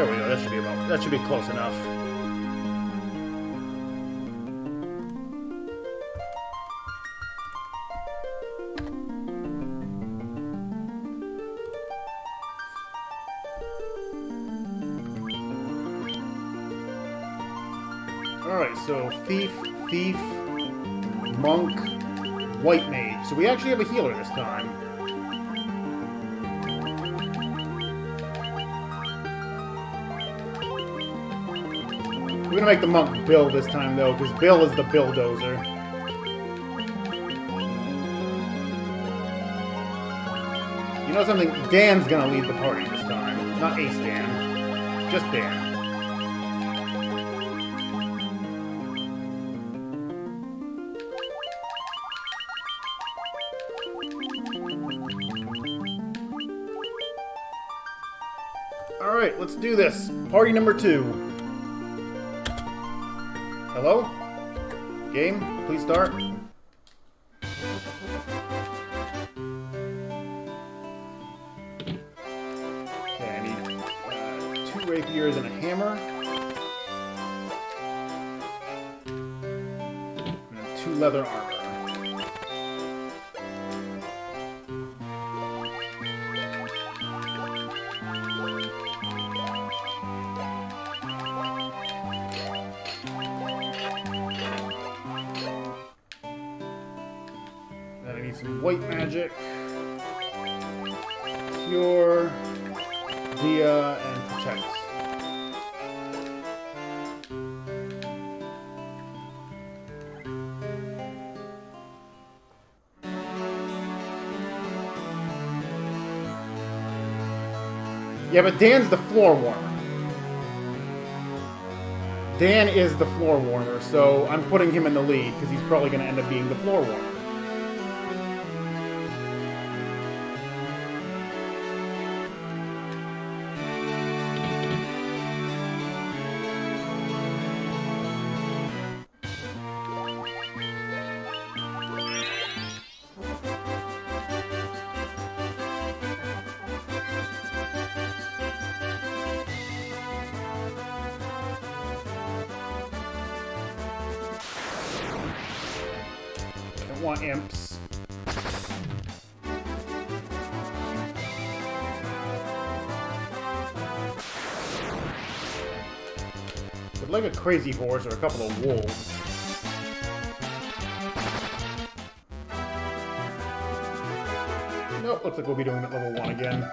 There we go. That should be about. That should be close enough. Alright, so Thief, Thief, Monk, White Mage. So we actually have a healer this time. Gonna make the Monk Bill this time, though, because Bill is the Billdozer. You know something? Dan's gonna lead the party this time. Not Ace Dan. Just Dan. Alright, let's do this. Party number two. Game, please start. But Dan's the floor warmer. Dan is the floor warmer, so I'm putting him in the lead because he's probably going to end up being the floor warmer. Crazy horse or a couple of wolves. Nope, looks like we'll be doing it level one again.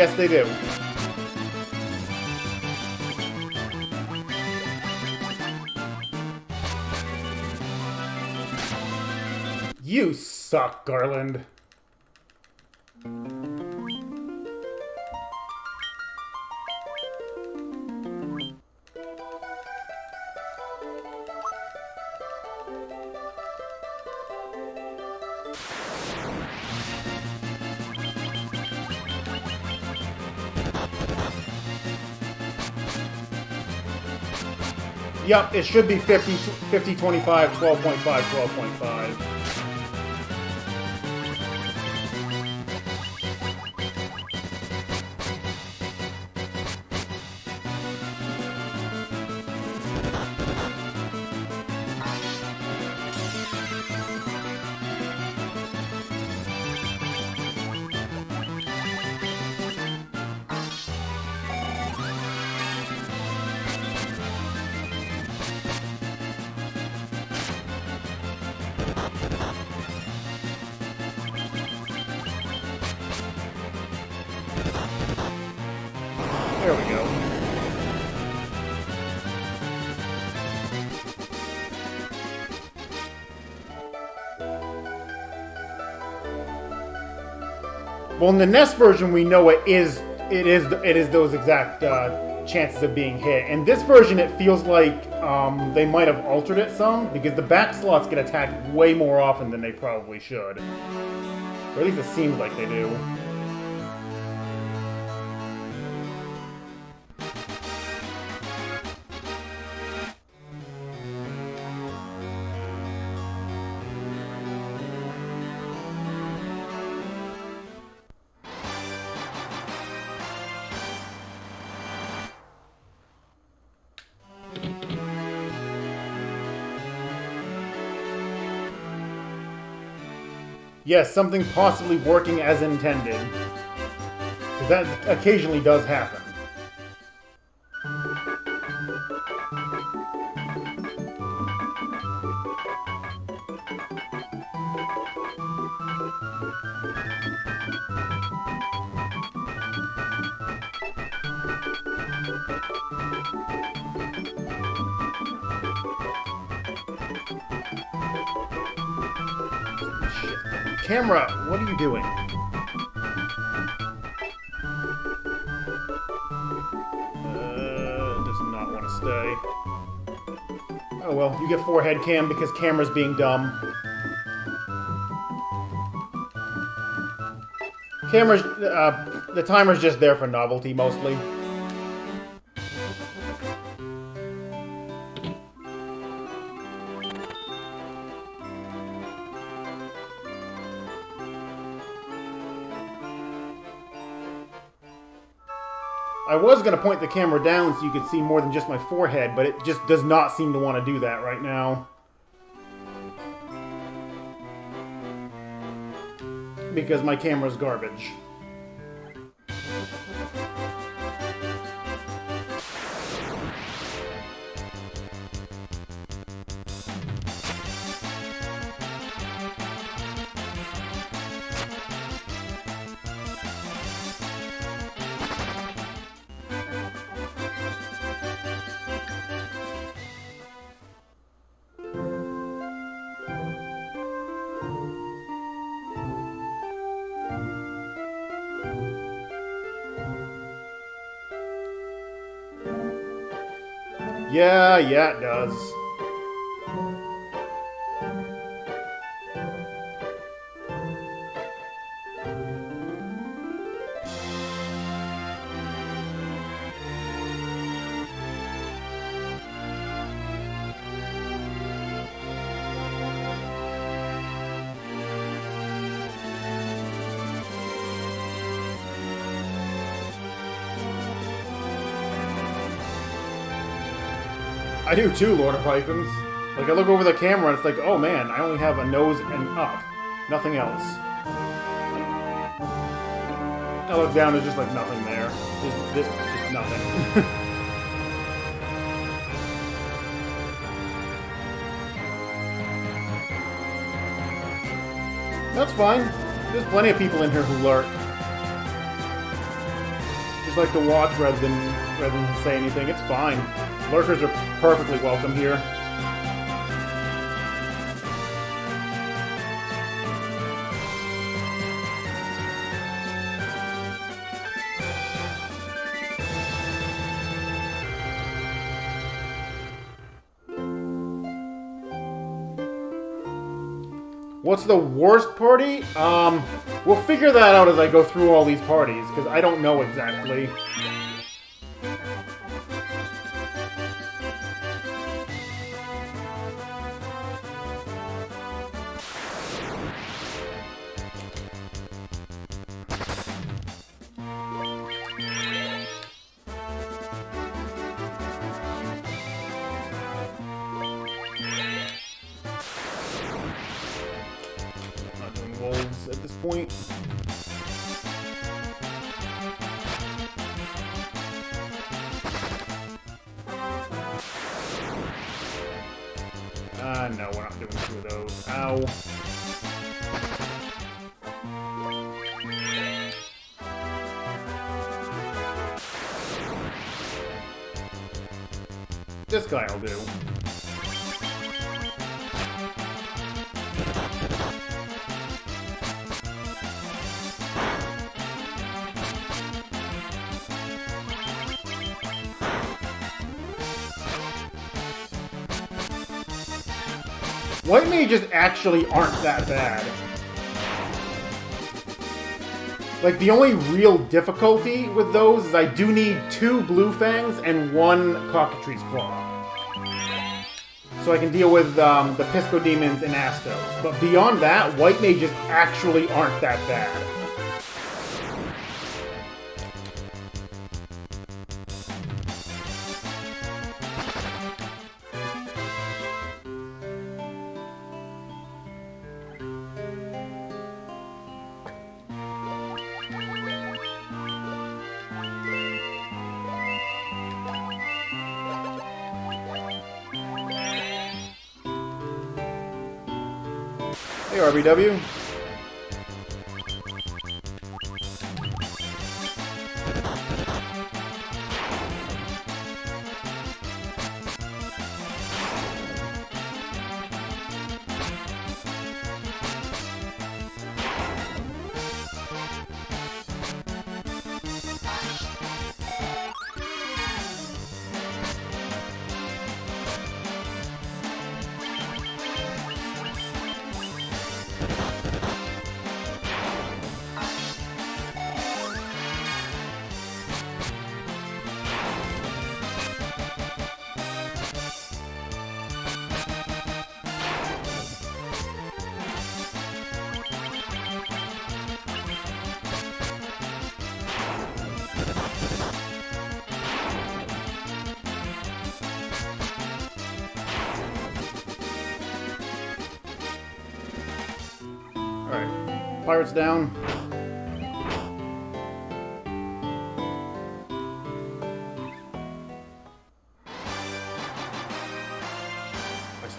Yes, they do. You suck, Garland. Yep, it should be 50, 50 25, 12.5, 12.5. the NES version, we know it is it is it is those exact uh, chances of being hit. In this version, it feels like um, they might have altered it some because the back slots get attacked way more often than they probably should. Or at least it seems like they do. Yes, something possibly working as intended. Because that occasionally does happen. Doing? Uh, does not want to stay. Oh well, you get forehead cam because camera's being dumb. Camera's, uh, the timer's just there for novelty, mostly. Was going to point the camera down so you could see more than just my forehead, but it just does not seem to want to do that right now. Because my camera's garbage. Yeah, it does. I do too, Lord of Hyphens. Like, I look over the camera and it's like, oh man, I only have a nose and up. Nothing else. I look down, there's just like nothing there. Just nothing. That's fine. There's plenty of people in here who lurk. Just like to watch rather than rather than say anything. It's fine. Lurkers are perfectly welcome here. What's the worst party? Um, we'll figure that out as I go through all these parties, because I don't know exactly. Mages actually aren't that bad. Like, the only real difficulty with those is I do need two Blue Fangs and one Cockatrice Claw. So I can deal with um, the Piscodemons and Astos. But beyond that, White Mages actually aren't that bad. Hey,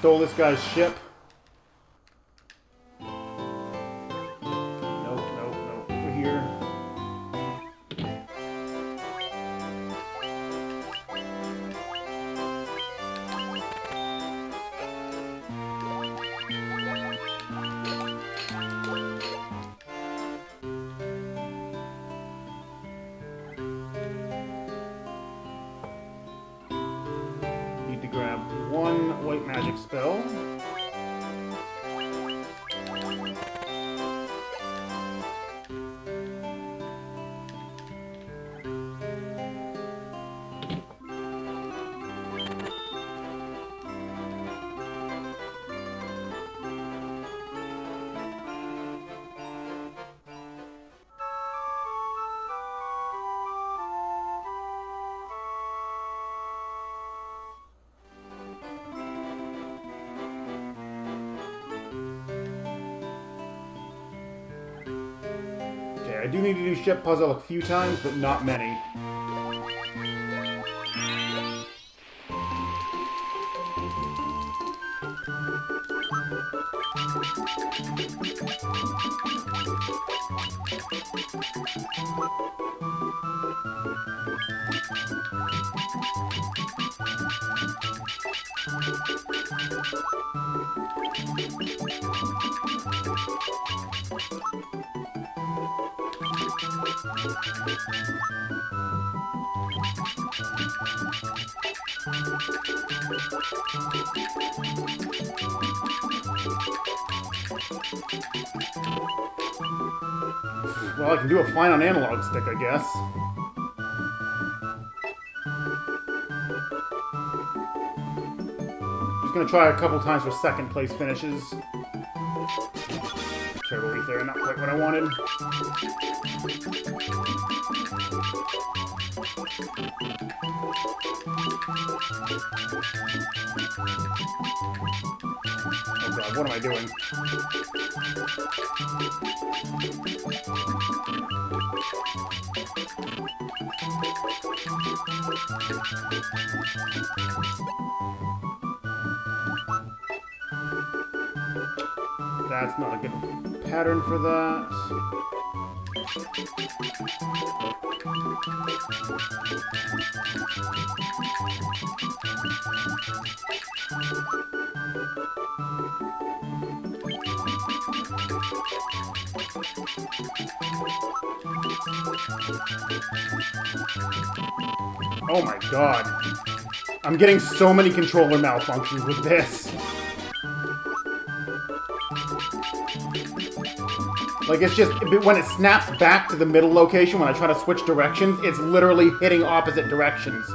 stole this guy's ship. Ship puzzle a few times, but not many. Well, I can do a fine on analog stick, I guess. Just gonna try a couple times for second place finishes. Terrible leaf there, not quite what I wanted. Oh what am I doing? That's not a good pattern for that. Oh my god. I'm getting so many controller malfunctions with this. Like, it's just, when it snaps back to the middle location when I try to switch directions, it's literally hitting opposite directions.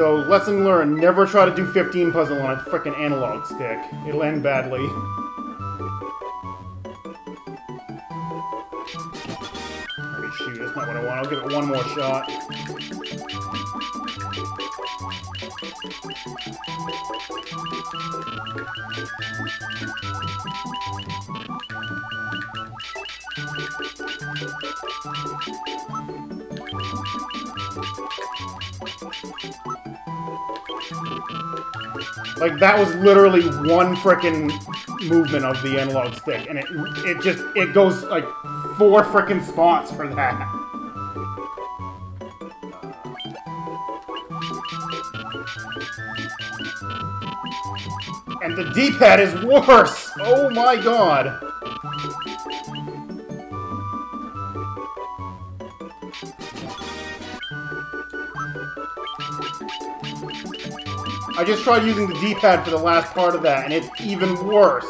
So, lesson learned, never try to do 15 puzzle on a freaking analog stick. It'll end badly. Me shoot, that's not what I want. I'll give it one more shot. Like that was literally one freaking movement of the analog stick, and it it just it goes like four freaking spots for that. And the D-pad is worse! Oh my god! I just tried using the D-pad for the last part of that, and it's even worse.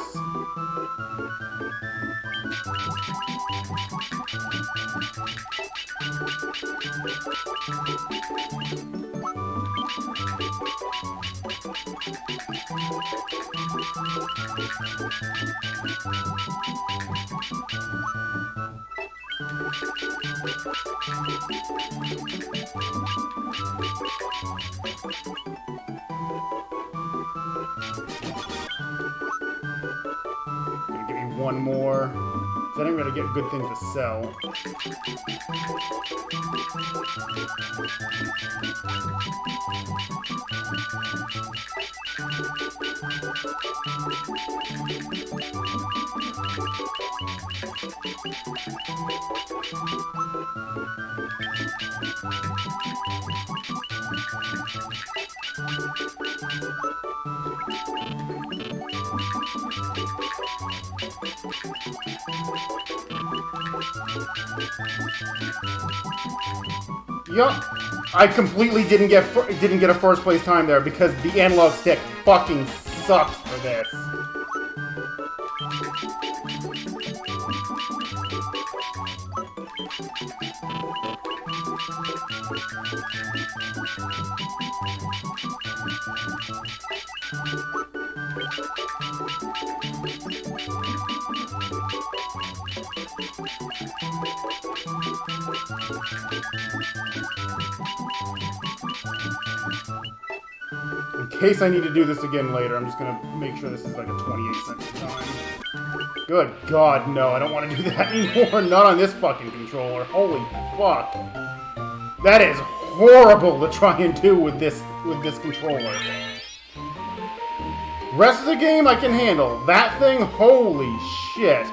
One more. Then I'm gonna get good things to sell. Yup. I completely didn't get didn't get a first place time there because the analog stick fucking sucks for this. Case I need to do this again later, I'm just gonna make sure this is like a 28 second time. Good god, no, I don't want to do that anymore. Not on this fucking controller. Holy fuck. That is horrible to try and do with this with this controller. Rest of the game I can handle. That thing, holy shit.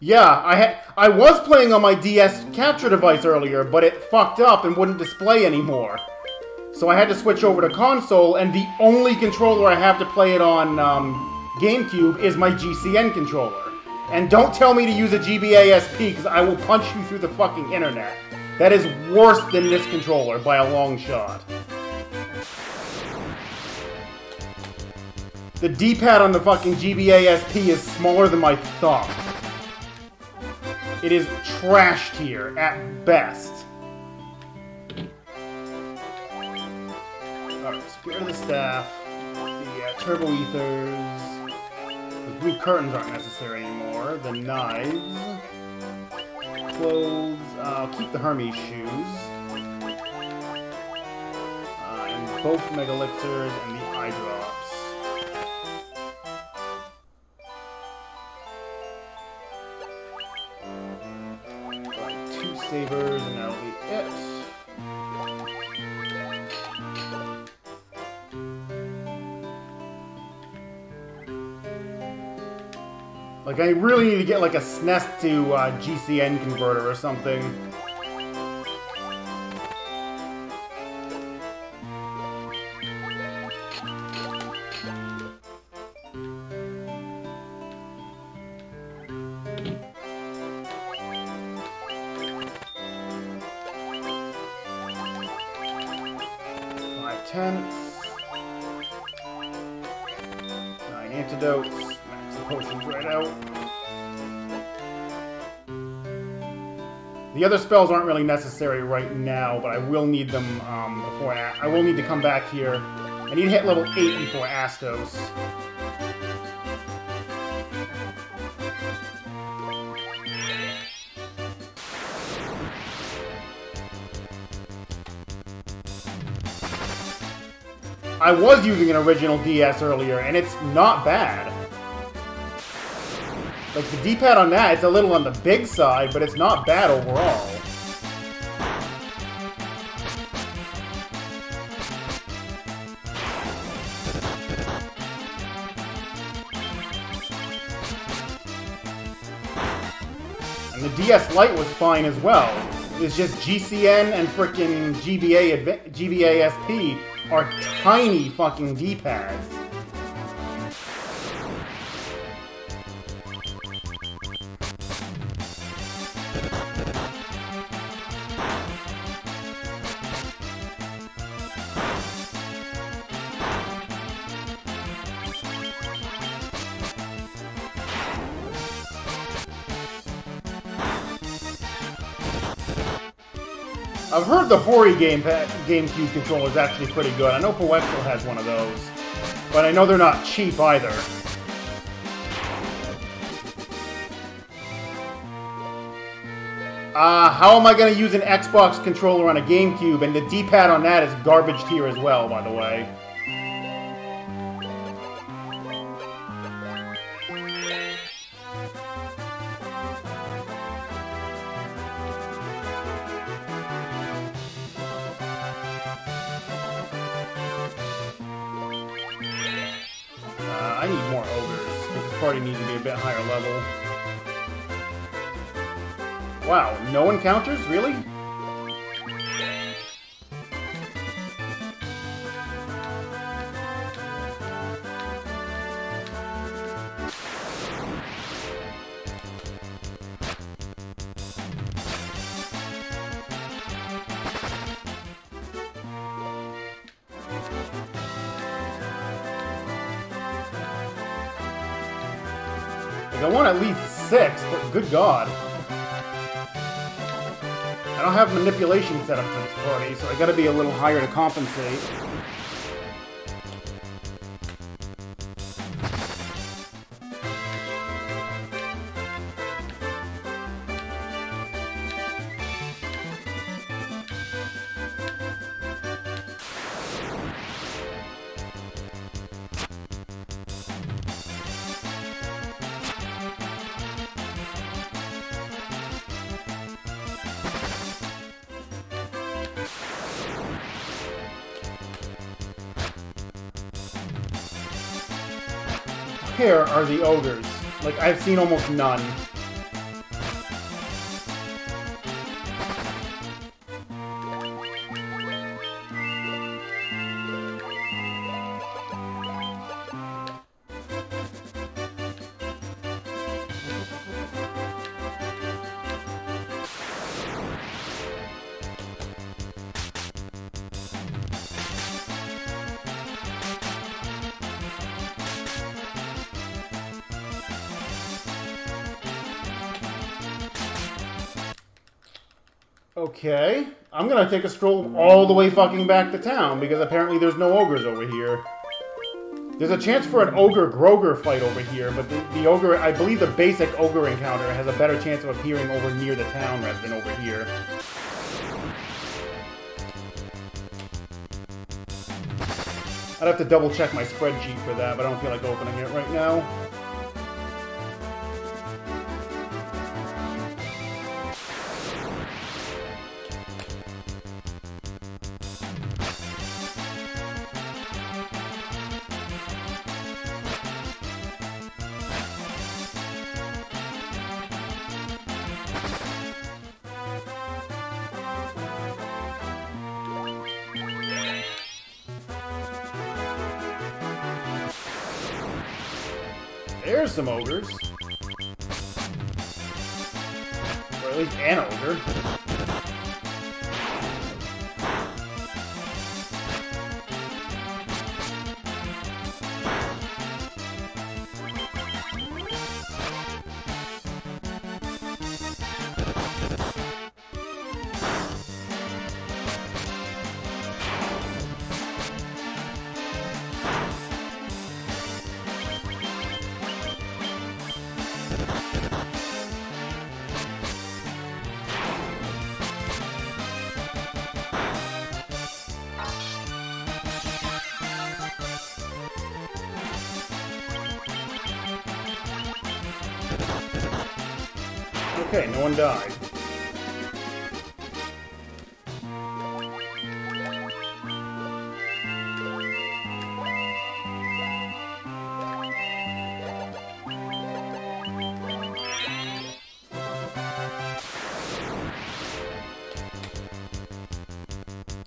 Yeah, I had I was playing on my DS capture device earlier, but it fucked up and wouldn't display anymore. So I had to switch over to console, and the only controller I have to play it on um, GameCube is my GCN controller. And don't tell me to use a GBASP, because I will punch you through the fucking internet. That is worse than this controller by a long shot. The D-pad on the fucking GBASP is smaller than my thumb. It is trashed here, at best. Alright, rid of the staff. The uh, turbo ethers. The blue curtains aren't necessary anymore. The knives. Clothes. Uh, I'll keep the Hermes shoes. Uh, and both Mega Elixirs and the eye drops. and that'll be it. Like, I really need to get, like, a SNES to uh, GCN converter or something. Other spells aren't really necessary right now, but I will need them um, before I, I will need to come back here. I need to hit level 8 before Astos. I was using an original DS earlier, and it's not bad. Like, the D-pad on that, it's a little on the big side, but it's not bad overall. And the DS Lite was fine as well. It's just GCN and frickin' GBA, GBA SP are tiny fucking D-pads. Hori game GameCube controller is actually pretty good. I know Poexel has one of those, but I know they're not cheap either. Uh, how am I going to use an Xbox controller on a GameCube? And the D-pad on that is garbage tier as well, by the way. No encounters? Really? Have manipulation set up for this party, so I gotta be a little higher to compensate. I've seen almost none. Okay. I'm gonna take a stroll all the way fucking back to town, because apparently there's no ogres over here. There's a chance for an ogre-groger fight over here, but the, the ogre, I believe the basic ogre encounter has a better chance of appearing over near the town rather than over here. I'd have to double check my spreadsheet for that, but I don't feel like opening it right now. One died.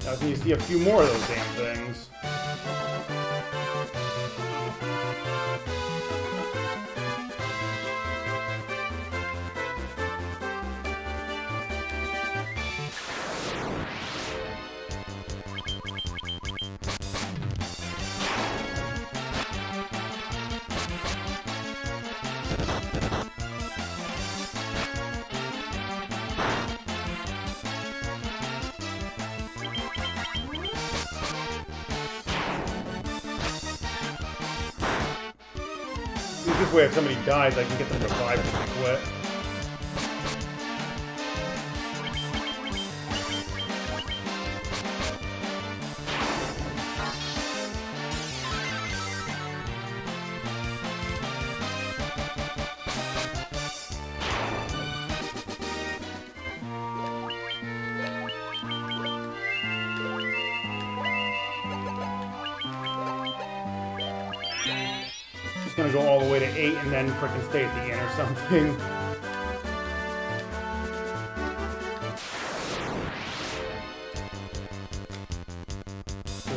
I need to see a few more of those damn dies, I can get them revived freaking stay at the inn or something.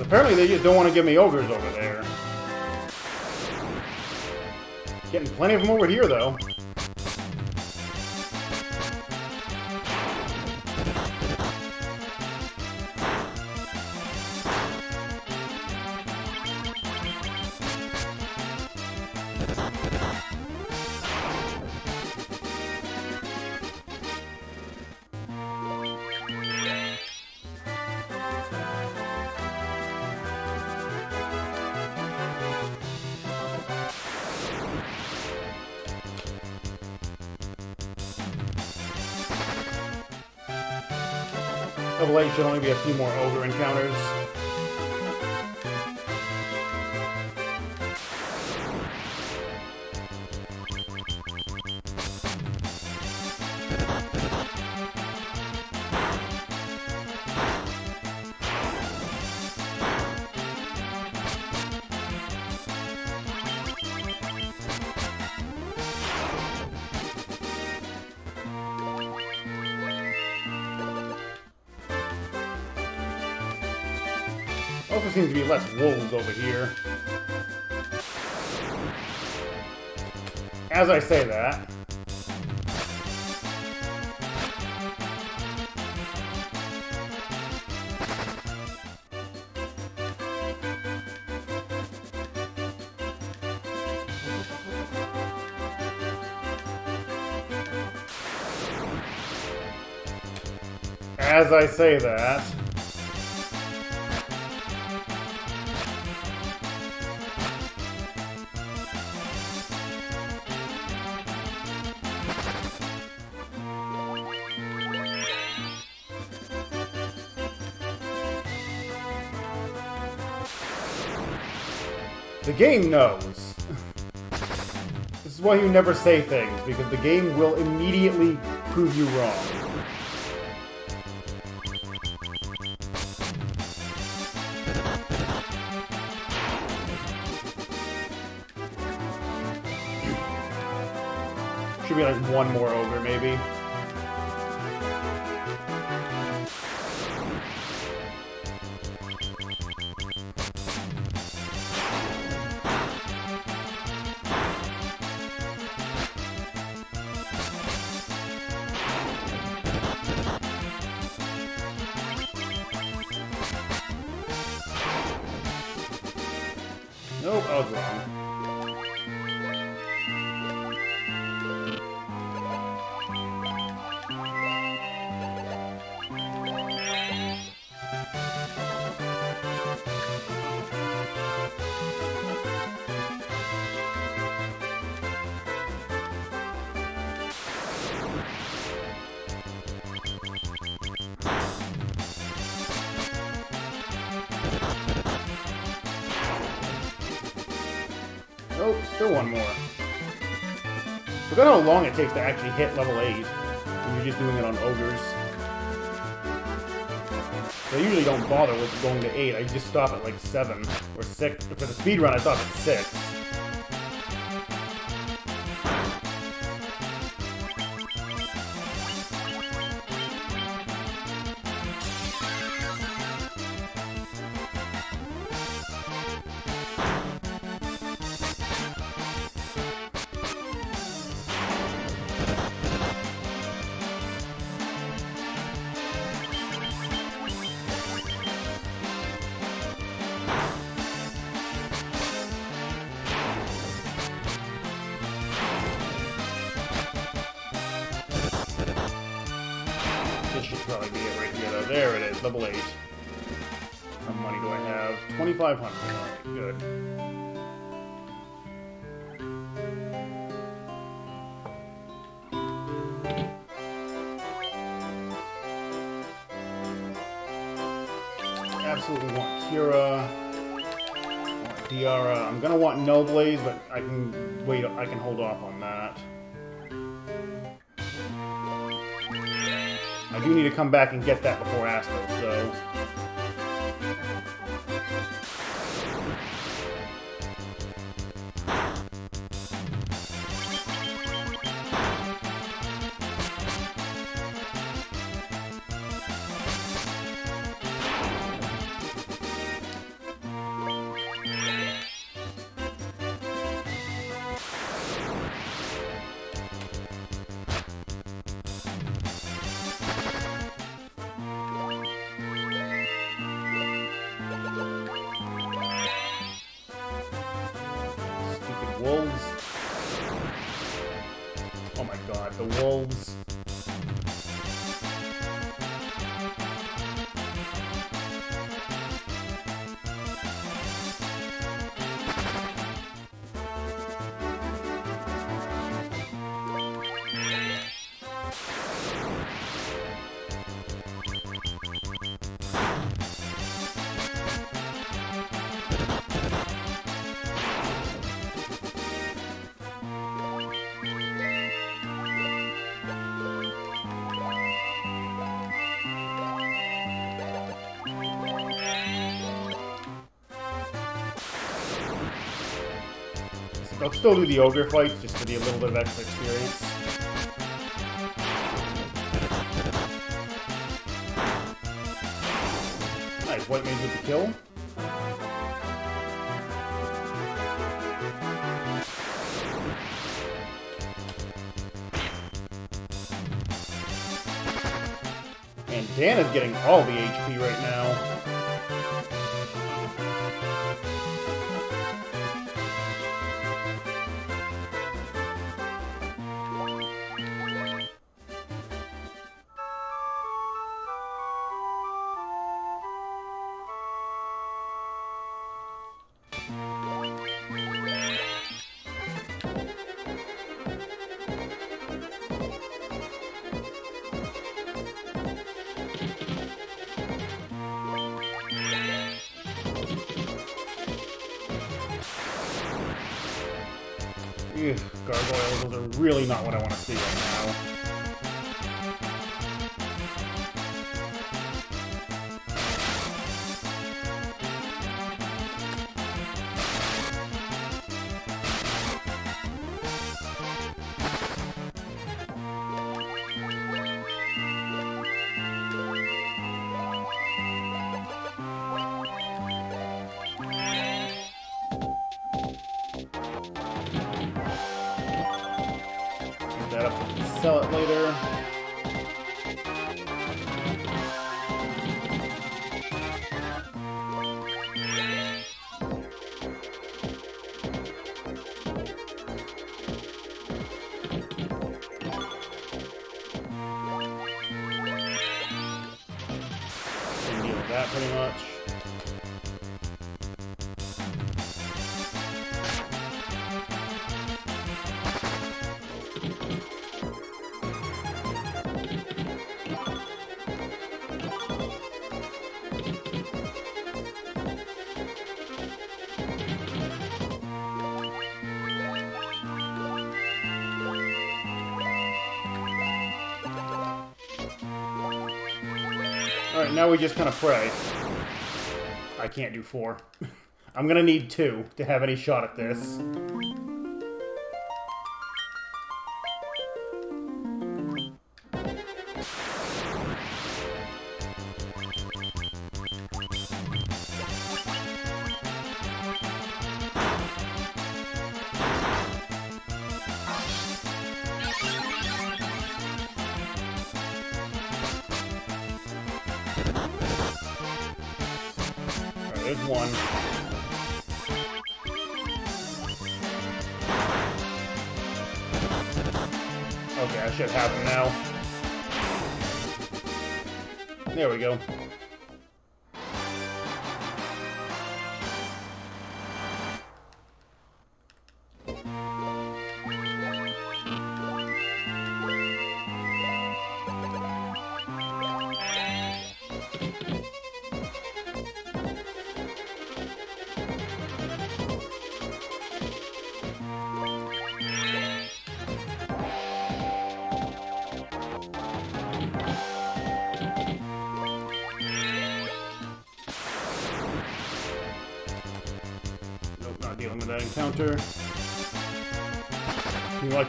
Apparently they just don't want to give me ogres over there. Getting plenty of them over here, though. Should only be a few more ogre encounters. Less wolves over here. As I say that... As I say that... game knows. this is why you never say things, because the game will immediately prove you wrong. Should be like one more long it takes to actually hit level 8 when you're just doing it on ogres. So I usually don't bother with going to 8, I just stop at like 7 or 6. For the speed run, I stop at 6. Back and get that before still do the ogre fights just to be a little bit of extra experience. Nice, white mage with the kill. And Dan is getting all the HP right now. Sell it later. Now we just kind of pray. I can't do four. I'm gonna need two to have any shot at this.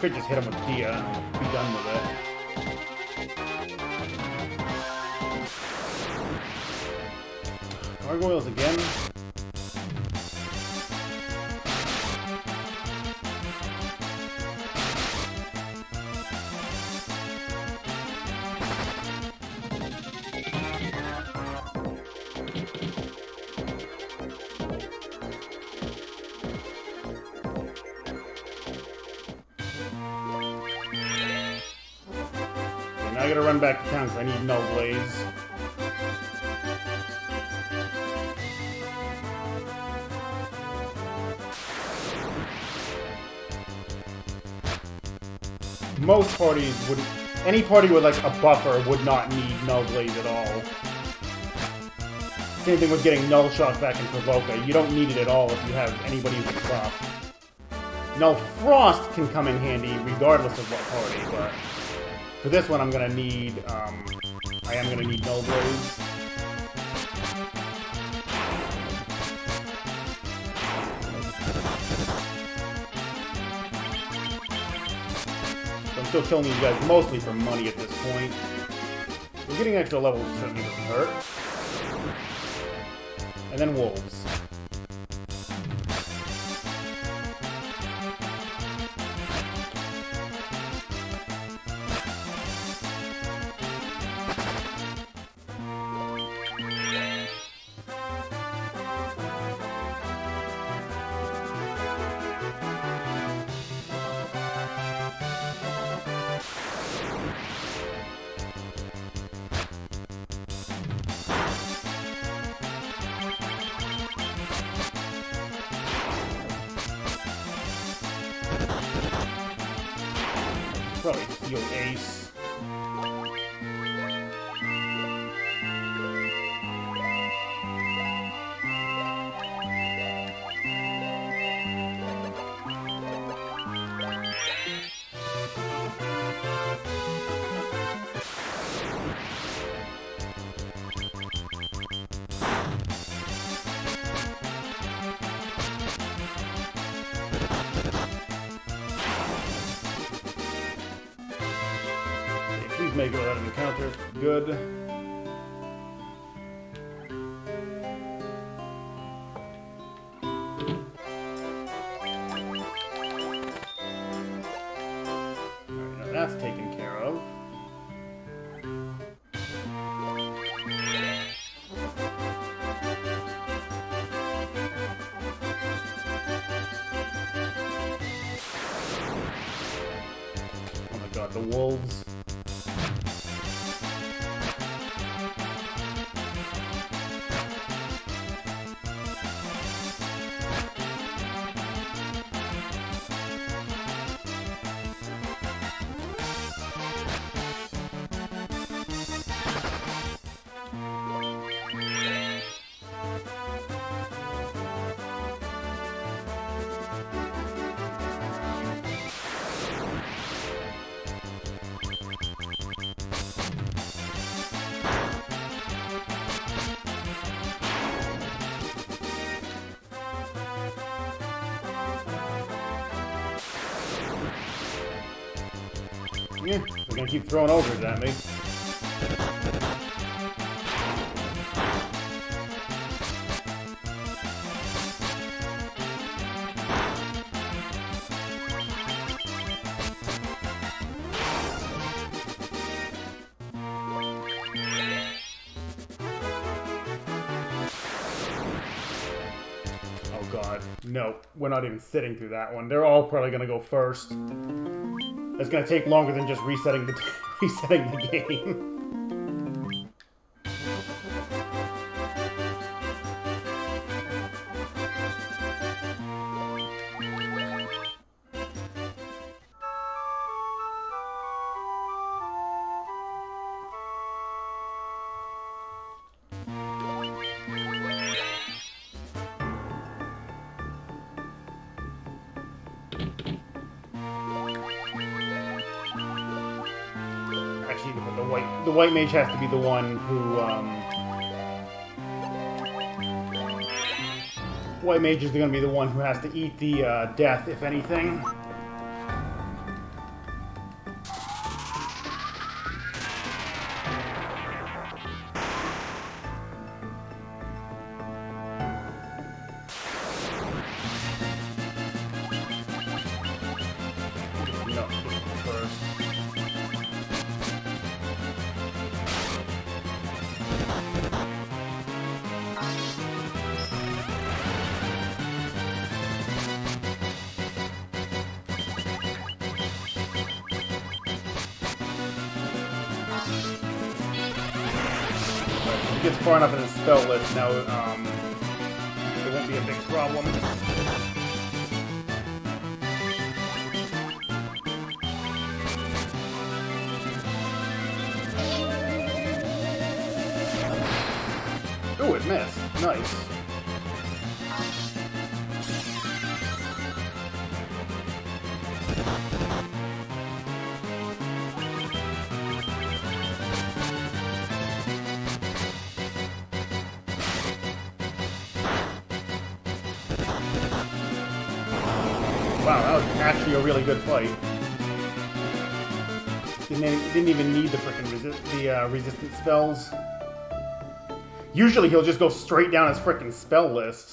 Could just hit him with Dia Parties would, any party with like a buffer would not need null blaze at all. Same thing with getting null shock back in Pravoka. You don't need it at all if you have anybody who can buff. Null Frost can come in handy regardless of what party, but for this one I'm gonna need, um, I am gonna need Null Blaze. Still killing these guys mostly for money at this point. We're getting extra levels doesn't hurt. And then wolves. Throwing ogres at me. Oh god. No, we're not even sitting through that one. They're all probably gonna go first. It's gonna take longer than just resetting the resetting the game. The, white mage has to be the one who um, white mage is gonna be the one who has to eat the uh, death, if anything. Spells. Usually he'll just go straight down his freaking spell list.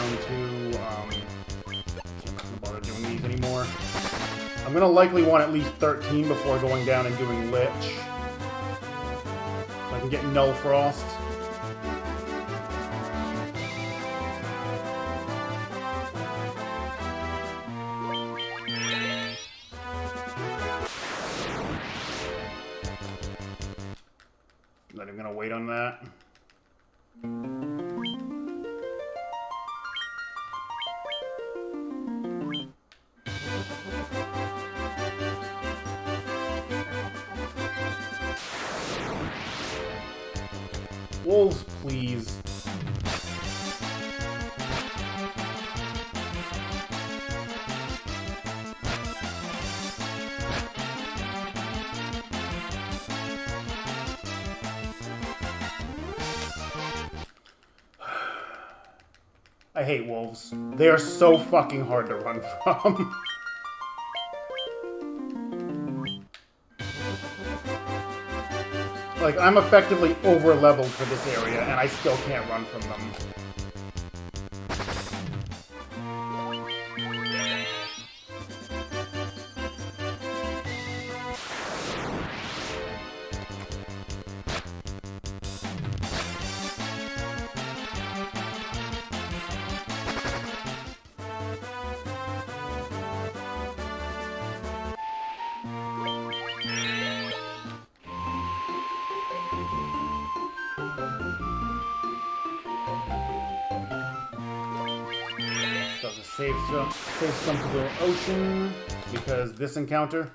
Down to, um, I'm not bother doing these anymore. I'm gonna likely want at least 13 before going down and doing Lich. So I can get Null Frost. They are so fucking hard to run from. like, I'm effectively over leveled for this area, and I still can't run from them. Ocean. because this encounter.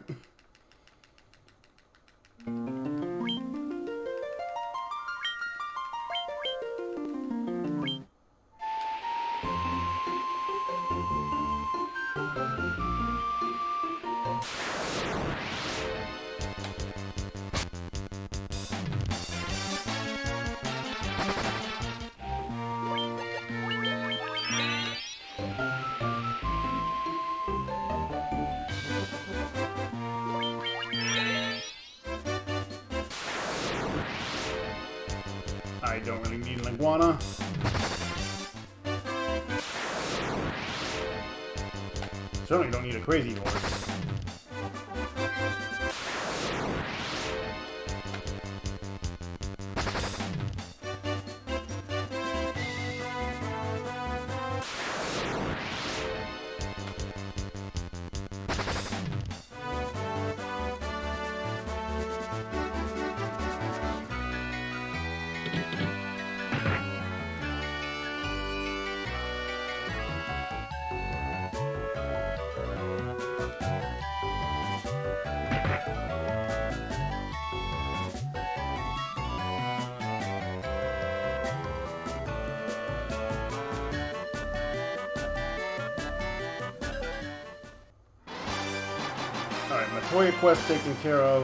Quest taken care of.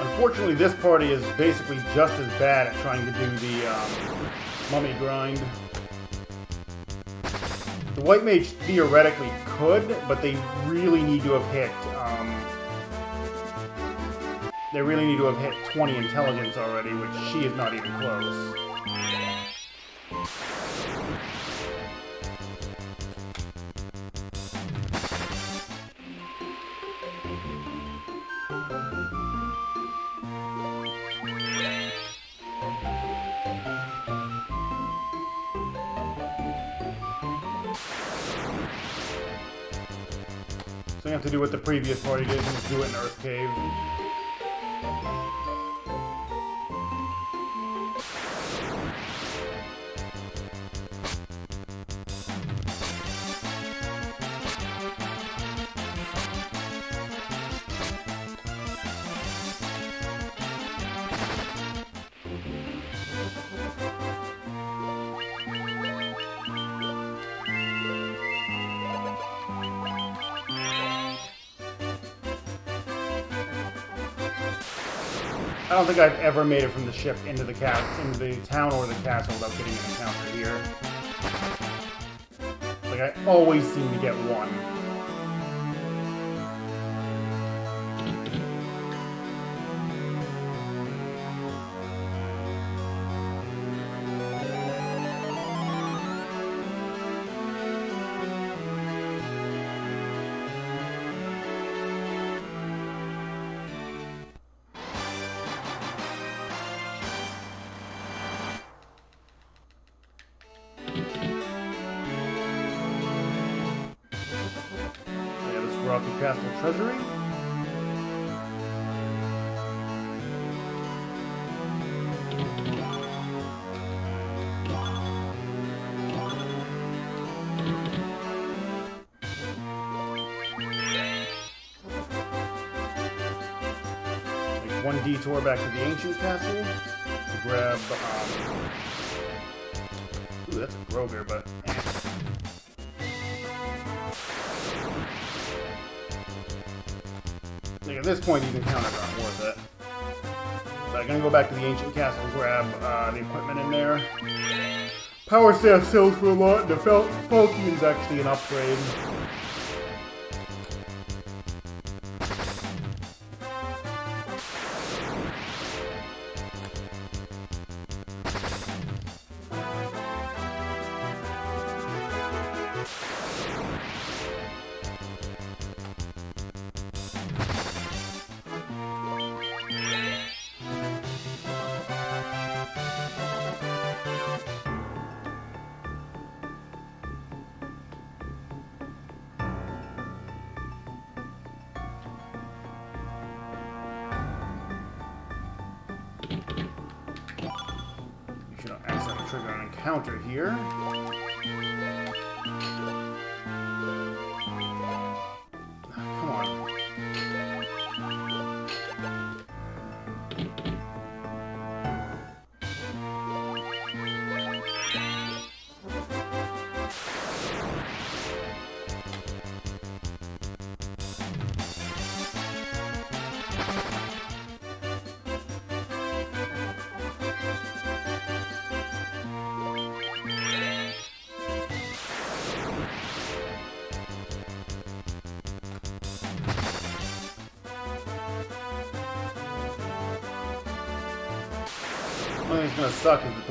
Unfortunately, this party is basically just as bad at trying to do the um, mummy grind. White Mage theoretically could, but they really need to have hit, um, they really need to have hit 20 intelligence already, which she is not even close. What the previous party did and just do it in Earth Cave. I don't think I've ever made it from the ship into the into the town or the castle without getting an encounter here. Like I always seem to get one. Detour back to the ancient castle to grab. Um, ooh, that's a Groger, but. Like at this point, these encounters aren't worth it. So I'm gonna go back to the ancient castle grab uh, the equipment in there. Power staff sells for a lot. and The Fal Falchion's actually an upgrade.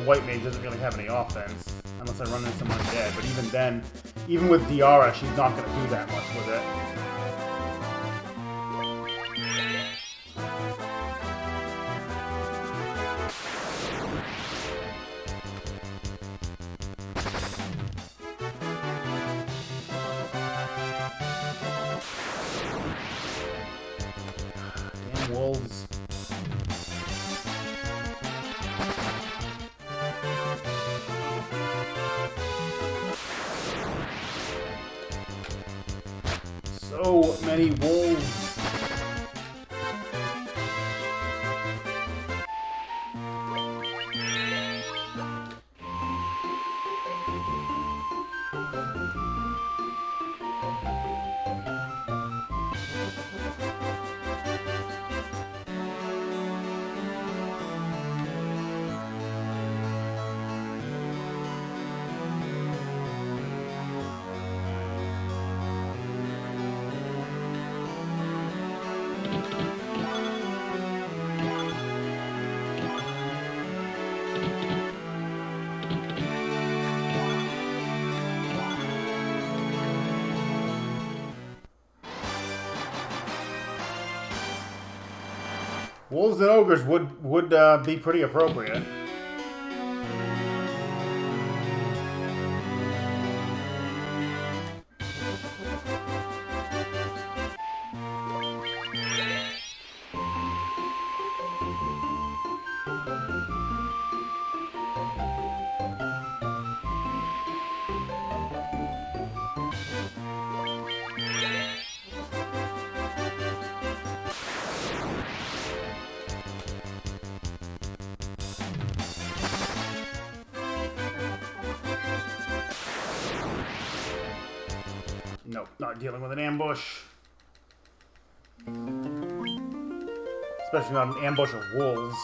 White mage doesn't really have any offense, unless I run into some undead. But even then, even with Diara, she's not gonna do that much with it. Wolves and ogres would would uh, be pretty appropriate. Not an ambush of wolves.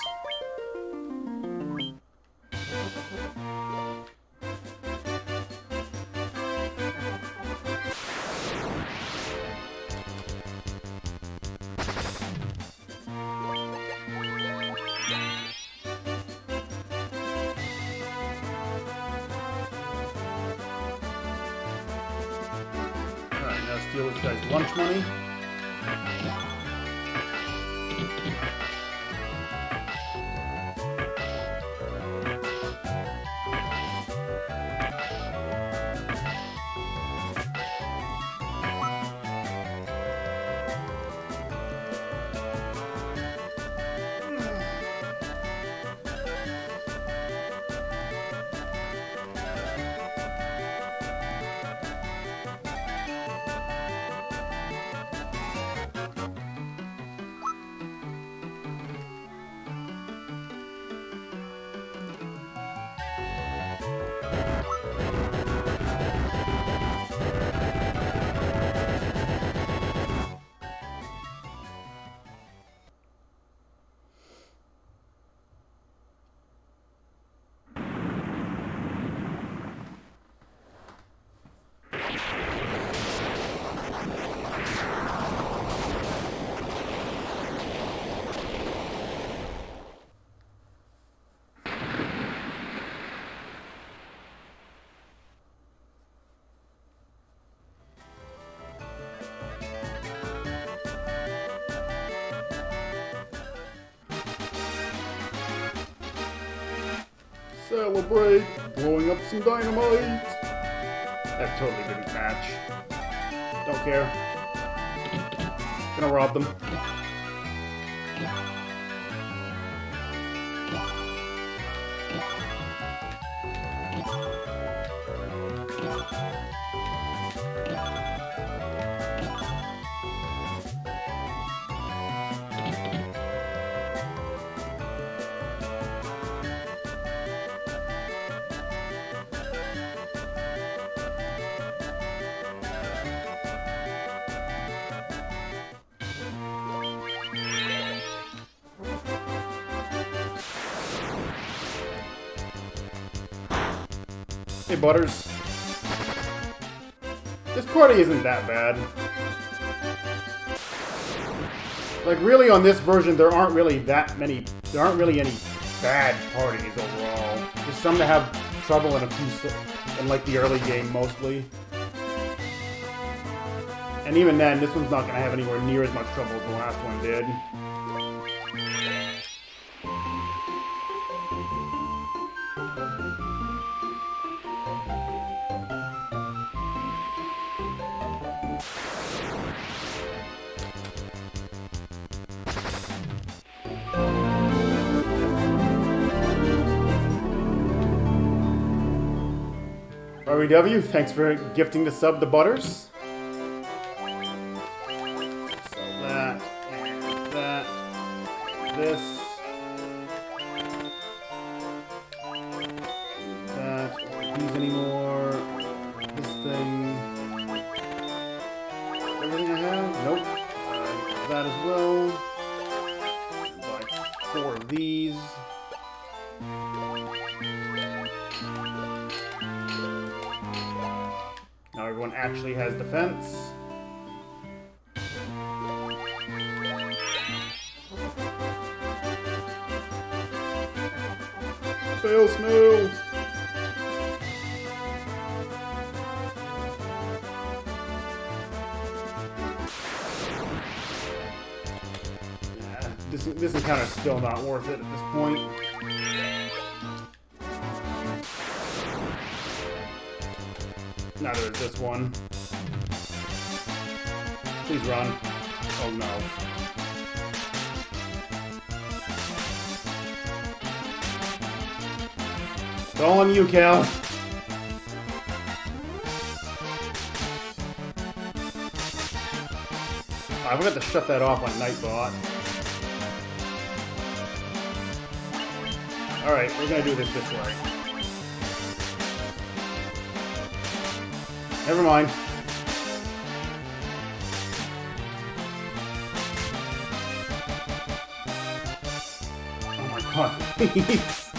Celebrate blowing up some dynamite. That totally didn't match. Don't care. Gonna rob them. Butters. This party isn't that bad. Like, really, on this version, there aren't really that many... There aren't really any bad parties overall. There's some that have trouble in a few... In, like, the early game, mostly. And even then, this one's not going to have anywhere near as much trouble as the last one did. REW, thanks for gifting the sub to Butters. Still not worth it at this point. Neither is this one. Please run. Oh no. It's all on you, Cal. I forgot to shut that off on Nightbot. Alright, we're gonna do this this way. Never mind. Oh my god, please.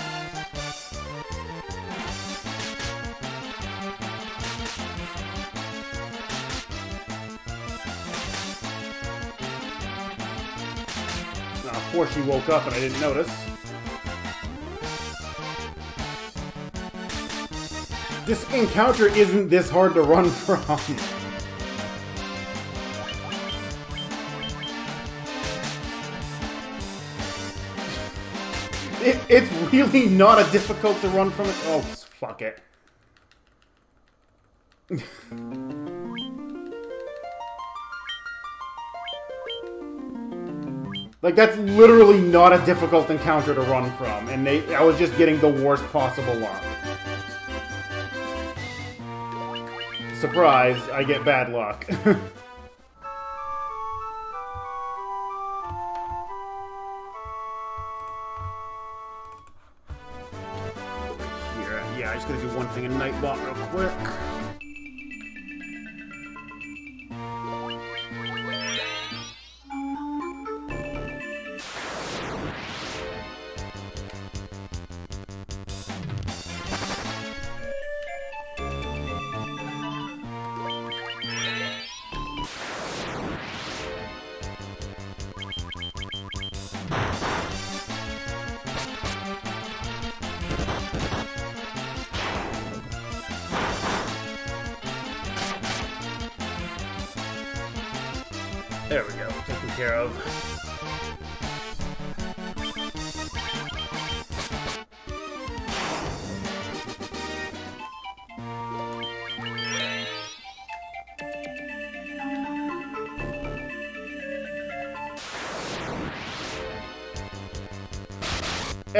Now, of course she woke up and I didn't notice. This encounter isn't this hard to run from. It, it's really not a difficult to run from it. Oh, fuck it. like, that's literally not a difficult encounter to run from, and they, I was just getting the worst possible luck. Surprise, I get bad luck.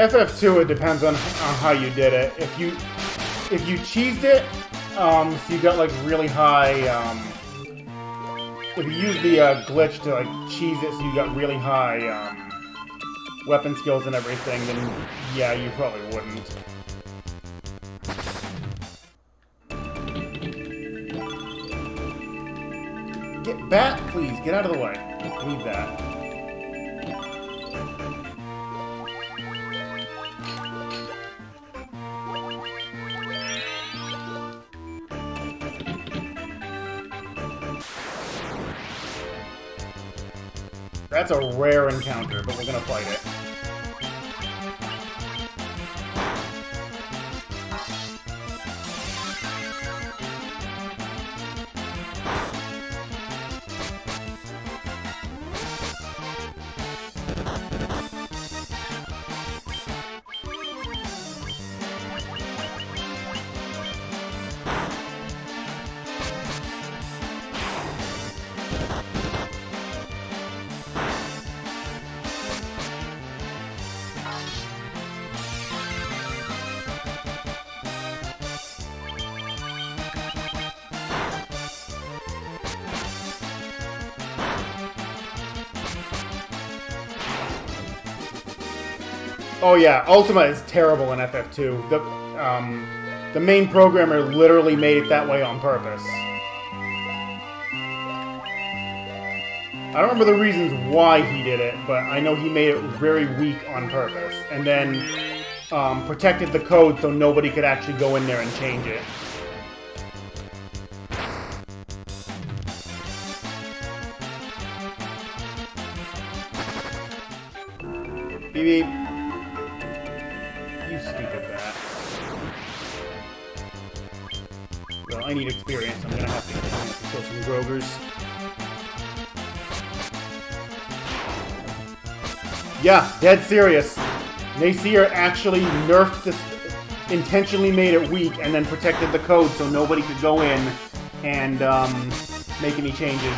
FF2, it depends on, on how you did it. If you if you cheesed it, um, so you got like really high, um, if you use the uh, glitch to like cheese it so you got really high um, weapon skills and everything, then yeah, you probably wouldn't. Get back, please. Get out of the way. Leave that. A rare encounter, but we're gonna fight it. Oh yeah, Ultima is terrible in FF2. The um, the main programmer literally made it that way on purpose. I don't remember the reasons why he did it, but I know he made it very weak on purpose, and then um, protected the code so nobody could actually go in there and change it. Beep beep. I need experience. I'm gonna have to, kill some Grogers. Yeah, dead serious. Nasir actually nerfed this, intentionally made it weak, and then protected the code so nobody could go in and um, make any changes.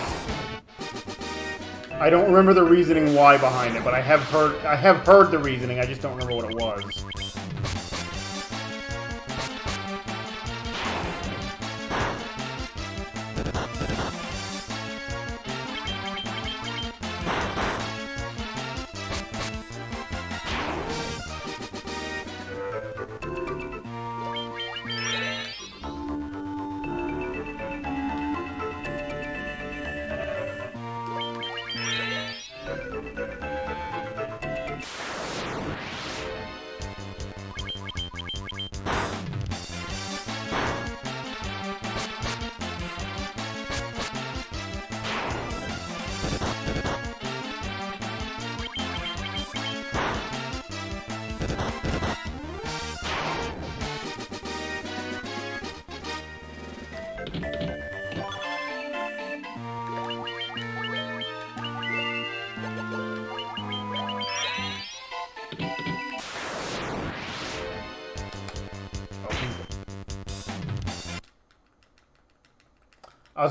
I don't remember the reasoning why behind it, but I have heard I have heard the reasoning. I just don't remember what it was.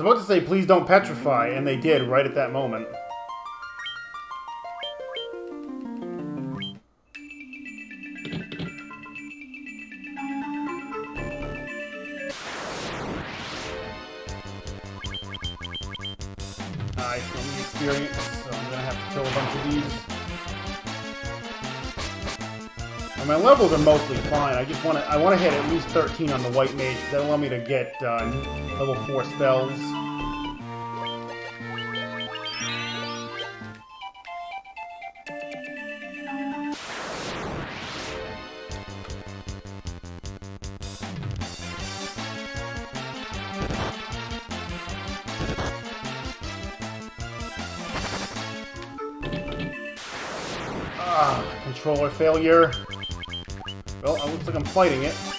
About to say, please don't petrify, and they did right at that moment. Fine. I just want to I want to hit at least 13 on the white mage. That'll allow me to get uh, level 4 spells. Ah, controller failure. Looks like I'm fighting it.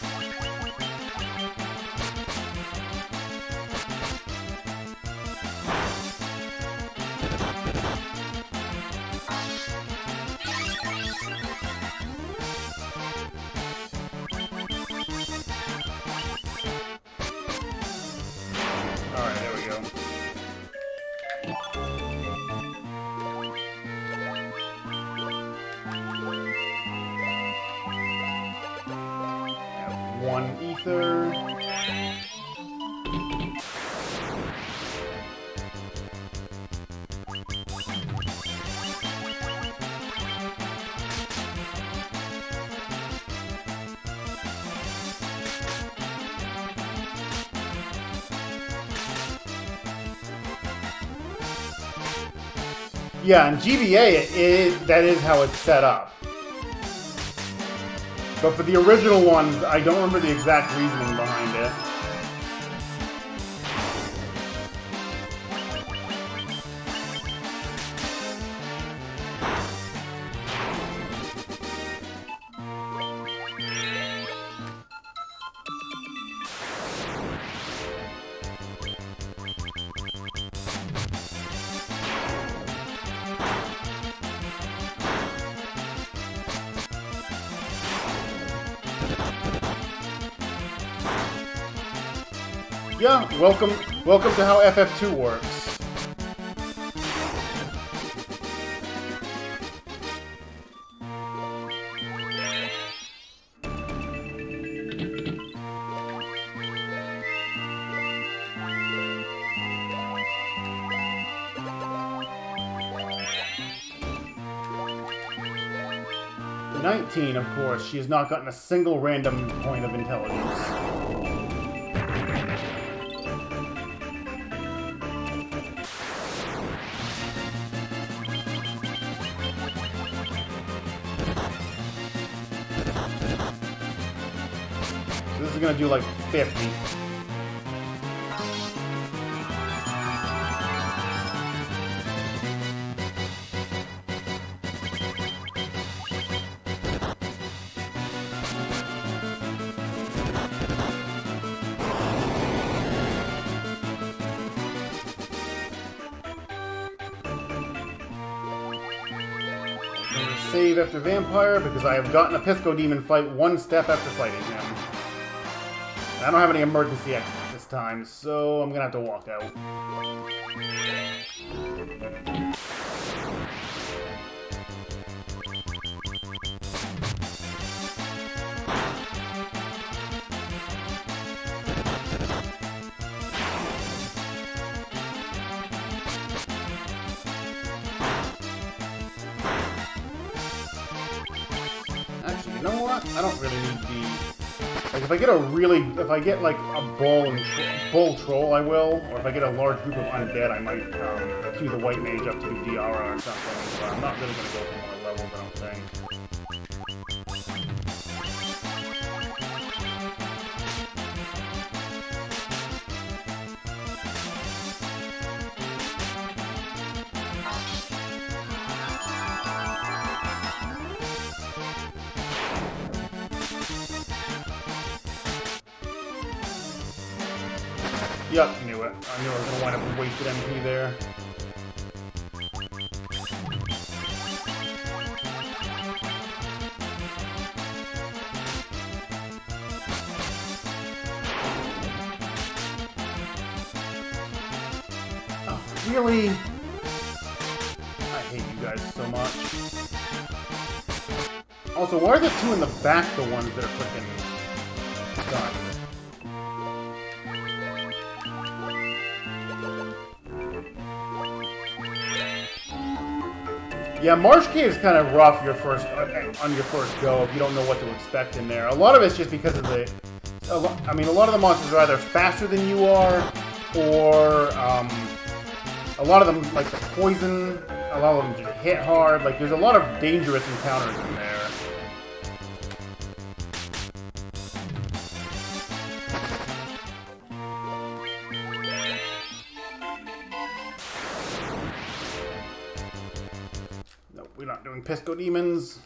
Yeah, in GBA, it that is how it's set up. But for the original ones, I don't remember the exact reasoning behind it. Welcome, welcome to how FF2 works. Nineteen, of course, she has not gotten a single random point of intelligence. Gonna do like 50. save after Vampire because I have gotten a Piscodemon fight one step after fighting. I don't have any emergency exits this time, so I'm gonna have to walk out. Get a really, if I get, like, a bull and bull troll, I will. Or if I get a large group of undead, I might um, cue the white mage up to do Diara or something. But I'm not really to go really? I hate you guys so much. Also, why are the two in the back the ones that are freaking done? Yeah, Marsh Cave is kind of rough your first on your first go if you don't know what to expect in there. A lot of it's just because of the. I mean, a lot of the monsters are either faster than you are, or um, a lot of them like the poison. A lot of them just hit hard. Like there's a lot of dangerous encounters in there. We're not doing Piscodemons.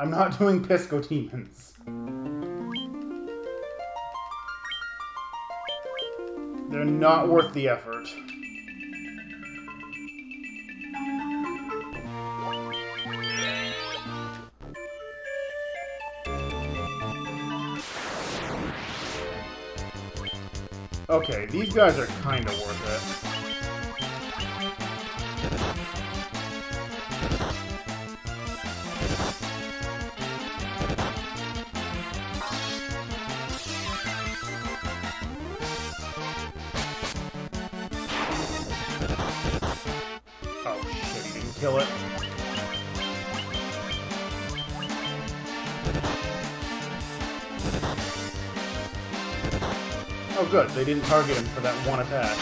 I'm not doing Piscodemons. They're not worth the effort. Okay, these guys are kind of worth it. Kill it. Oh good, they didn't target him for that one attack.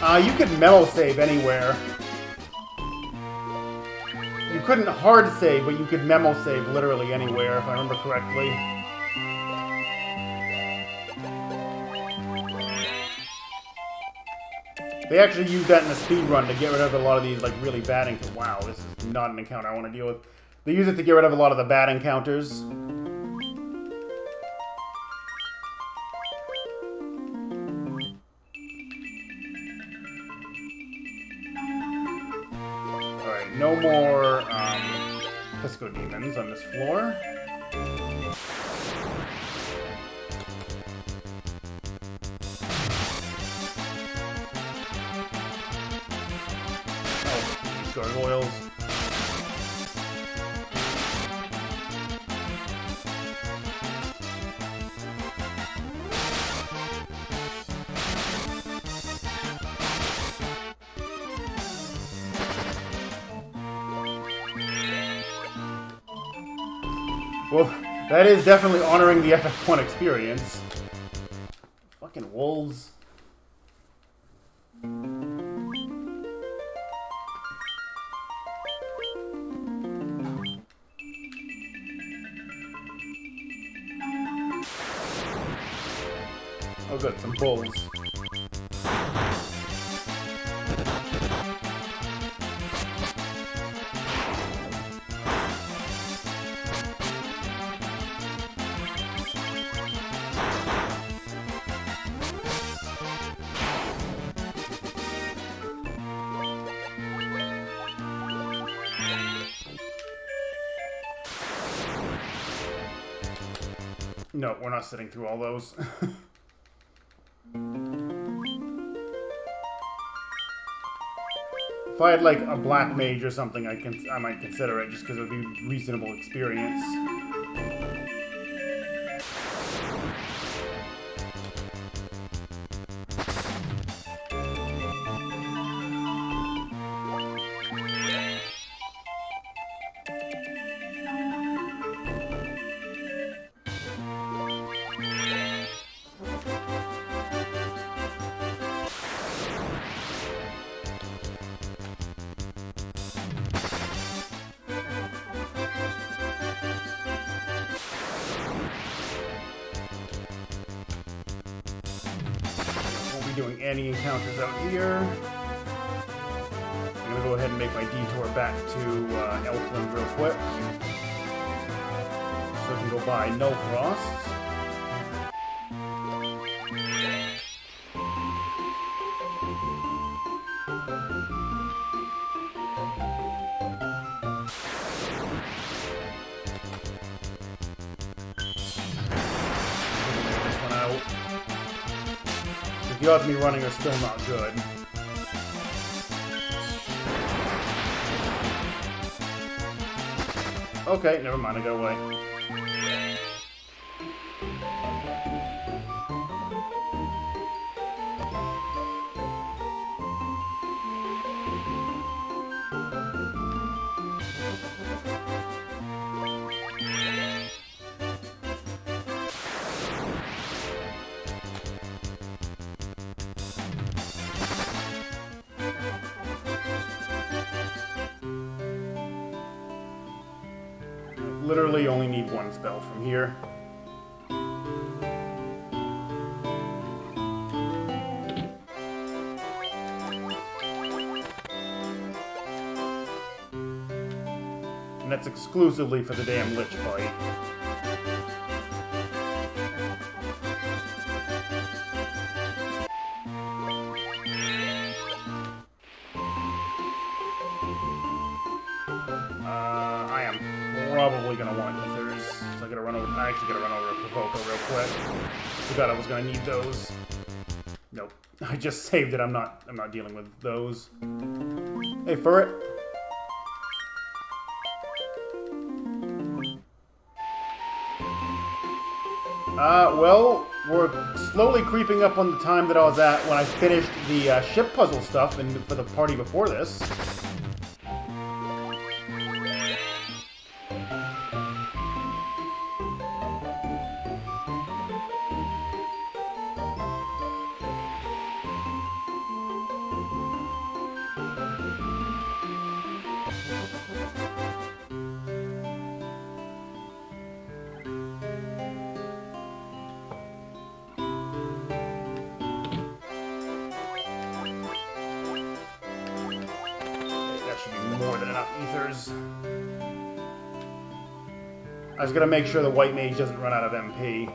Uh, you could memo save anywhere. Couldn't hard save, but you could memo save literally anywhere, if I remember correctly. They actually use that in the speed run to get rid of a lot of these like really bad encounters. Wow, this is not an encounter I want to deal with. They use it to get rid of a lot of the bad encounters. This floor. That is definitely honoring the FF1 experience. Fucking wolves. Oh good, some bulls. Not sitting through all those. if I had like a black mage or something, I can I might consider it just because it would be reasonable experience. Of me running are still not good. Okay, never mind, I got away. Here. And that's exclusively for the damn Lich fight. Real quick. Forgot I was gonna need those. Nope. I just saved it. I'm not. I'm not dealing with those. Hey, Furret. Uh, well, we're slowly creeping up on the time that I was at when I finished the uh, ship puzzle stuff and for the party before this. Ogres. I was gonna make sure the White Mage doesn't run out of MP.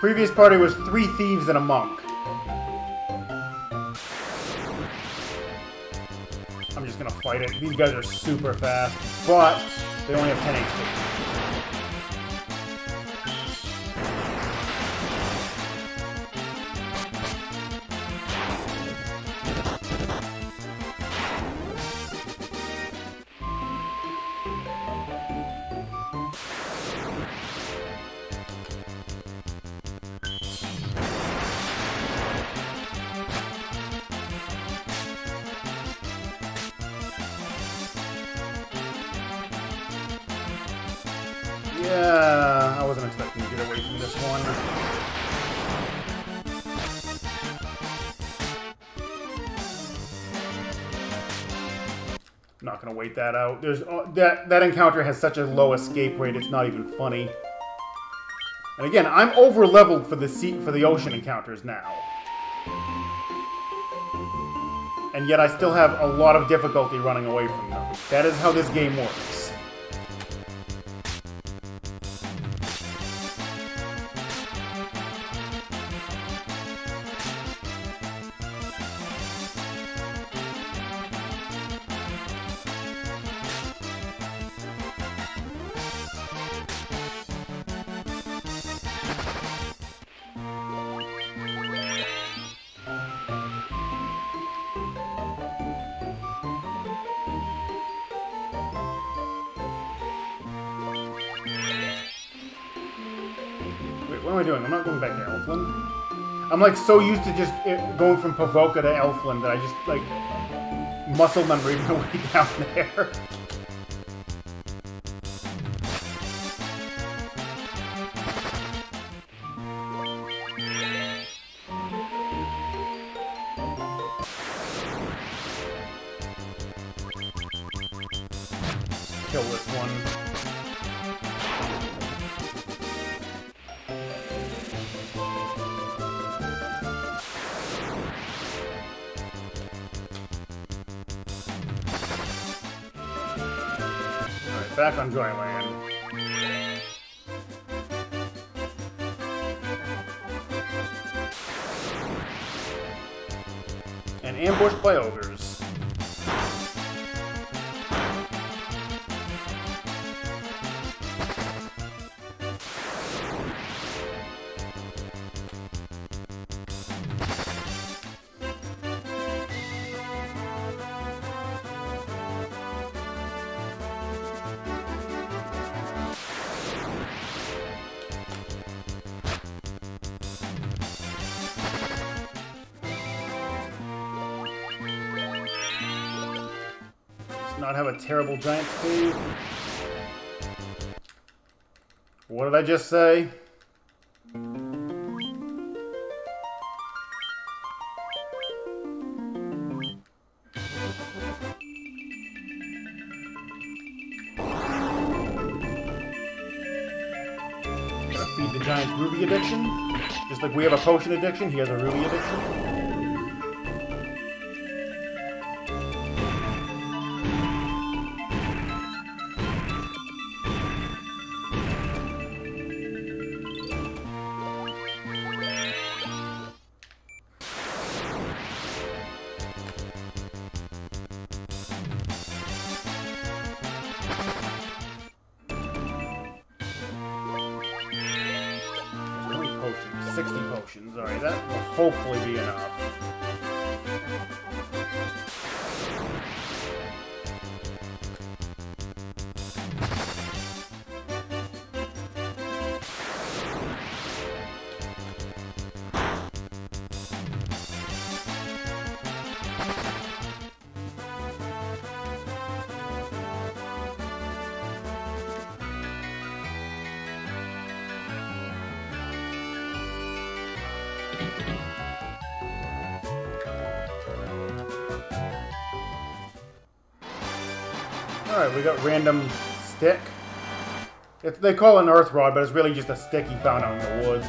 Previous party was three thieves and a monk. I'm just gonna fight it. These guys are super fast, but they only have 10 HP. That out. There's uh, that that encounter has such a low escape rate. It's not even funny. And again, I'm over leveled for the sea for the ocean encounters now. And yet I still have a lot of difficulty running away from them. That is how this game works. I'm like so used to just eh, going from Pravoka to Elfland that I just like muscle memory my way down there. Terrible giant cave. What did I just say? feed the giant's ruby addiction. Just like we have a potion addiction, he has a ruby addiction. Random stick. They call it an earth rod, but it's really just a stick he found out in the woods.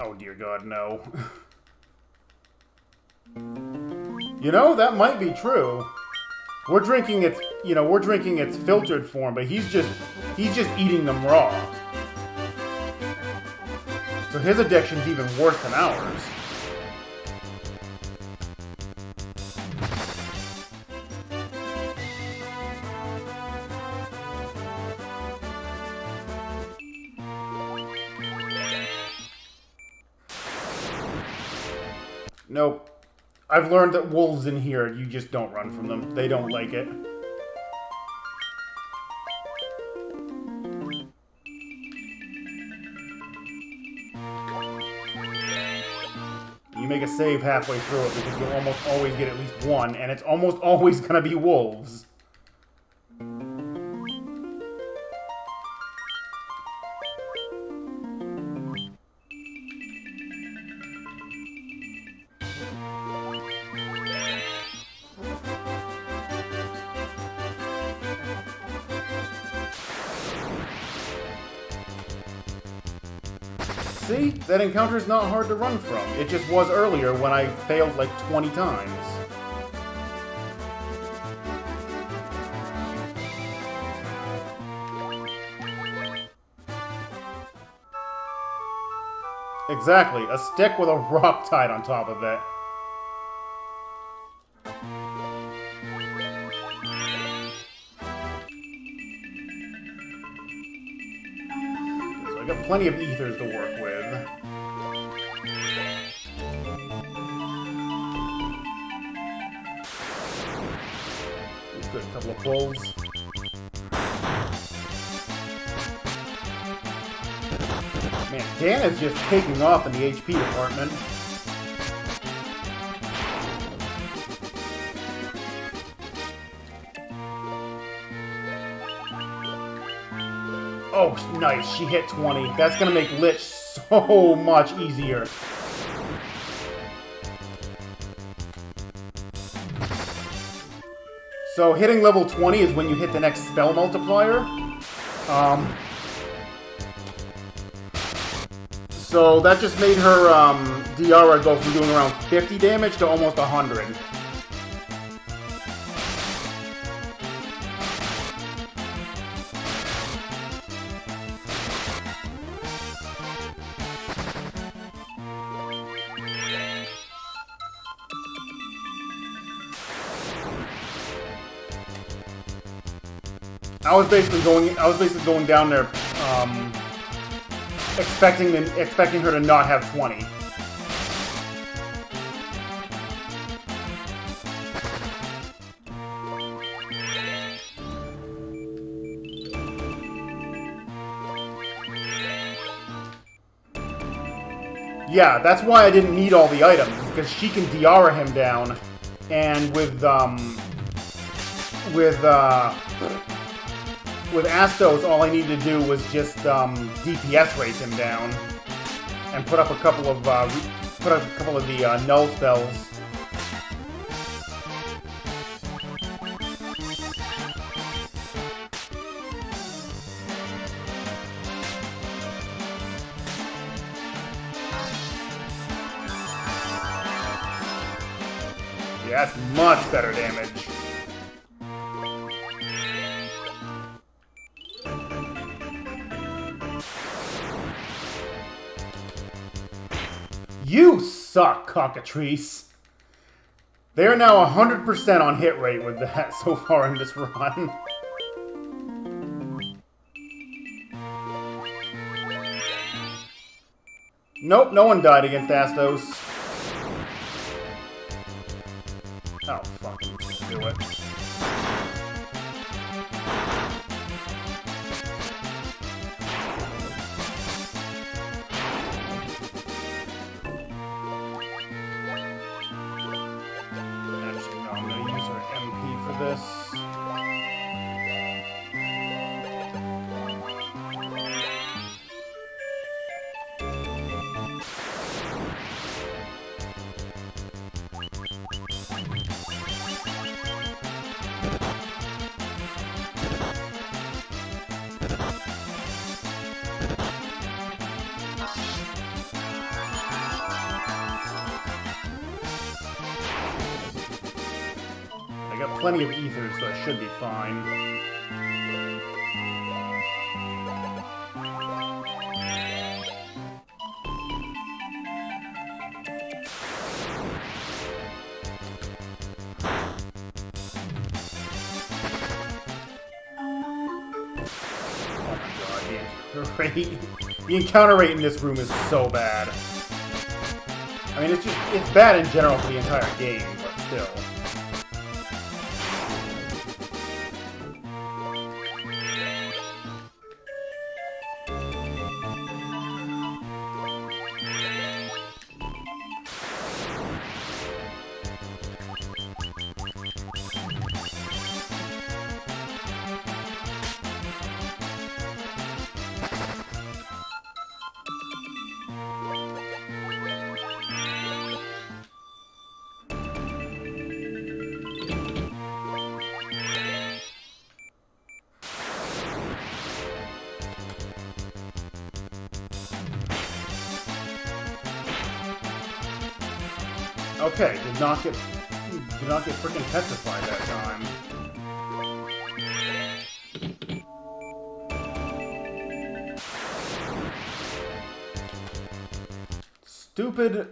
Oh dear god, no. you know, that might be true. We're drinking its, you know, we're drinking its filtered form, but he's just, he's just eating them raw. So his addiction's even worse than ours. Nope. I've learned that wolves in here, you just don't run from them. They don't like it. Save halfway through it because you'll almost always get at least one, and it's almost always gonna be wolves. That encounter's not hard to run from. It just was earlier when I failed like 20 times. Exactly, a stick with a rock tied on top of it. So I got plenty of Pulls. Man, Dan is just taking off in the HP department. Oh, nice. She hit 20. That's going to make Lich so much easier. So hitting level 20 is when you hit the next spell multiplier. Um, so that just made her um, Diara go from doing around 50 damage to almost 100. I was basically going. I was basically going down there, um, expecting them, expecting her to not have twenty. Yeah, that's why I didn't need all the items because she can Diara him down, and with um, with uh with Astos, all I needed to do was just um, DPS race him down and put up a couple of uh, put up a couple of the uh, null spells. Cockatrice. They are now 100% on hit rate with that so far in this run. Nope, no one died against Astos. Oh, fucking do it. Fine. Oh the encounter rate in this room is so bad. I mean, it's just, it's bad in general for the entire game, but still.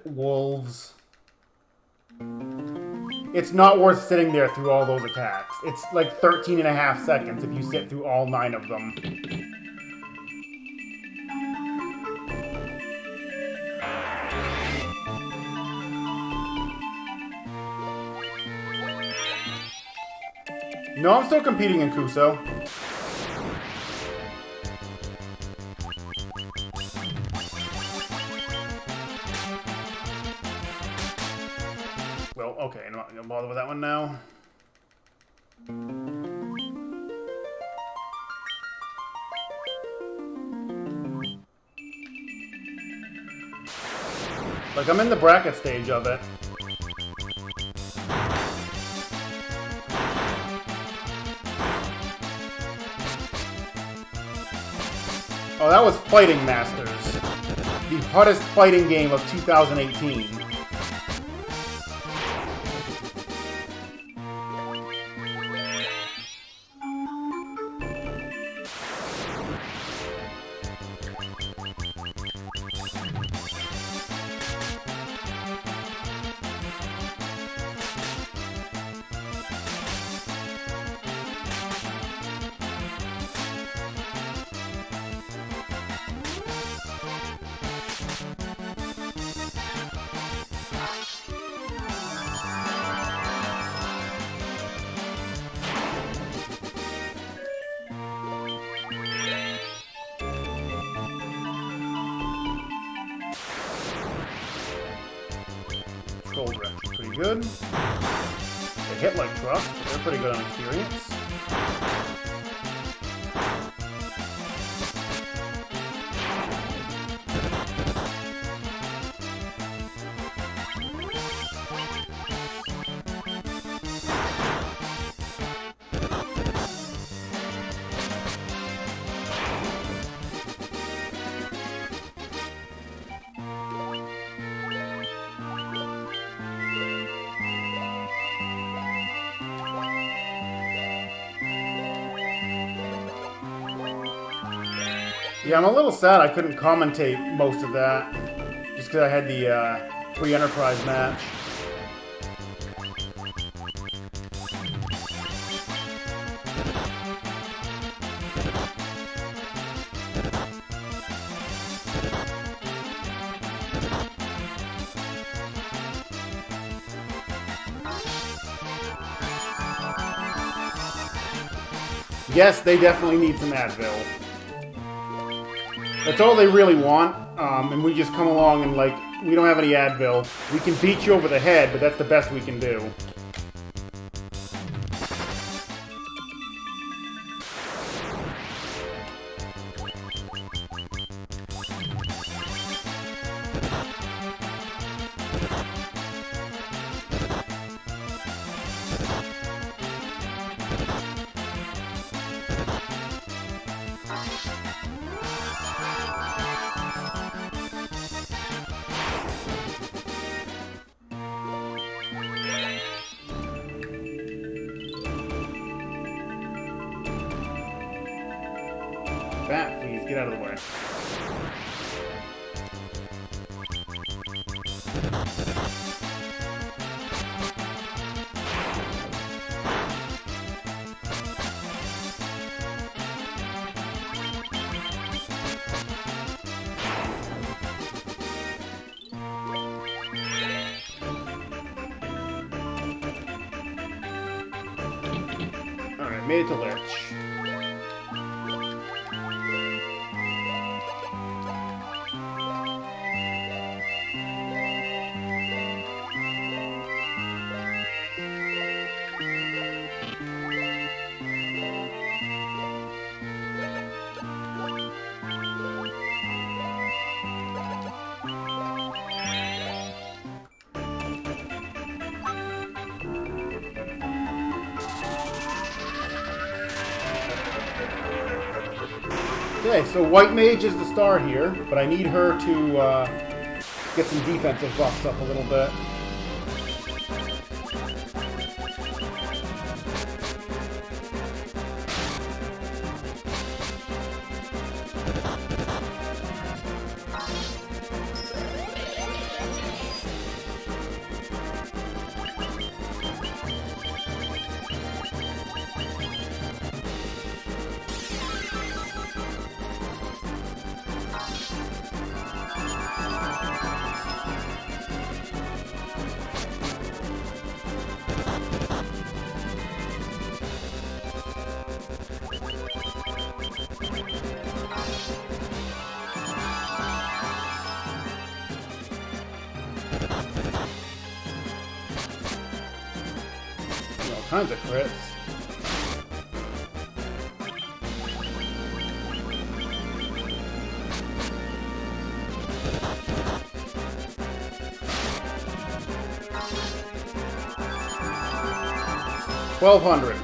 Wolves. It's not worth sitting there through all those attacks. It's like 13 and a half seconds if you sit through all nine of them. No, I'm still competing in Kuso. In the bracket stage of it. Oh, that was Fighting Masters. The hottest fighting game of 2018. They're pretty good on experience. Yeah, I'm a little sad I couldn't commentate most of that. Just because I had the uh, free Enterprise match. Yes, they definitely need some Advil. That's all they really want, um, and we just come along and, like, we don't have any Advil. We can beat you over the head, but that's the best we can do. So White Mage is the star here, but I need her to uh, get some defensive buffs up a little bit. 1200.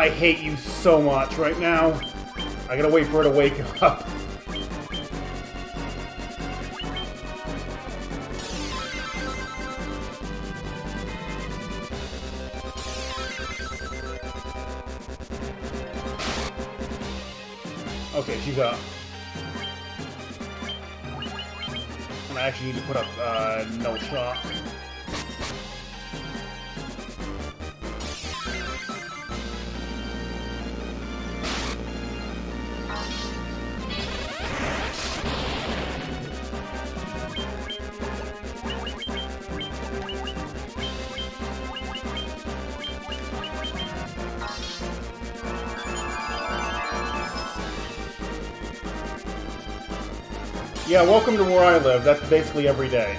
I hate you so much right now. I gotta wait for her to wake up. Welcome to where I live. That's basically every day.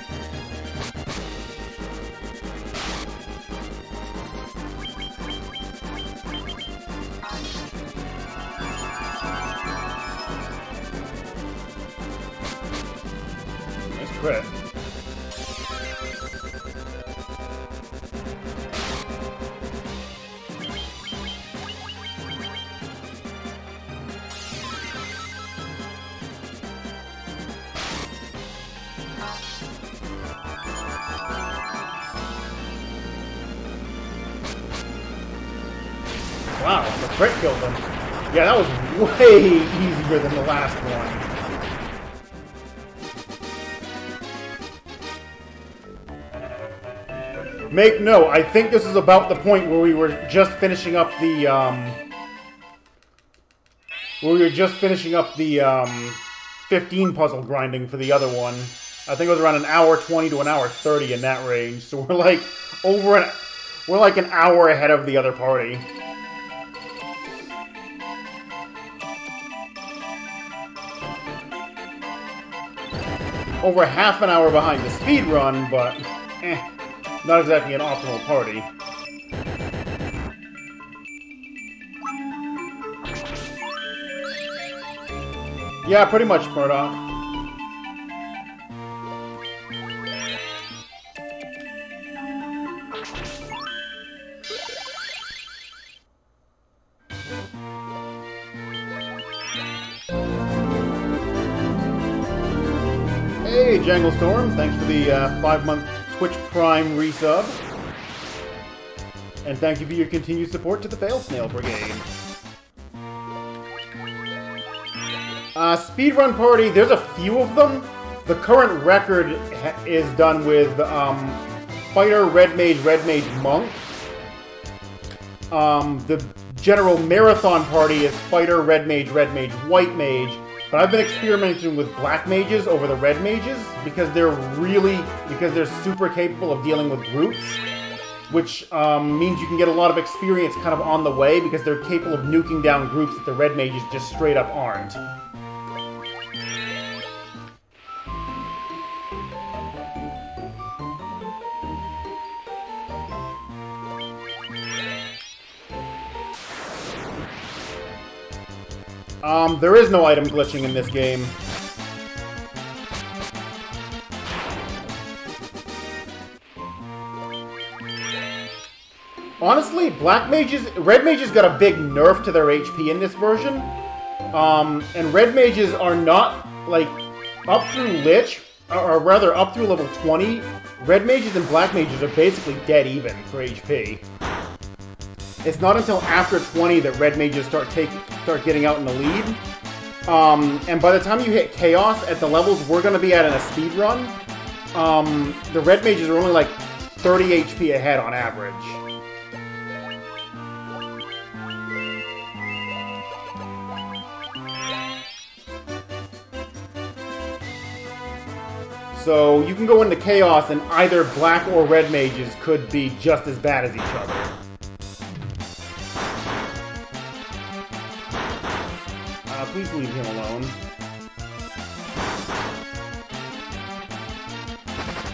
Note, I think this is about the point where we were just finishing up the, um... Where we were just finishing up the, um... 15 puzzle grinding for the other one. I think it was around an hour 20 to an hour 30 in that range. So we're like over an... We're like an hour ahead of the other party. Over half an hour behind the speed run, but... Eh. Not exactly an optimal party. Yeah, pretty much, Murdoch. Hey, Jangle Storm, thanks for the uh, five-month Twitch Prime resub. And thank you for your continued support to the Fail Snail Brigade. Uh, speedrun party, there's a few of them. The current record is done with um, Fighter, Red Mage, Red Mage, Monk. Um, the general marathon party is Fighter, Red Mage, Red Mage, White Mage. But I've been experimenting with black mages over the red mages because they're really, because they're super capable of dealing with groups, which um, means you can get a lot of experience kind of on the way because they're capable of nuking down groups that the red mages just straight up aren't. Um, there is no item glitching in this game. Honestly, black mages, red mages got a big nerf to their HP in this version. Um, and red mages are not, like, up through Lich, or rather up through level 20, red mages and black mages are basically dead even for HP. It's not until after 20 that red mages start take start getting out in the lead. Um, and by the time you hit Chaos at the levels we're going to be at in a speed run, um, the red mages are only like 30 HP ahead on average. So you can go into Chaos and either black or red mages could be just as bad as each other. Please leave him alone.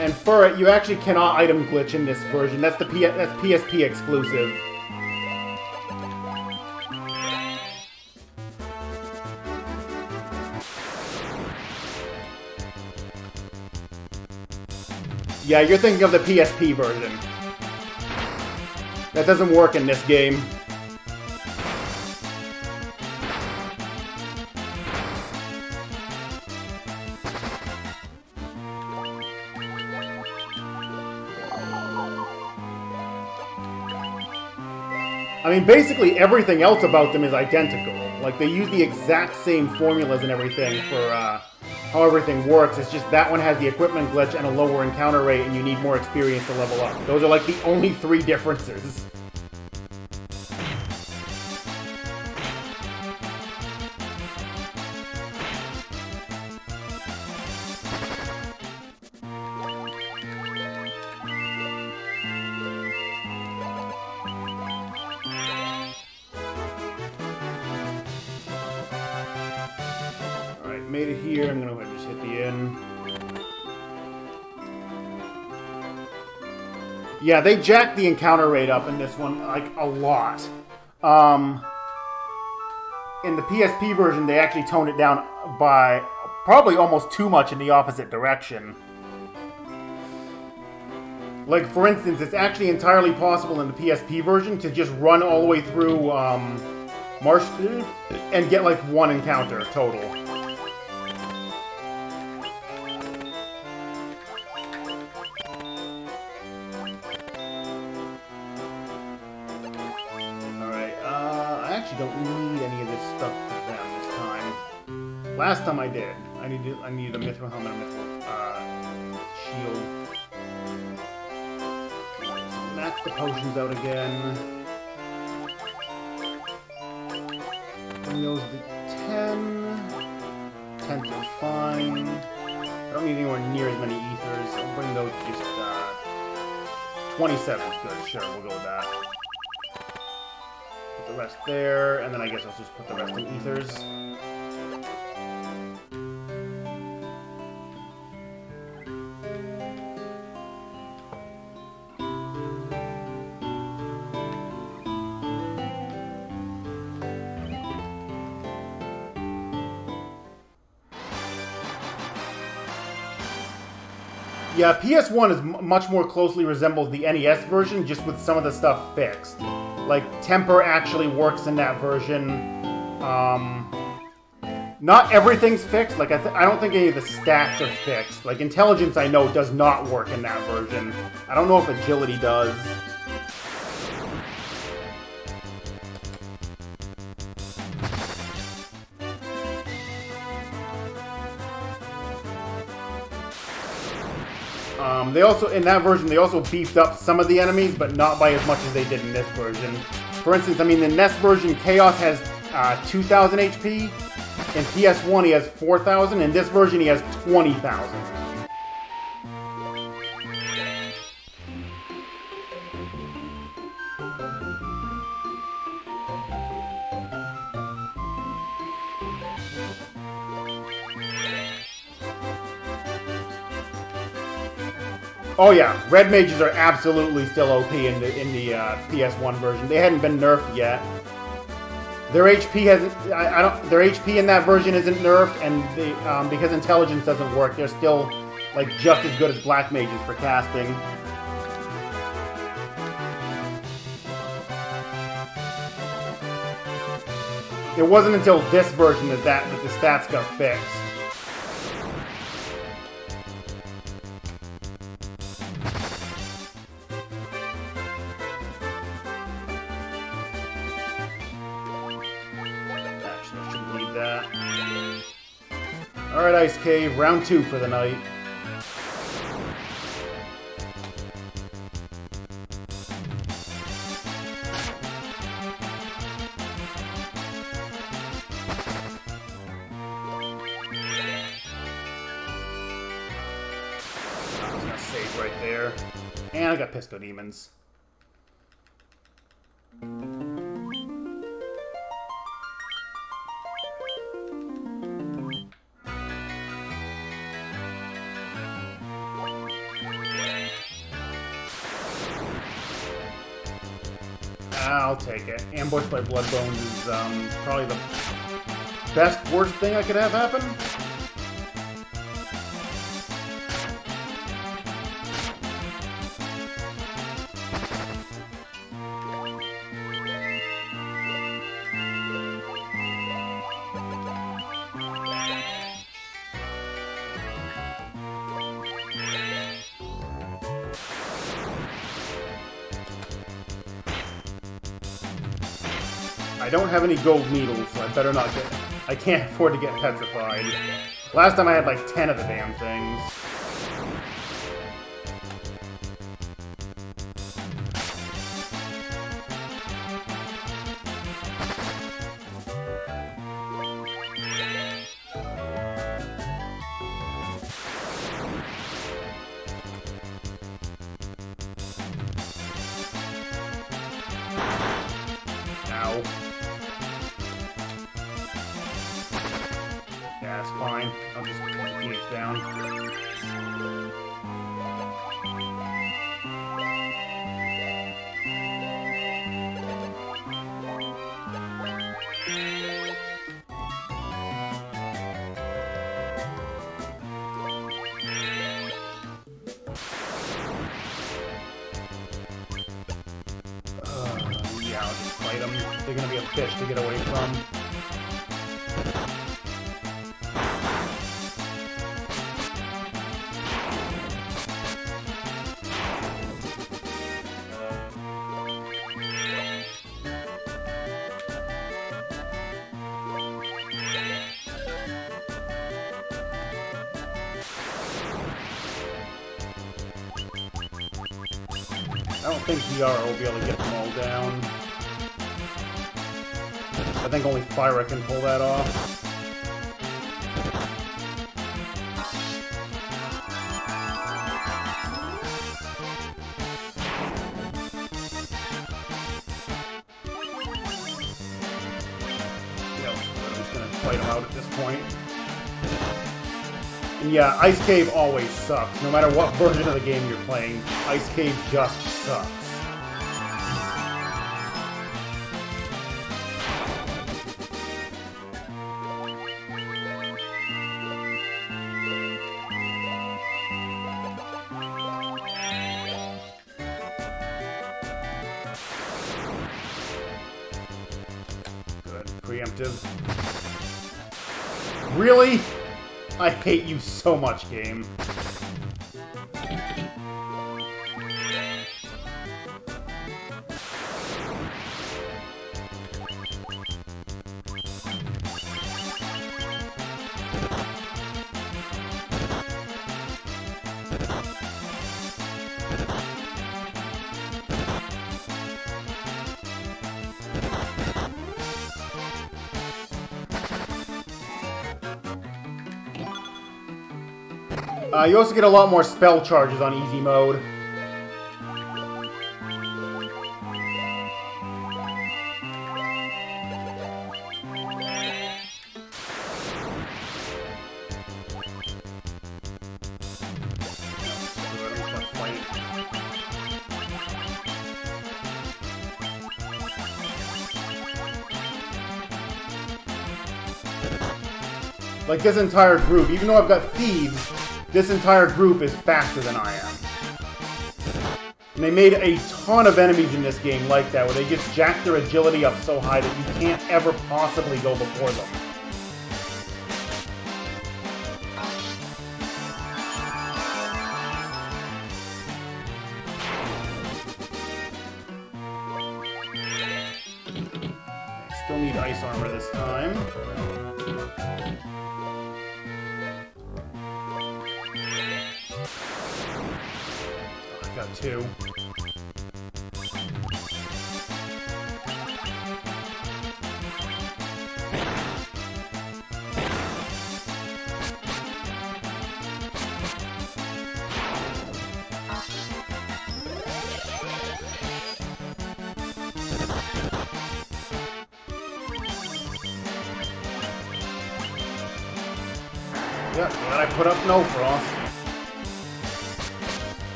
And for it, you actually cannot item glitch in this version. That's the P that's PSP exclusive. Yeah, you're thinking of the PSP version. That doesn't work in this game. I mean, basically everything else about them is identical. Like, they use the exact same formulas and everything for uh, how everything works. It's just that one has the equipment glitch and a lower encounter rate, and you need more experience to level up. Those are like the only three differences. Yeah, they jacked the encounter rate up in this one, like, a lot. Um, in the PSP version, they actually toned it down by probably almost too much in the opposite direction. Like, for instance, it's actually entirely possible in the PSP version to just run all the way through um, Marsh and get, like, one encounter total. Last time I did. I needed I needed a mithril helmet a mithril uh, shield. max the potions out again. Bring those to 10. 10 are fine. I don't need anywhere near as many ethers. I'll bring those to just, uh, 27 is good. Sure, we'll go with that. Put the rest there, and then I guess I'll just put the rest in ethers. Yeah, PS1 is much more closely resembles the NES version, just with some of the stuff fixed. Like, temper actually works in that version. Um, not everything's fixed. Like, I, I don't think any of the stats are fixed. Like, intelligence, I know, does not work in that version. I don't know if agility does. Um, they also, in that version, they also beefed up some of the enemies, but not by as much as they did in this version. For instance, I mean, the NES version, Chaos has uh, 2,000 HP. In PS1, he has 4,000. In this version, he has 20,000. Oh yeah, red mages are absolutely still OP in the in the uh, PS1 version. They hadn't been nerfed yet. Their HP hasn't. I, I, don't. Their HP in that version isn't nerfed, and the um, because intelligence doesn't work, they're still like just as good as black mages for casting. It wasn't until this version that that, that the stats got fixed. Alright, Ice Cave, round two for the night. save right there. And I got Piscodemons. Ambush by Bloodbones is um, probably the best, worst thing I could have happen. Don't have any gold needles, so I better not get... I can't afford to get petrified. Last time I had like 10 of the damn things. Diara will be able to get them all down. I think only Fira can pull that off. yeah, Ice Cave always sucks. No matter what version of the game you're playing, Ice Cave just sucks. Hate you so much, game. You also get a lot more spell charges on easy mode. Like this entire group, even though I've got thieves, this entire group is faster than I am. And they made a ton of enemies in this game like that, where they just jack their agility up so high that you can't ever possibly go before them.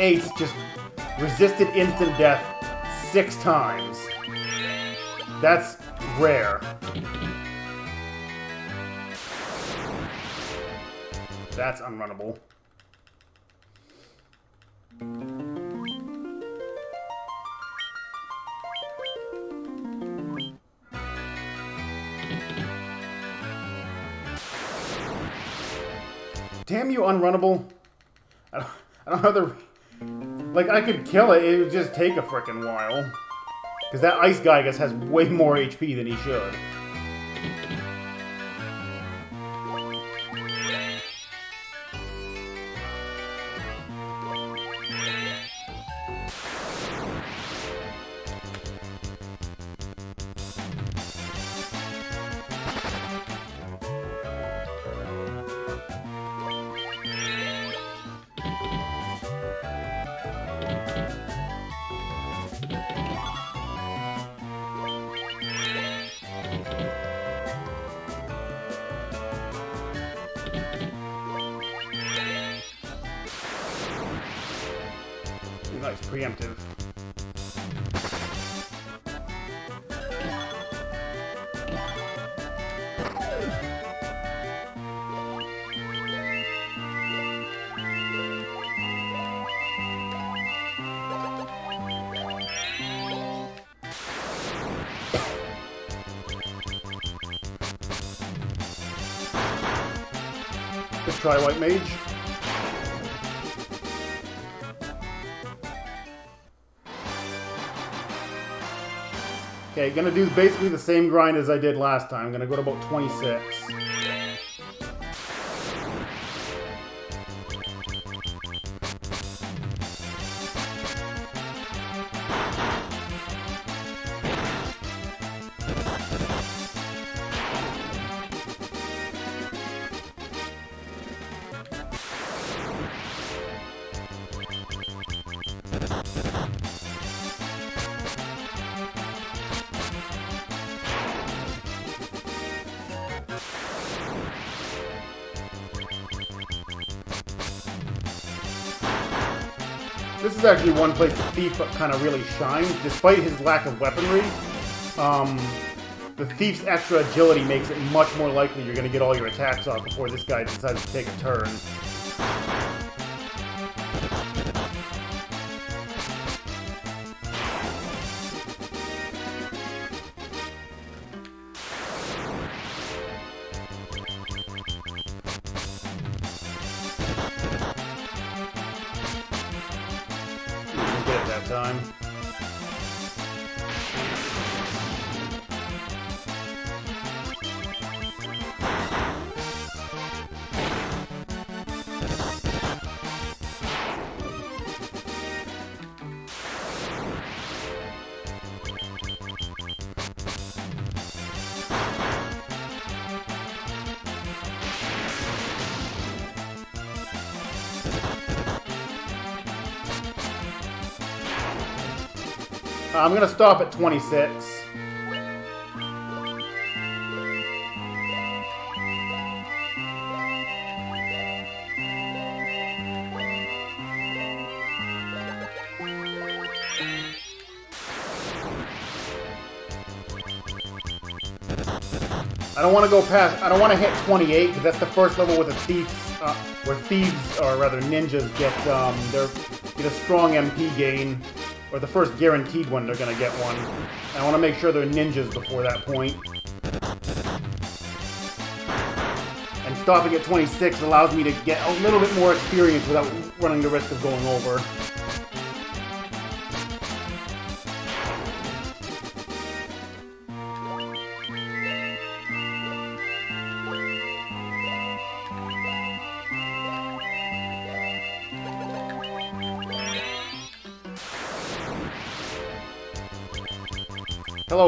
Ace just resisted instant death six times. That's rare. That's unrunnable. Damn you, unrunnable. I don't, I don't know the... Like, I could kill it, it would just take a freaking while. Because that ice guy, I guess, has way more HP than he should. Okay, gonna do basically the same grind as I did last time. I'm gonna go to about 26. Actually one place the Thief kind of really shines. Despite his lack of weaponry, um, the Thief's extra agility makes it much more likely you're going to get all your attacks off before this guy decides to take a turn. I'm gonna stop at 26. I don't want to go past. I don't want to hit 28 because that's the first level where the thieves, uh, where thieves or rather ninjas get um, their get a strong MP gain, or the first guaranteed one they're gonna get one. I want to make sure they're ninjas before that point. And stopping at 26 allows me to get a little bit more experience without running the risk of going over.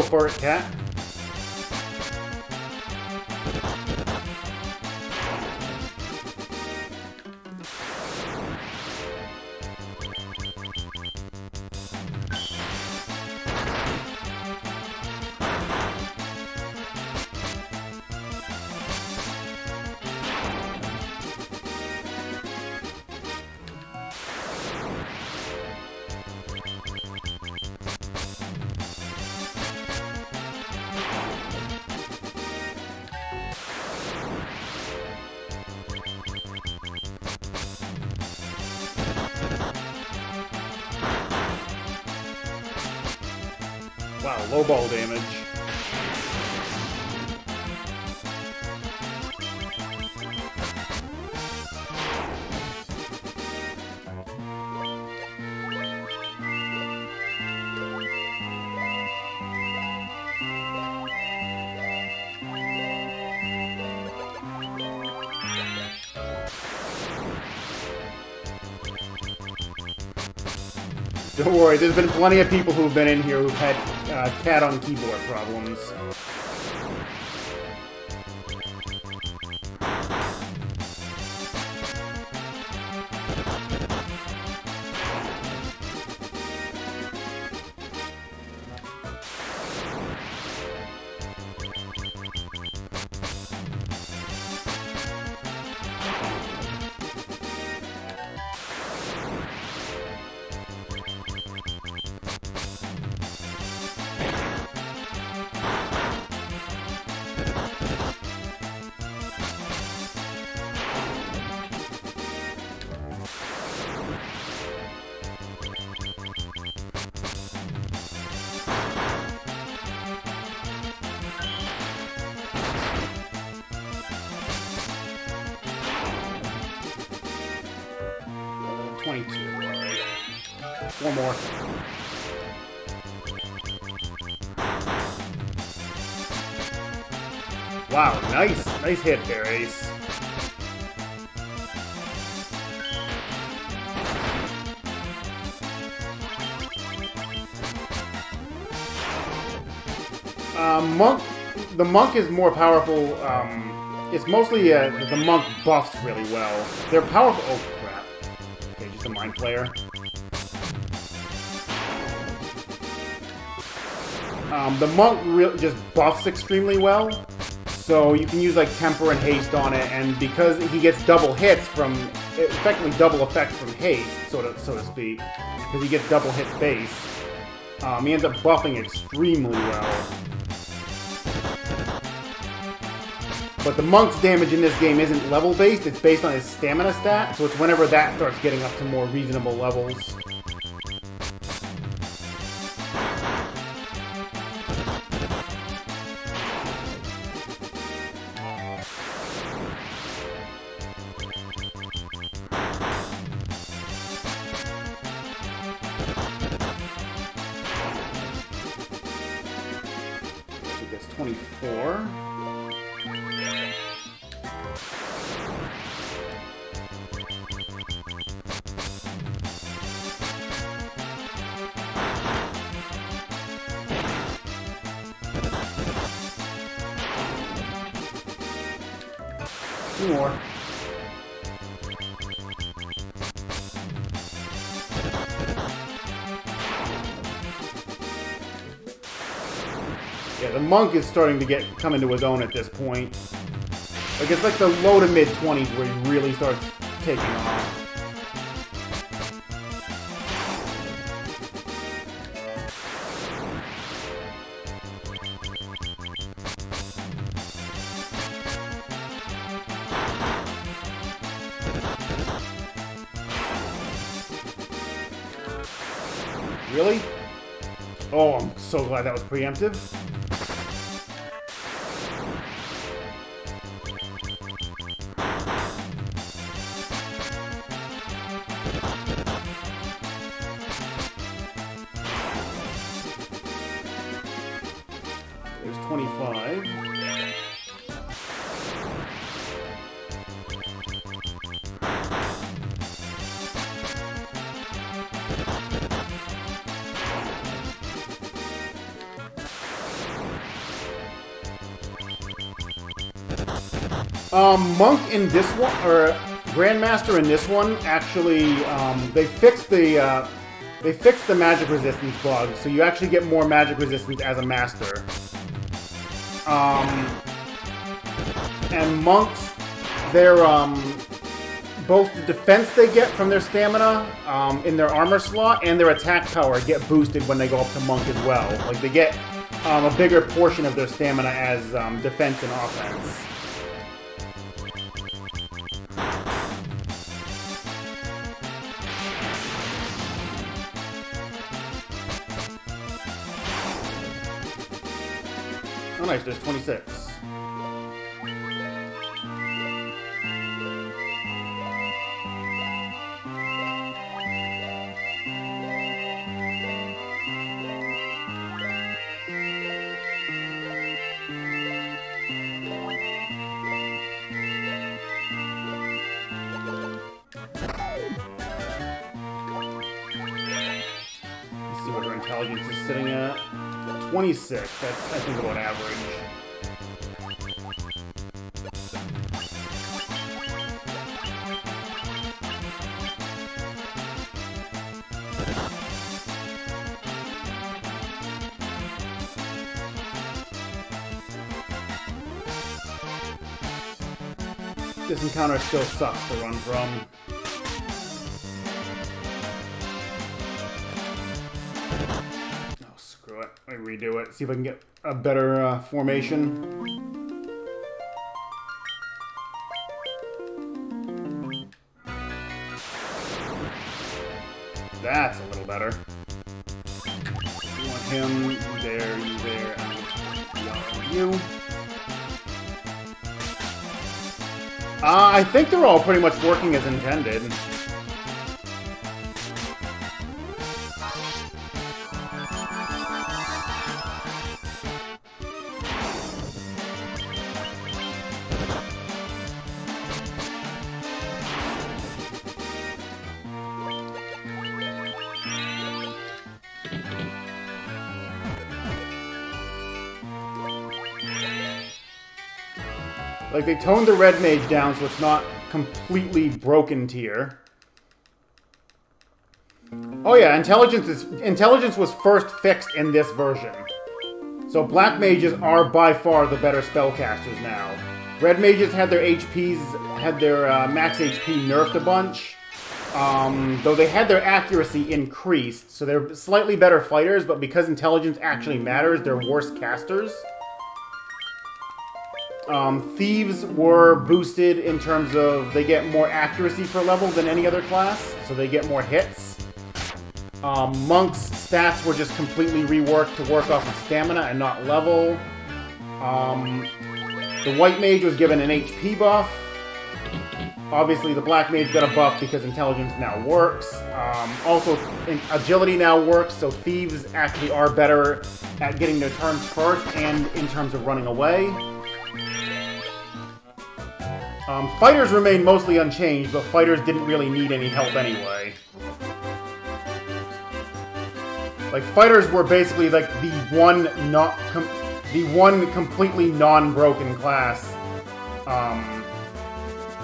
Hello, Furret Cat. Worry, there's been plenty of people who've been in here who've had uh, cat on keyboard problems. Nice. Hit there, Ace. Um, monk, the monk is more powerful. Um, it's mostly uh, the monk buffs really well. They're powerful. Oh crap! Okay, just a Mind Flayer. Um, the monk just buffs extremely well, so you can use like temper and haste on it, and because he gets double hits from, effectively double effects from haste, so to so to speak, because he gets double hit base, um, he ends up buffing extremely well. But the monk's damage in this game isn't level-based, it's based on his stamina stat, so it's whenever that starts getting up to more reasonable levels. Monk is starting to get come into his own at this point. Like it's like the low to mid 20s where he really starts taking off. Really? Oh, I'm so glad that was preemptive. In this one, or Grandmaster in this one, actually, um, they fixed the, uh, they fixed the magic resistance bug, so you actually get more magic resistance as a master. Um, and monks, they're, um, both the defense they get from their stamina um, in their armor slot and their attack power get boosted when they go up to monk as well. Like they get um, a bigger portion of their stamina as um, defense and offense. There's 26. Let's see what her intelligence is sitting at. 26, that's I think about average. Encounter still sucks to run from. Oh, screw it. Let me redo it. See if I can get a better uh, formation. I think they're all pretty much working as intended. Like, they toned the red mage down so it's not completely broken tier. Oh yeah, intelligence is intelligence was first fixed in this version. So black mages are by far the better spellcasters now. Red mages had their HPs, had their uh, max HP nerfed a bunch. Um, though they had their accuracy increased, so they're slightly better fighters, but because intelligence actually matters, they're worse casters. Um, thieves were boosted in terms of they get more accuracy per level than any other class, so they get more hits. Um, monks' stats were just completely reworked to work off of stamina and not level. Um, the white mage was given an HP buff. Obviously, the black mage got a buff because intelligence now works. Um, also, agility now works, so thieves actually are better at getting their turns first and in terms of running away. Um, fighters remained mostly unchanged, but fighters didn't really need any help anyway. Like fighters were basically like the one not the one completely non-broken class, um,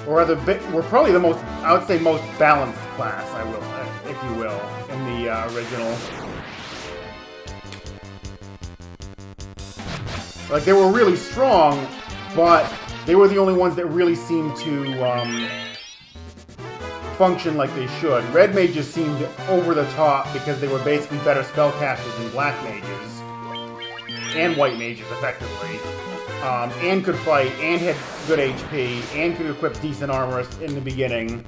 or rather, we're probably the most I would say most balanced class. I will, uh, if you will, in the uh, original. Like they were really strong, but they were the only ones that really seemed to. Um, function like they should. Red mages seemed over the top because they were basically better spellcasters than black mages. And white mages, effectively. Um, and could fight, and had good HP, and could equip decent armor in the beginning.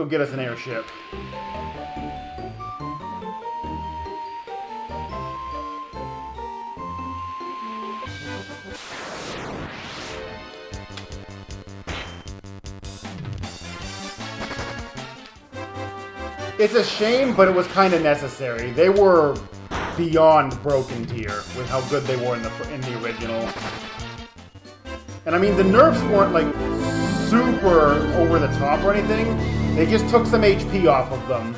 Go get us an airship. It's a shame, but it was kind of necessary. They were beyond broken tier with how good they were in the in the original. And I mean, the nerfs weren't like super over the top or anything. They just took some HP off of them.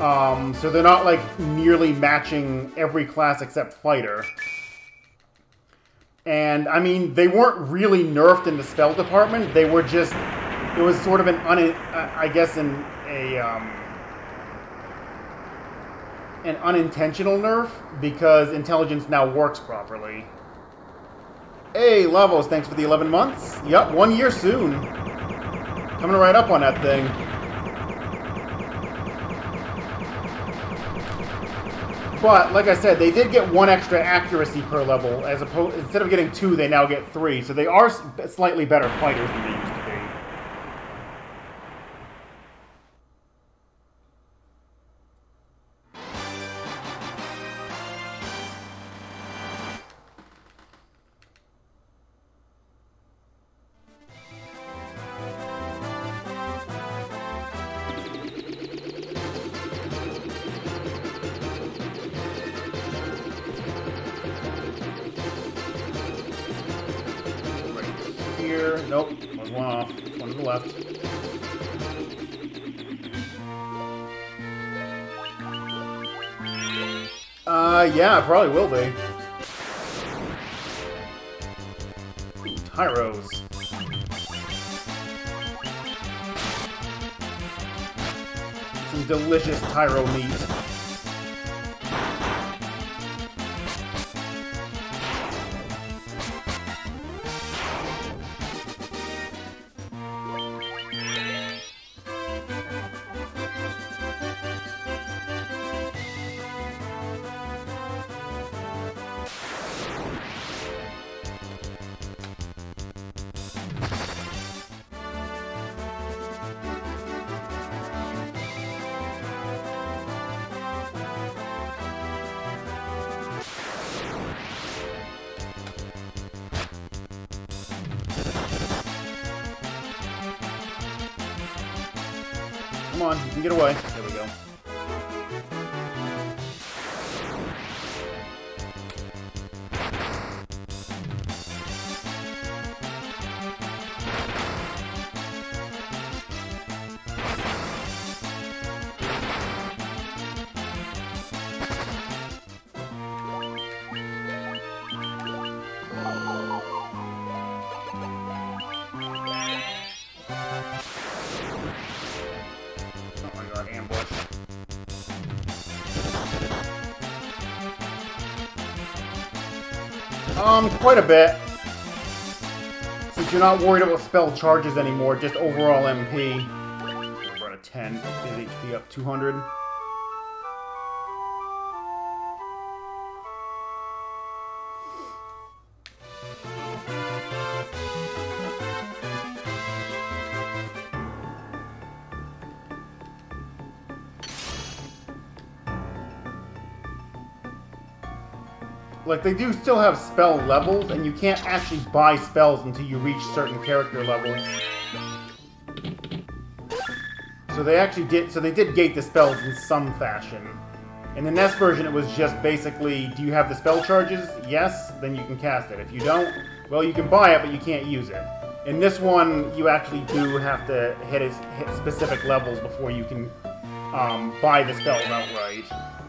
Um, so they're not, like, nearly matching every class except Fighter. And, I mean, they weren't really nerfed in the spell department. They were just... It was sort of an, un, I guess, an, a, um, an unintentional nerf because intelligence now works properly. Hey, Lavos, thanks for the 11 months. Yep, one year soon. Coming right up on that thing. But like I said, they did get one extra accuracy per level, as opposed instead of getting two, they now get three. So they are slightly better fighters than they used to. Probably will be. Tyros. Some delicious Tyro meat. Quite a bit. Since you're not worried about spell charges anymore, just overall MP. We're at a 10. His HP up 200. Like they do still have spell levels, and you can't actually buy spells until you reach certain character levels. So they actually did. So they did gate the spells in some fashion. In the NES version, it was just basically, do you have the spell charges? Yes, then you can cast it. If you don't, well, you can buy it, but you can't use it. In this one, you actually do have to hit, hit specific levels before you can um, buy the spells outright.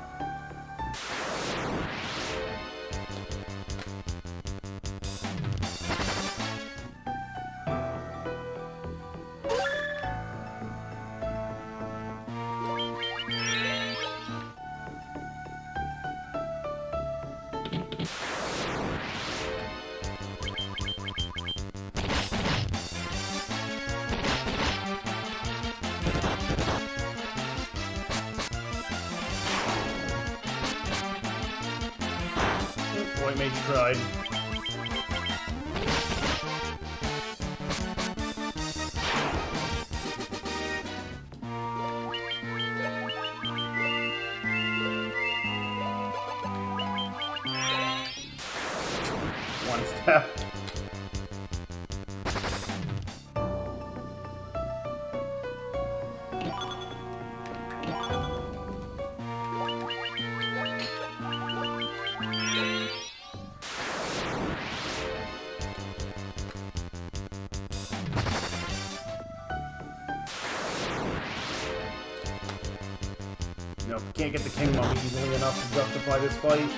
This fight.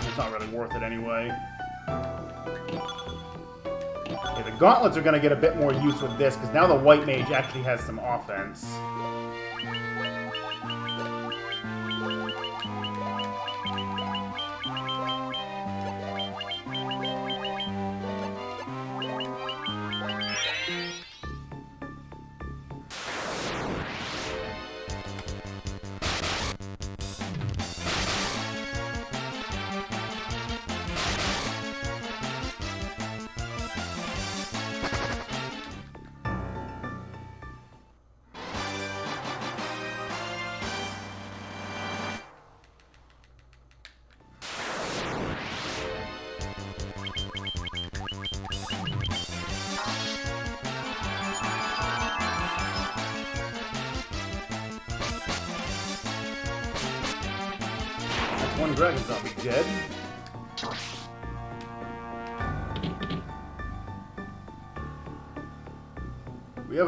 It's not really worth it anyway. Okay, the gauntlets are going to get a bit more use with this, because now the White Mage actually has some offense.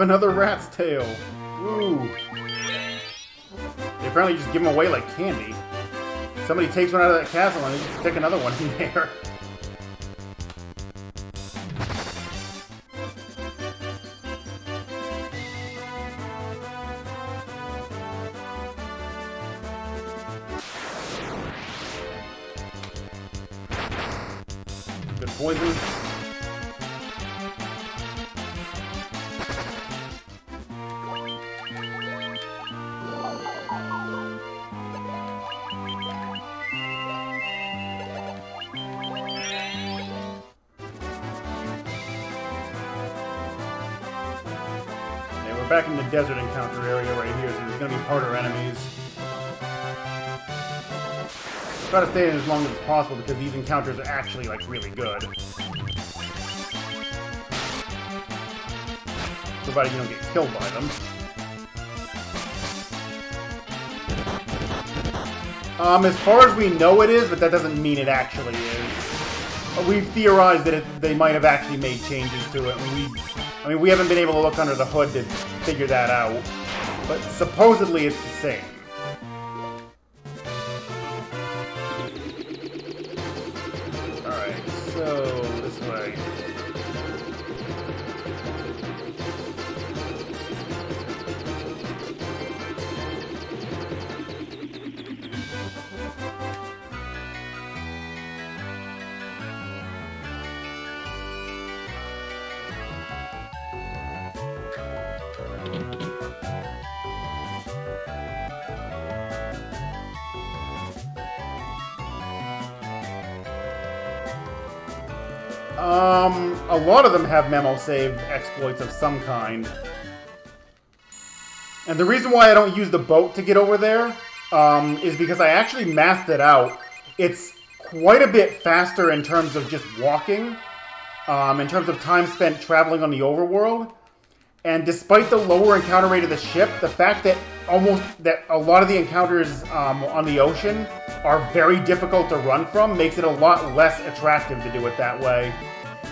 Another rat's tail. Woo! They apparently just give them away like candy. Somebody takes one out of that castle and they just stick another one in there. in the desert encounter area right here, so there's gonna be harder enemies. Try to stay in as long as possible because these encounters are actually like really good. Provided you don't get killed by them. Um, as far as we know it is, but that doesn't mean it actually is. We've theorized that it, they might have actually made changes to it. I mean, we, I mean, we haven't been able to look under the hood to figure that out. But supposedly it's the same. Lot of them have memo save exploits of some kind. And the reason why I don't use the boat to get over there um, is because I actually mathed it out. It's quite a bit faster in terms of just walking, um, in terms of time spent traveling on the overworld. And despite the lower encounter rate of the ship, the fact that almost that a lot of the encounters um, on the ocean are very difficult to run from makes it a lot less attractive to do it that way.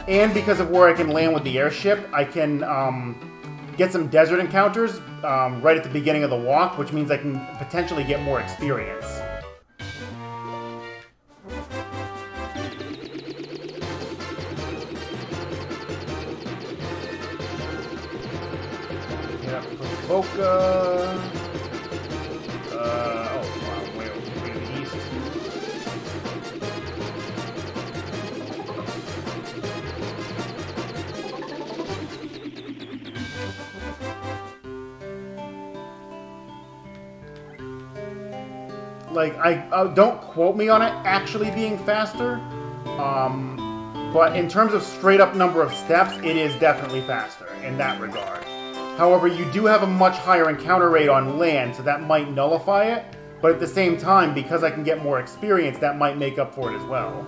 And because of where I can land with the airship, I can um, get some desert encounters um, right at the beginning of the walk, which means I can potentially get more experience. Boca. Like, I uh, don't quote me on it actually being faster, um, but in terms of straight up number of steps, it is definitely faster in that regard. However, you do have a much higher encounter rate on land, so that might nullify it. But at the same time, because I can get more experience, that might make up for it as well.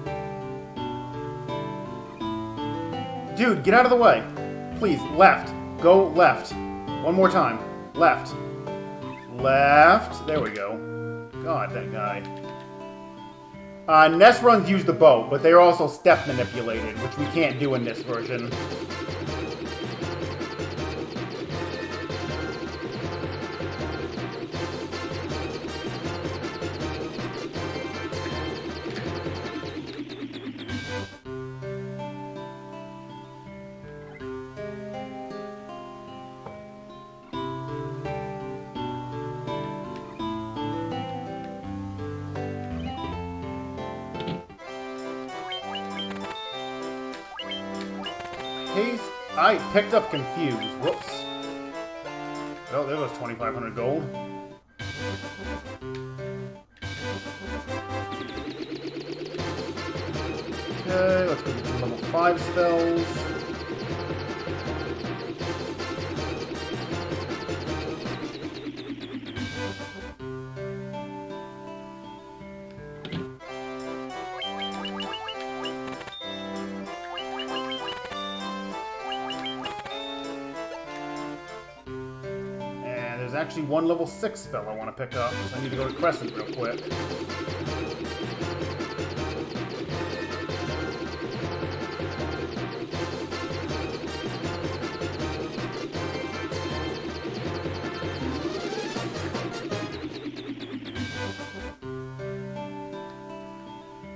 Dude, get out of the way. Please, left. Go left. One more time. Left. Left. There we go. God, that guy. Uh, NES runs use the boat, but they are also step manipulated, which we can't do in this version. Picked up confused. Whoops. Oh, there was 2,500 gold. Okay, let's go get some level 5 spells. Actually one level 6 spell I want to pick up, so I need to go to Crescent real quick.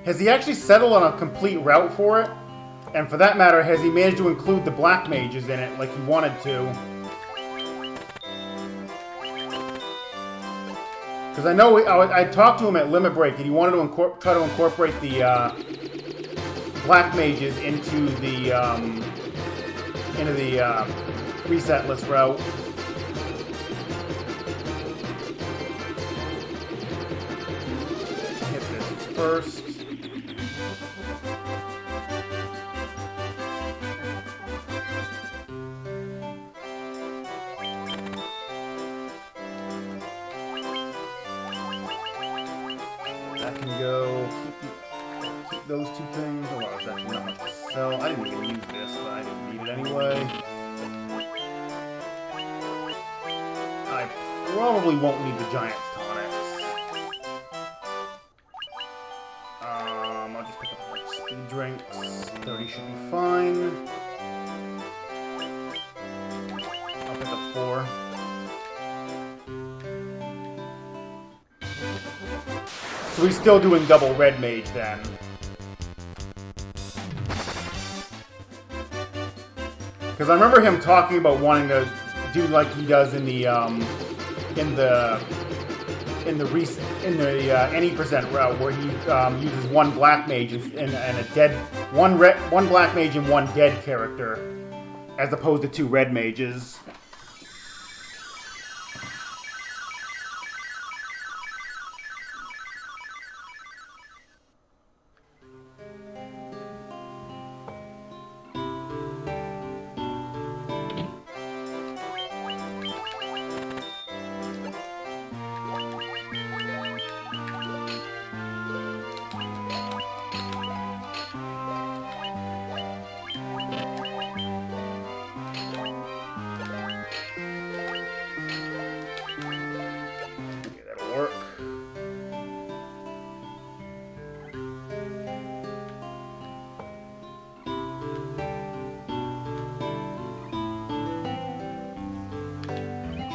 Has he actually settled on a complete route for it? And for that matter, has he managed to include the black mages in it like he wanted to? Because I know we, I, I talked to him at Limit Break, and he wanted to try to incorporate the uh, black mages into the um, into the uh, reset list route. Hit this first. He's still doing double red mage then. Because I remember him talking about wanting to do like he does in the um, in the in the recent in the uh, any percent route where he um, uses one black mage and, and a dead one red one black mage and one dead character, as opposed to two red mages.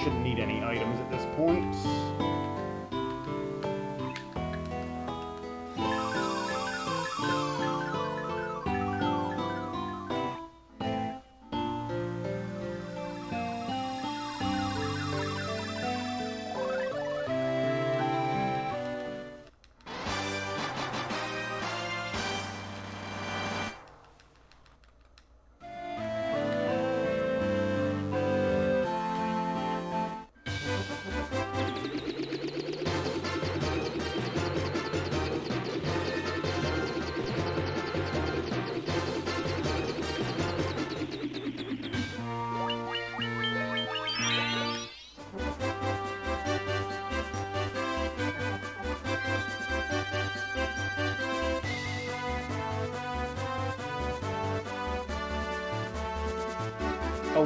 shouldn't need any items at this point.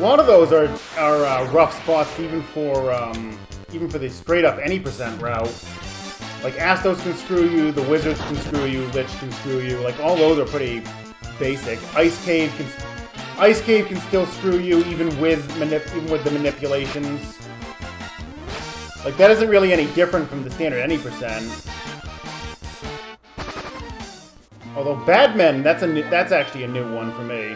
Lot of those are are uh, rough spots, even for um, even for the straight up any percent route. Like Astos can screw you, the Wizards can screw you, Lich can screw you. Like all those are pretty basic. Ice Cave can Ice Cave can still screw you even with even with the manipulations. Like that isn't really any different from the standard any percent. Although Badmen, that's a new, that's actually a new one for me.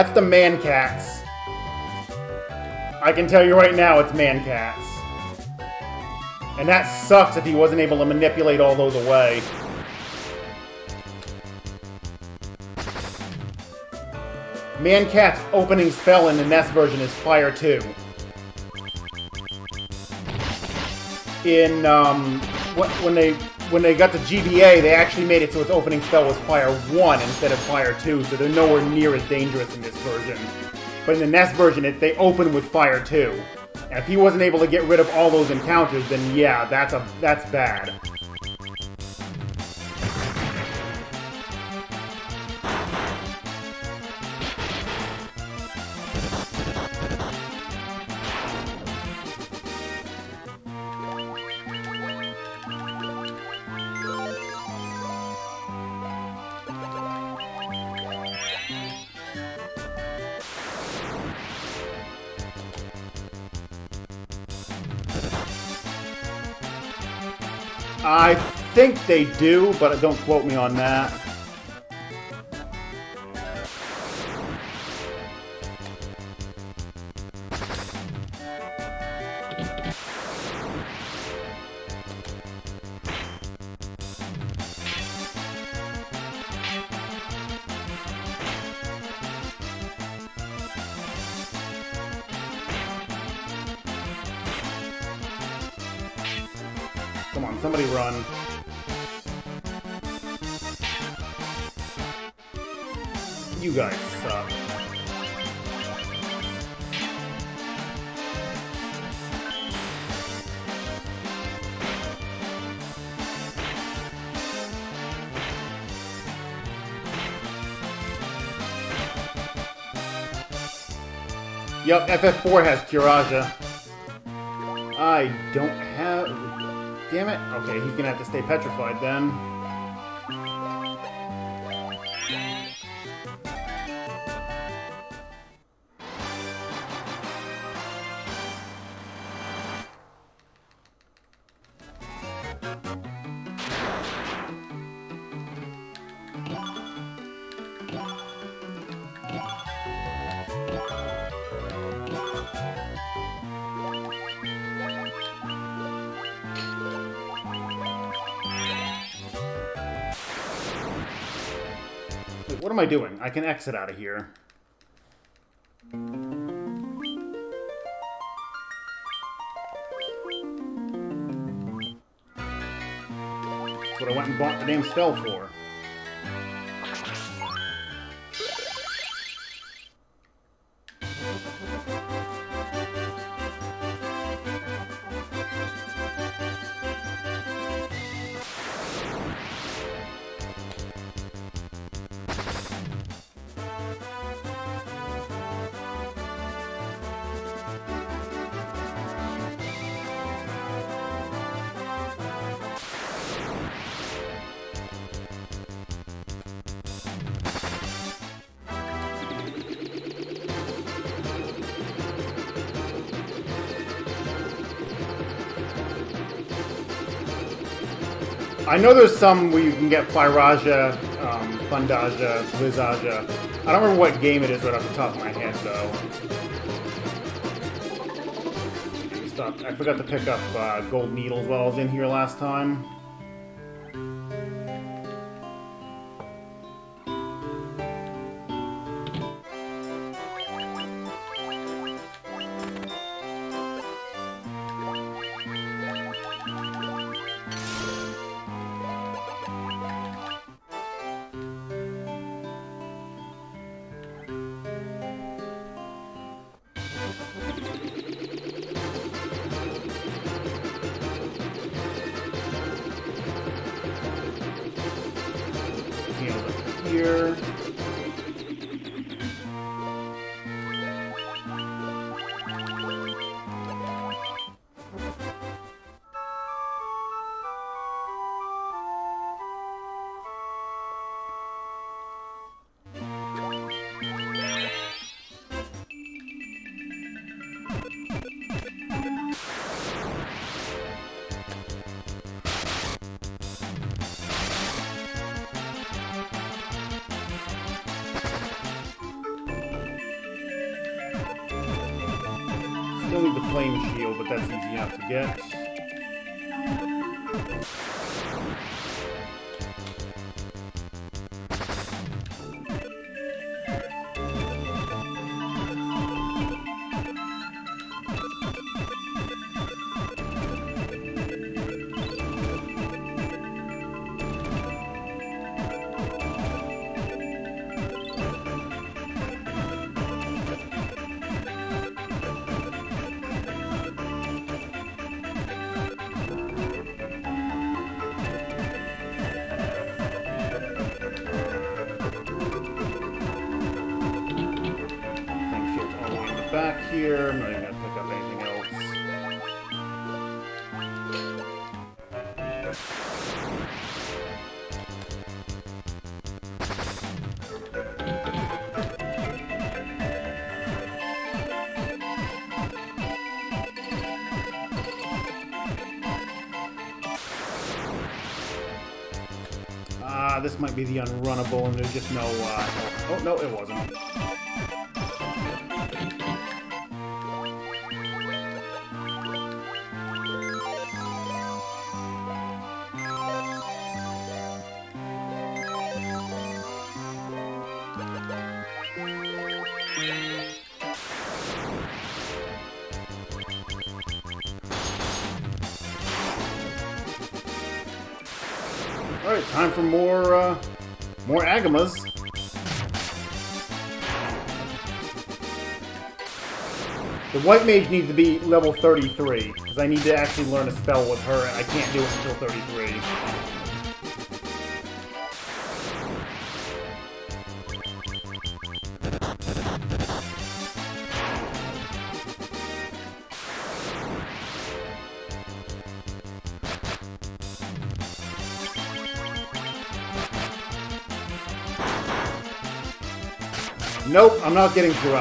That's the man cats. I can tell you right now, it's man cats. And that sucks if he wasn't able to manipulate all those away. Mancat's opening spell in the NES version is Fire 2. In, um, when they when they got the GBA, they actually made it so its opening spell was Fire 1 instead of Fire 2, so they're nowhere near as dangerous in this version. But in the NES version, it, they open with Fire 2. And if he wasn't able to get rid of all those encounters, then yeah, that's a that's bad. They do, but don't quote me on that. Yep, FF4 has Curaja. I don't have... Damn it. Okay, he's gonna have to stay petrified then. I can exit out of here. That's what I went and bought the damn spell for. I know there's some where you can get Firaja, um, Thundaja, Blizzaja. I don't remember what game it is right off the top of my head, though. Stop. I forgot to pick up uh, Gold Needles while I was in here last time. Need the flame shield, but that's easy enough to get. Be the unrunnable, and there's just no, uh... Oh, no, it wasn't. The White Mage needs to be level 33, because I need to actually learn a spell with her, and I can't do it until 33. Nope, I'm not getting through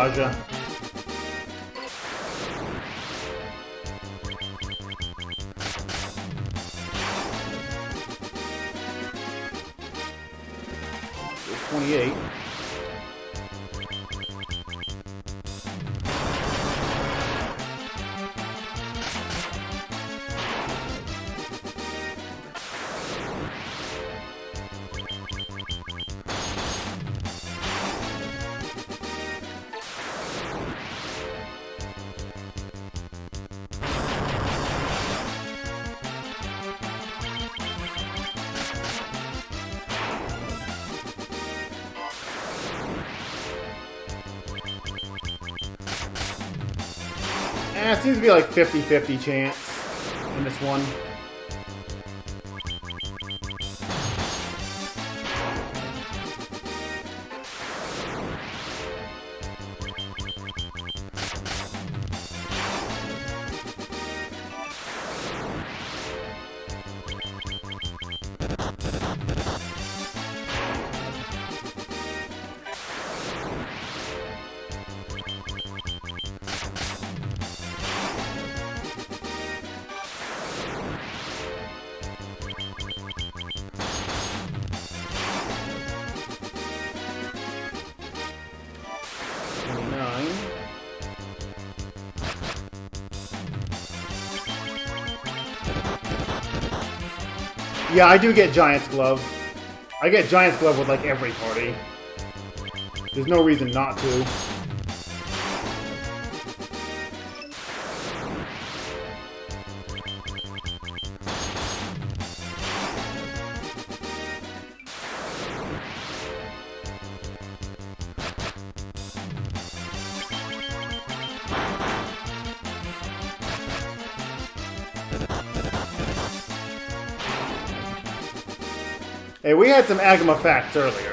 seems to be like 50-50 chance in this one. Yeah, I do get Giant's Glove. I get Giant's Glove with like every party. There's no reason not to. Some Agama facts earlier.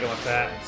Go, there's some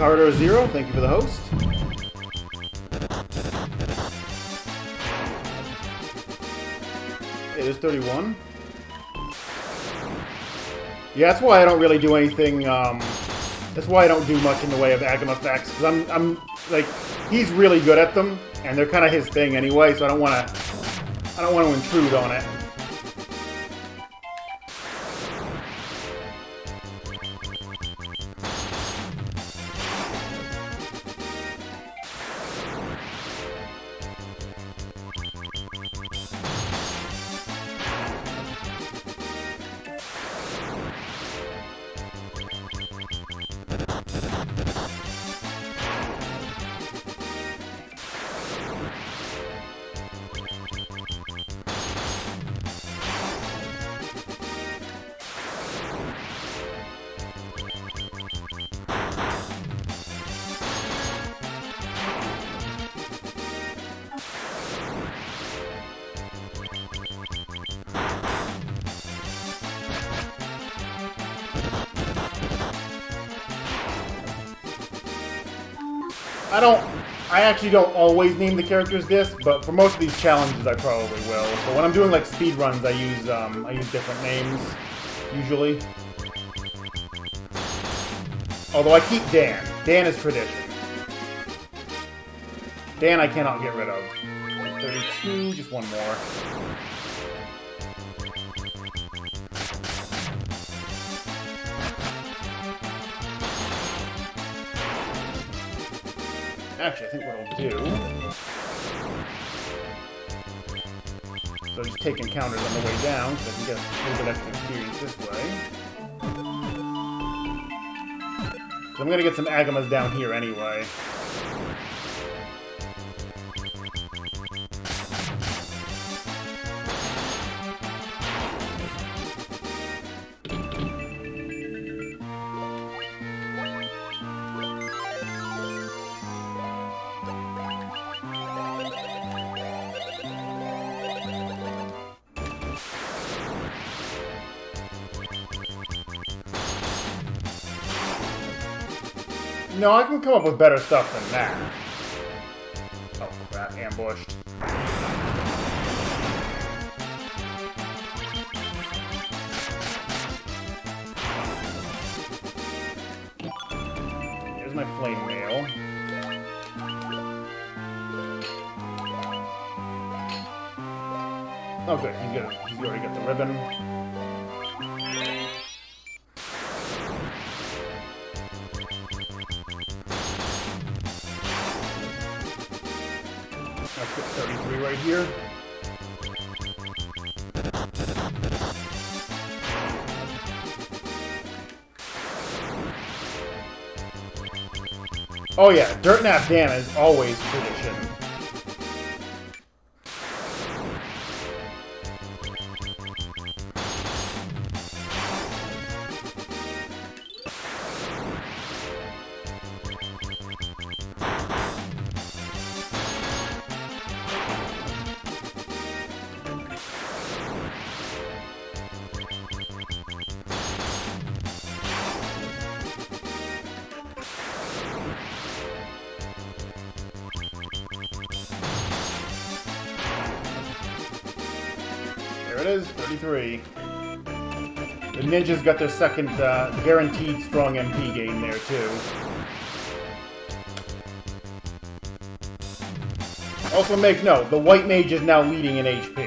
Corridor Zero, thank you for the host. It is 31. Yeah, that's why I don't really do anything, um, that's why I don't do much in the way of Agama effects, because I'm, I'm, like, he's really good at them, and they're kind of his thing anyway, so I don't want to, I don't want to intrude on it. I don't. I actually don't always name the characters this, but for most of these challenges, I probably will. But when I'm doing like speed runs, I use um, I use different names usually. Although I keep Dan. Dan is tradition. Dan I cannot get rid of. 32, just one more. Actually, I think what I'll do... So just take encounters on the way down, so I can get a little bit extra experience this way. So I'm gonna get some Agamas down here anyway. No, I can come up with better stuff than that. Oh crap, ambushed. Here's my flame mail. Oh good, he's got he's already got the ribbon. Oh yeah, Dirt Nap Dan is always tradition. Got their second uh, guaranteed strong MP gain there too. Also make note, the white mage is now leading in HP.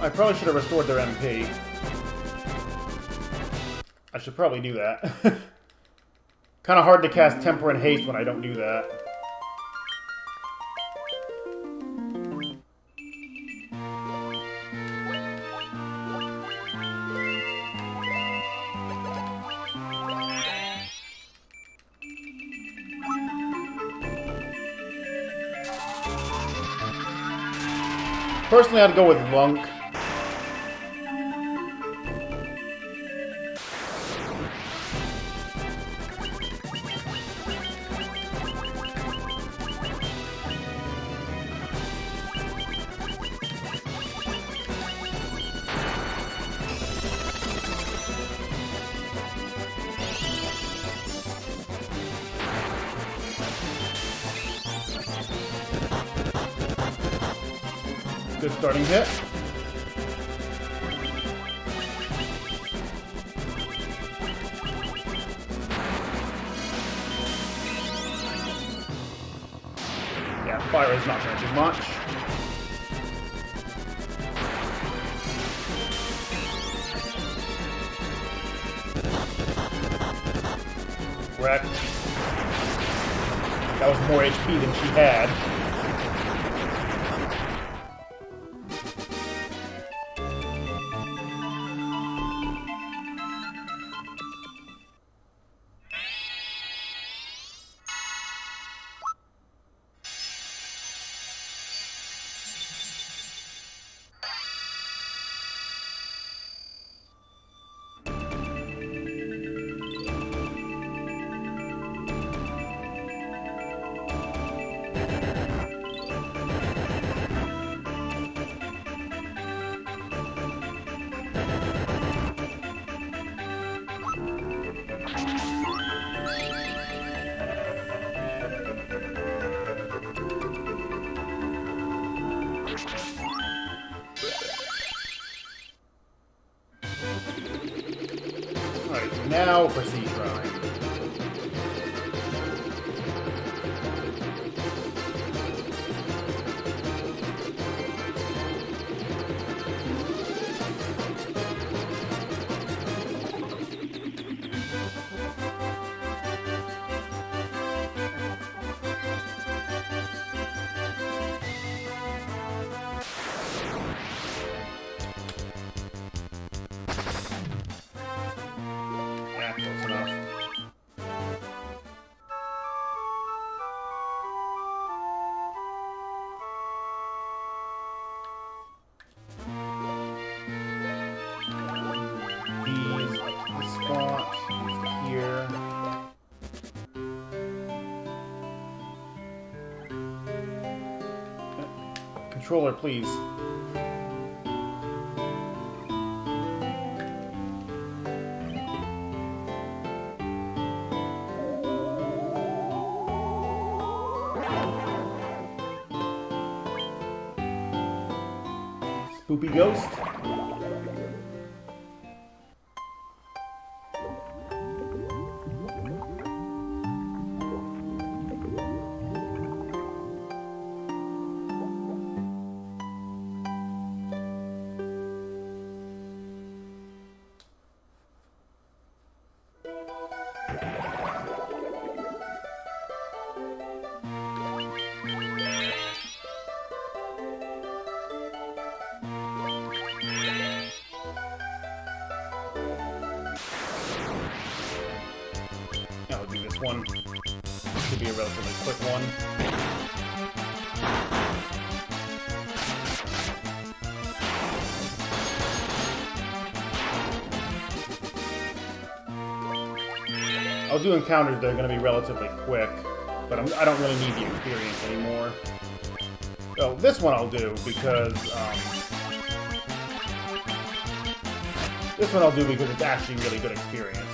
I probably should have restored their MP. I should probably do that. kind of hard to cast Temper and Haste when I don't do that. Personally, I'd go with Lunk. Now Controller, please. Spoopy Ghost. I'll encounters that are going to be relatively quick, but I'm, I do not really need the experience anymore. So this one I'll do because um, this one I'll do because it's actually really good experience.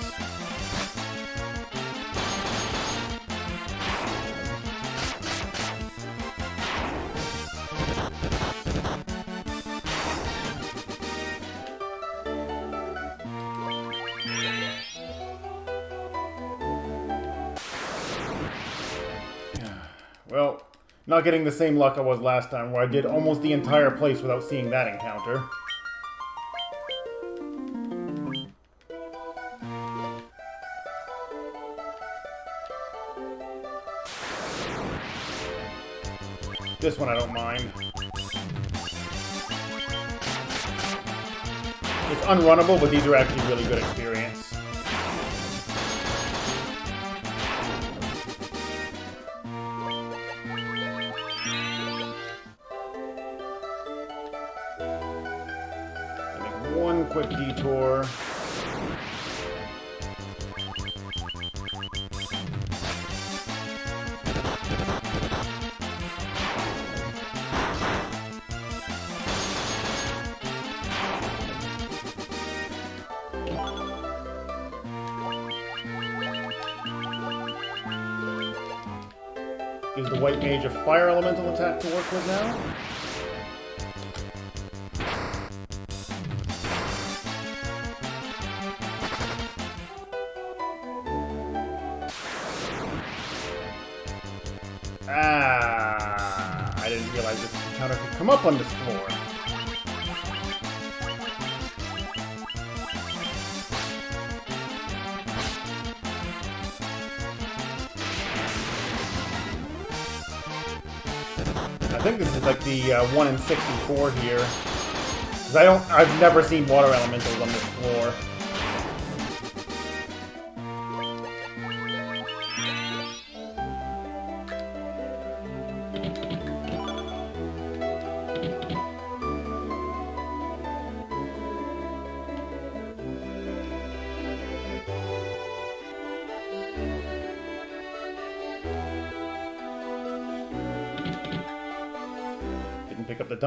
Not getting the same luck I was last time, where I did almost the entire place without seeing that encounter. This one I don't mind. It's unrunnable, but these are actually really good experience. Fire elemental attack to work with now? Ah, I didn't realize this encounter could come up on this the uh, 1 in 64 here. Because I don't, I've never seen water elementals on this floor.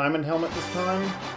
Diamond helmet this time.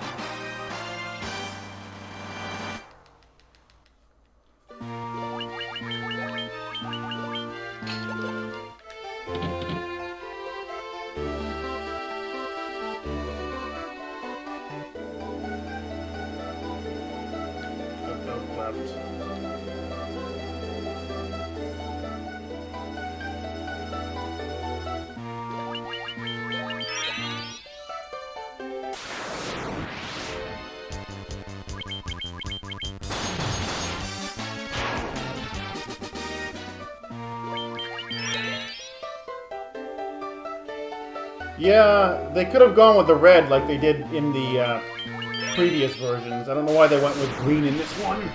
They could have gone with the red like they did in the uh, previous versions. I don't know why they went with green in this one.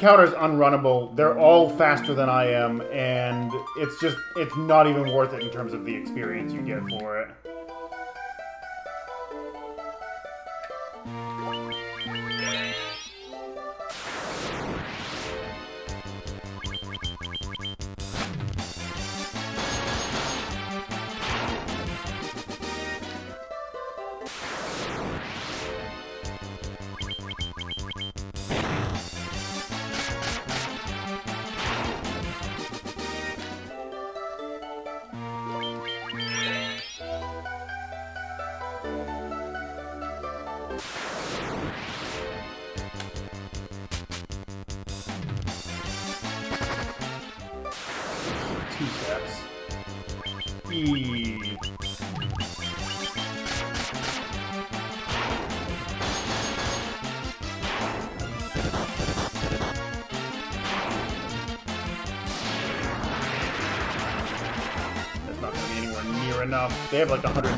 That encounter's unrunnable. They're all faster than I am, and it's just, it's not even worth it in terms of the experience you get for it. They have like 180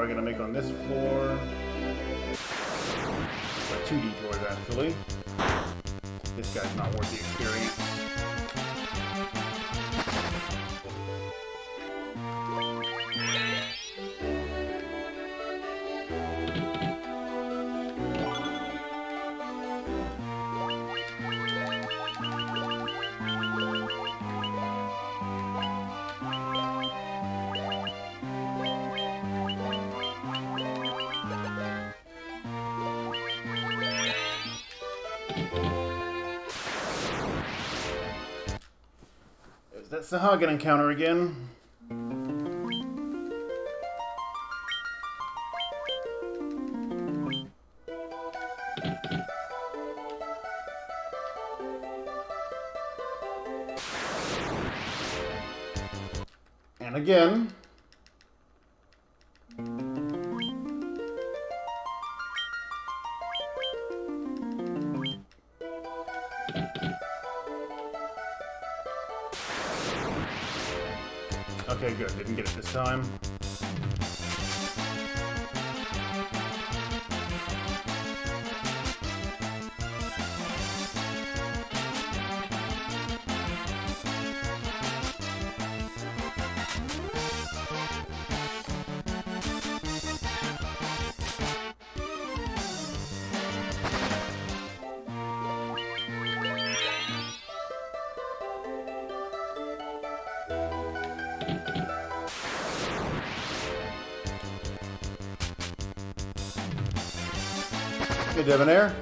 detour I gotta make on this floor. Or two detours, actually. This guy's not worth the experience. That Sahagin encounter again? And again. Time. Debonair.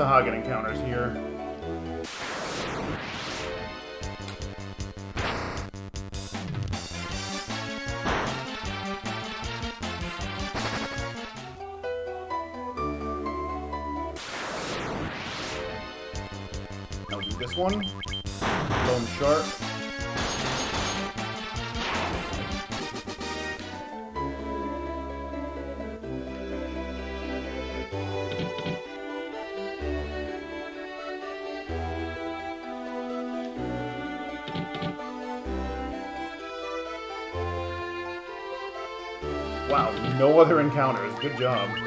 Okay, no encounters here. Encounters. Good job.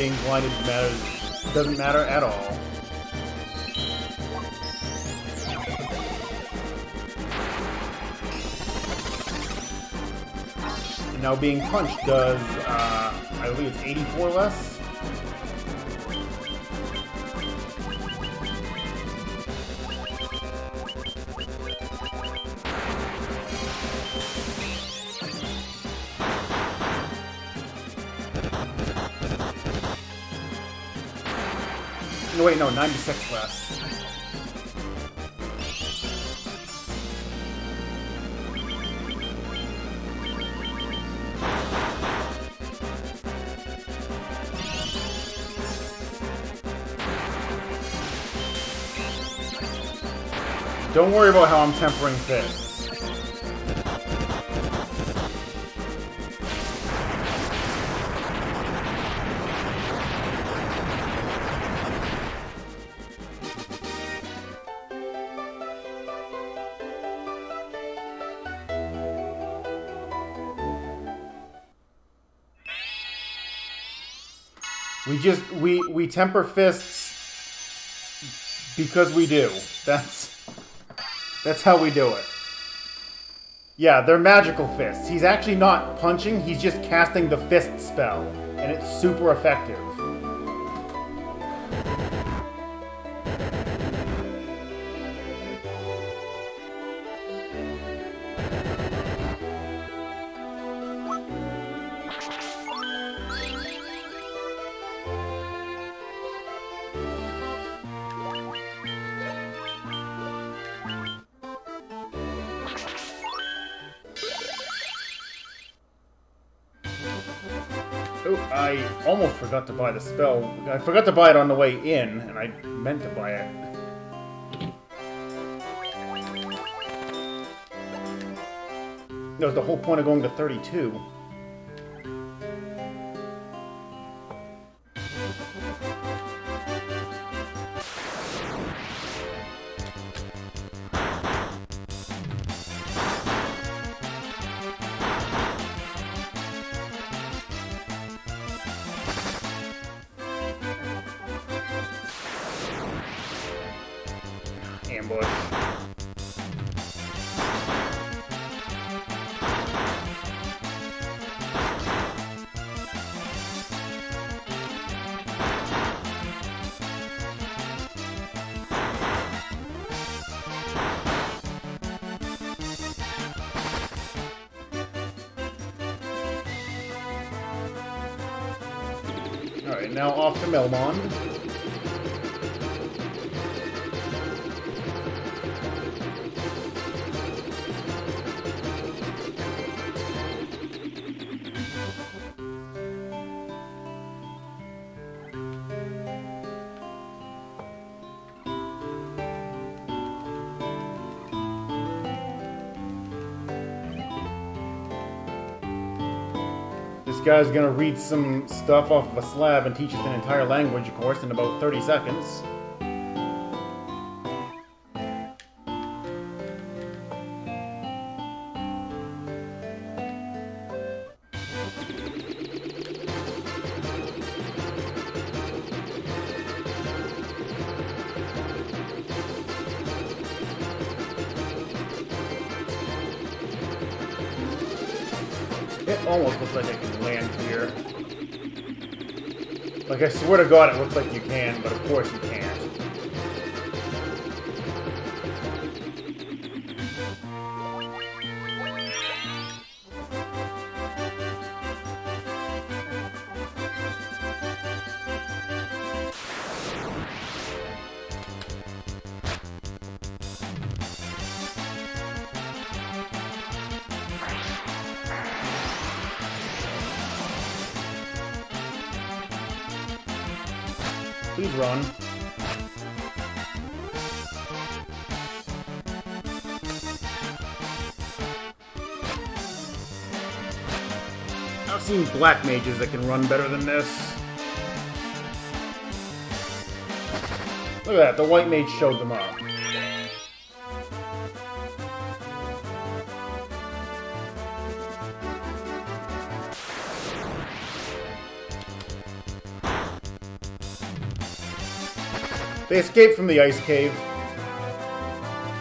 being blinded matters doesn't matter at all. And now being punched does, uh, I believe it's 84 less? No, 96 less. Don't worry about how I'm tempering fists. We we temper fists because we do. That's that's how we do it. Yeah, they're magical fists. He's actually not punching, he's just casting the fist spell, and it's super effective. Forgot to buy the spell. I forgot to buy it on the way in, and I meant to buy it. That was the whole point of going to 32. Now off to Melmond. This guy's gonna read some stuff off of a slab and teach us an entire language of course in about 30 seconds. Swear to God, it looks like you can, but of course you can't. Black mages that can run better than this. Look at that, the white mage showed them up. They escaped from the ice cave.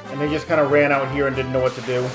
And they just kind of ran out here and didn't know what to do.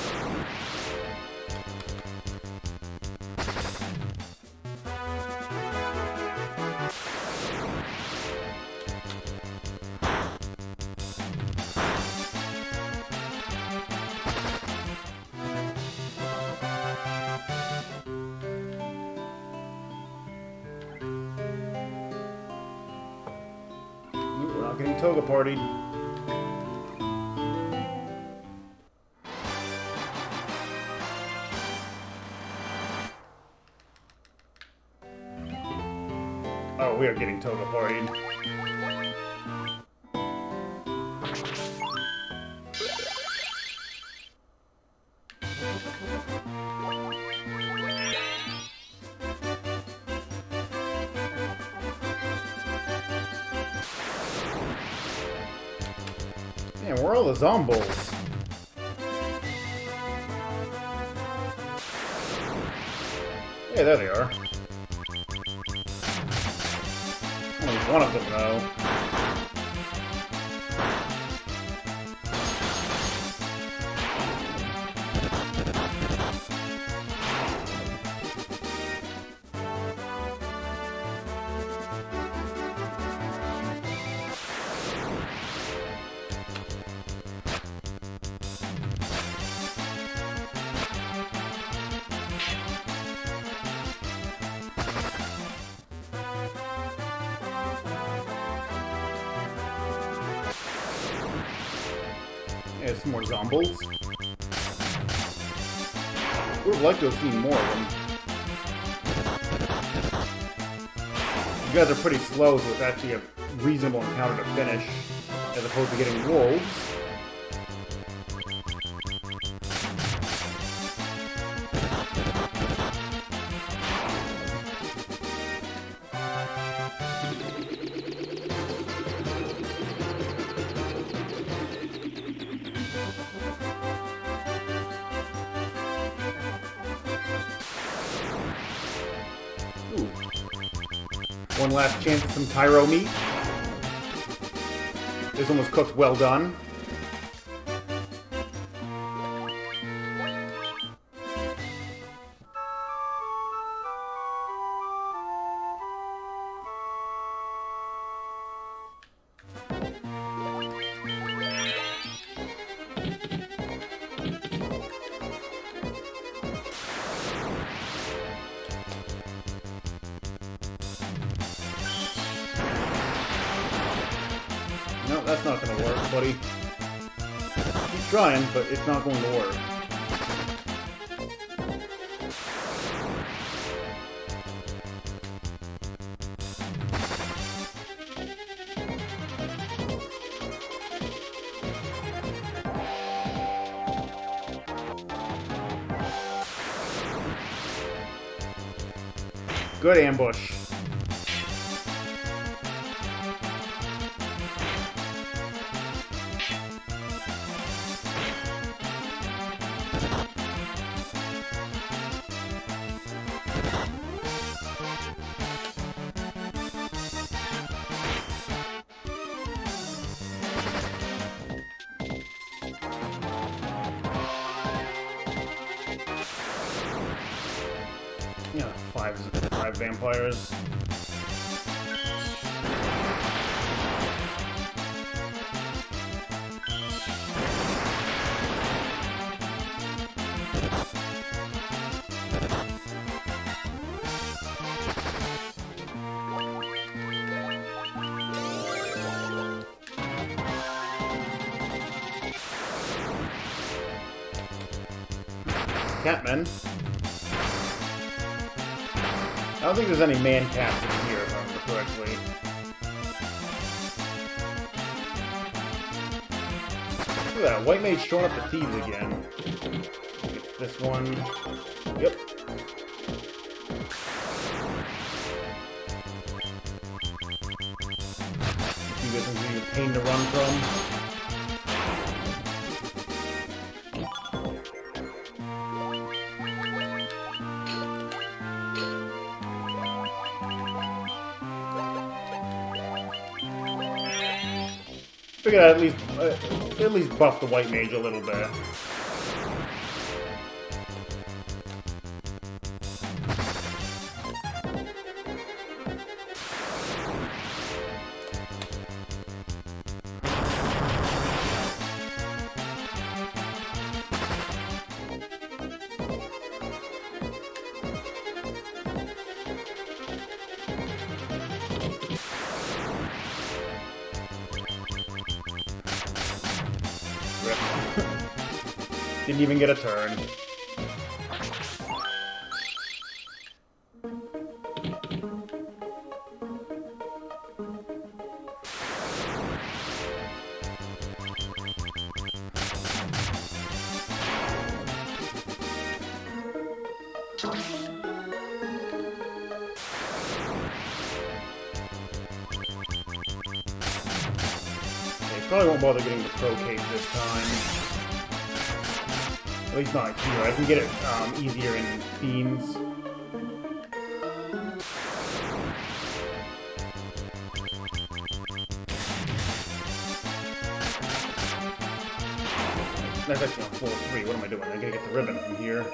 Man, Liked to have seen more. You guys are pretty slow, so it's actually a reasonable encounter to finish, as opposed to getting wolves. Last chance at some Tyro meat. This one was cooked well done. It's not going there's any man cats in here, if I remember correctly. Look at that, White Mage showing up the thieves again. This one. Yep. You guys be a pain to run from. I'd at least uh, at least buff the white mage a little bit. Even get a turn. Least not here. I can get it um, easier in Fiends. That's actually on floor 3. What am I doing? I gotta get the ribbon from here.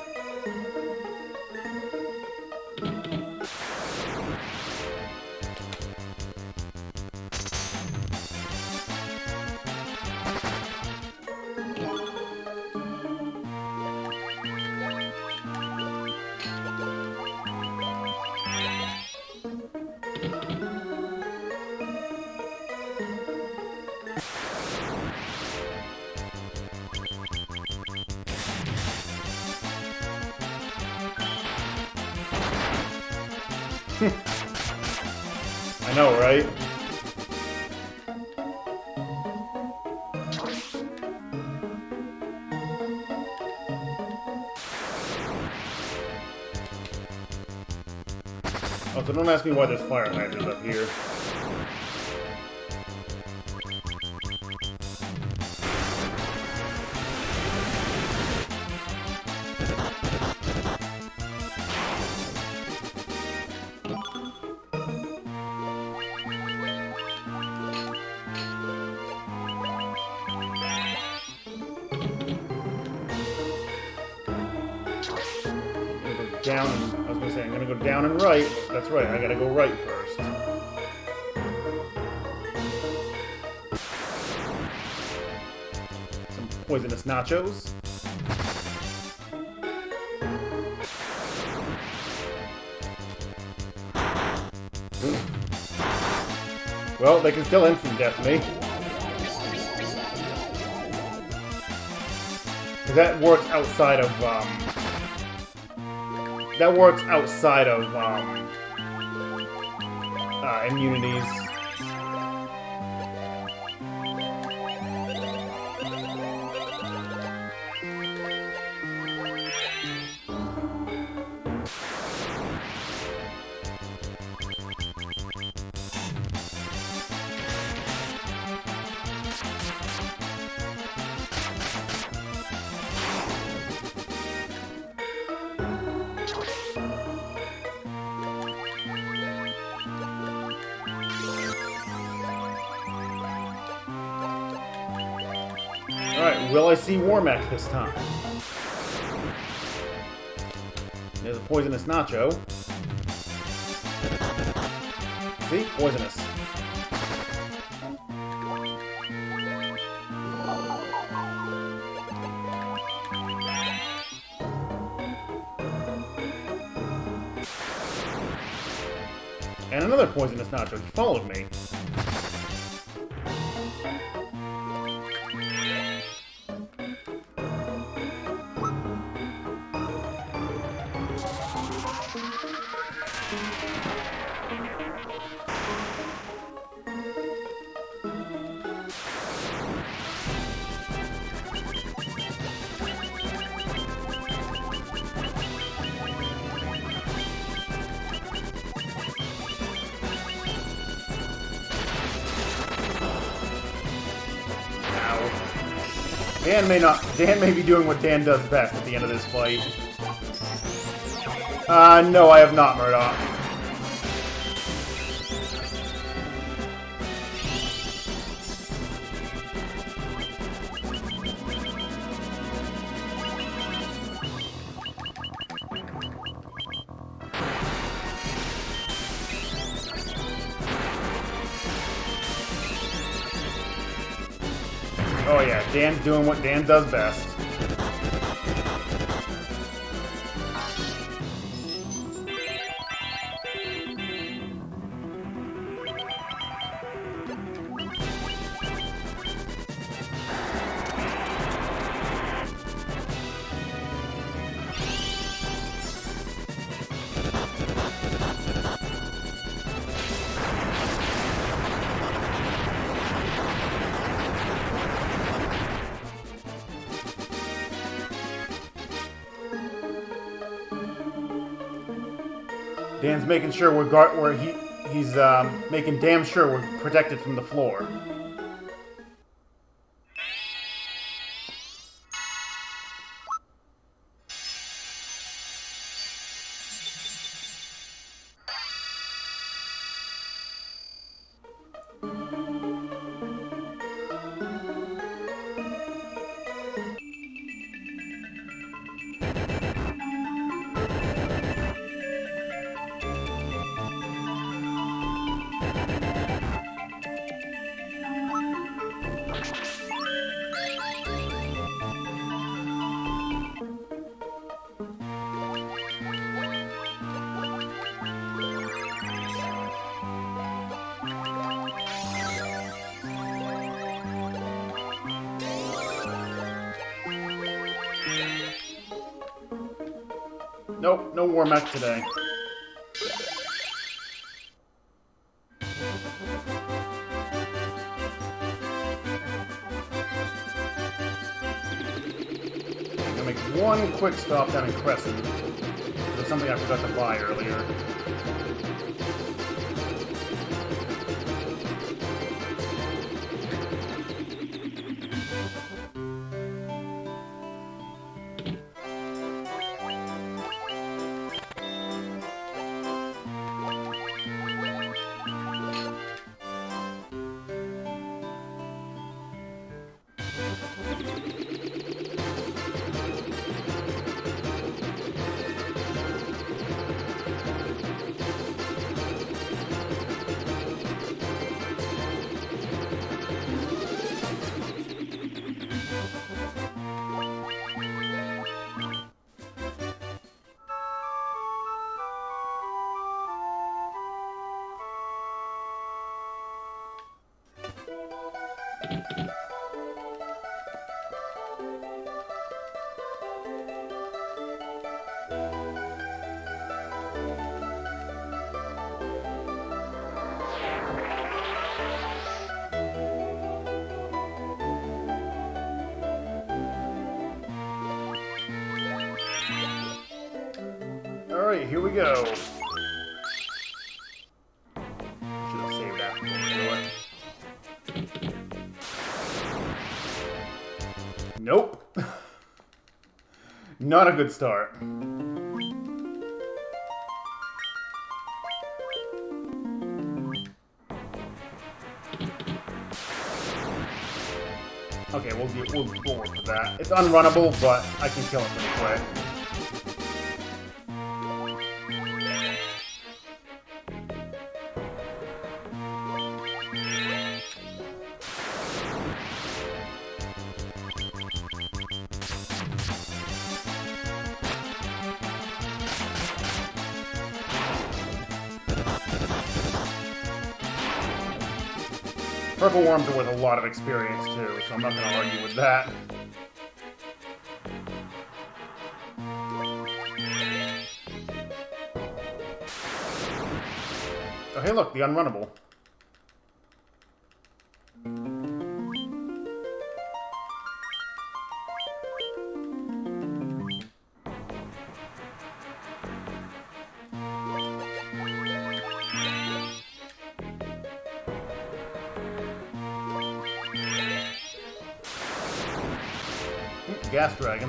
Ask me why there's fire hydrants up here. That's right, I gotta go right first. Some poisonous nachos. Well, they can still instant death me. That works outside of, um, that works outside of um, immunities. Warmech this time? There's a poisonous nacho. See? Poisonous. And another poisonous nacho. He followed me. May not. Dan may be doing what Dan does best at the end of this fight. Uh, no, I have not, Murdoch. Doing what Dan does best. Making sure we're guard, where he he's um, making damn sure we're protected from the floor. Nope, no war mech today. Gonna make one quick stop down in Crescent. There's something I forgot to buy earlier. Not a good start. Okay, we'll, we'll, we'll work with that. It's unrunnable, but I can kill him pretty quick. Worms are with a lot of experience too, so I'm not to argue with that. Oh, hey look, the unrunnable.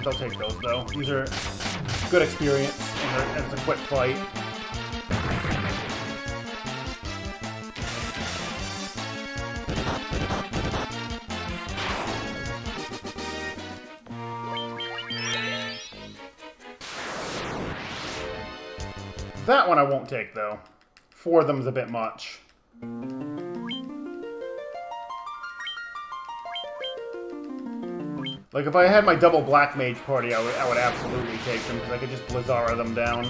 I'll take those though. These are good experience, and, it's a quick fight. That one I won't take, though. Four of them's a bit much. Like, if I had my double Black Mage party, I would, I would absolutely take them, because I could just Blizzara them down.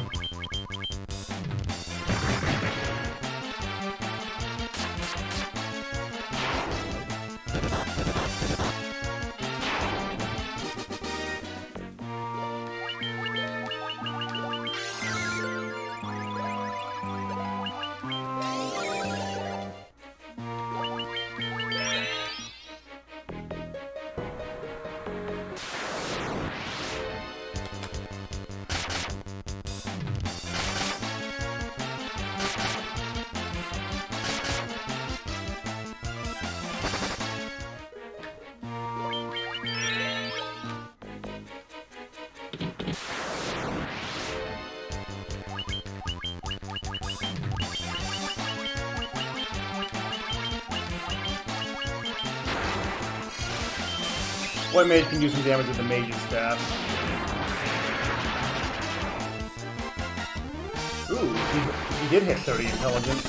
Do some damage with the Mage's Staff. Ooh, he, he did hit 30 intelligence.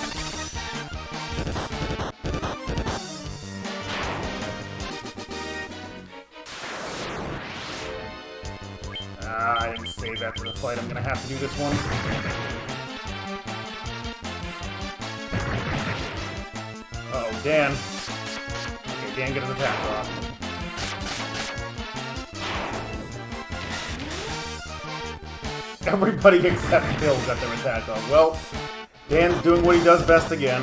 Ah, I didn't save after the fight. I'm gonna have to do this one. Dan. Okay, Dan get his attack off. Everybody except Bill got their attack on. Well, Dan's doing what he does best again.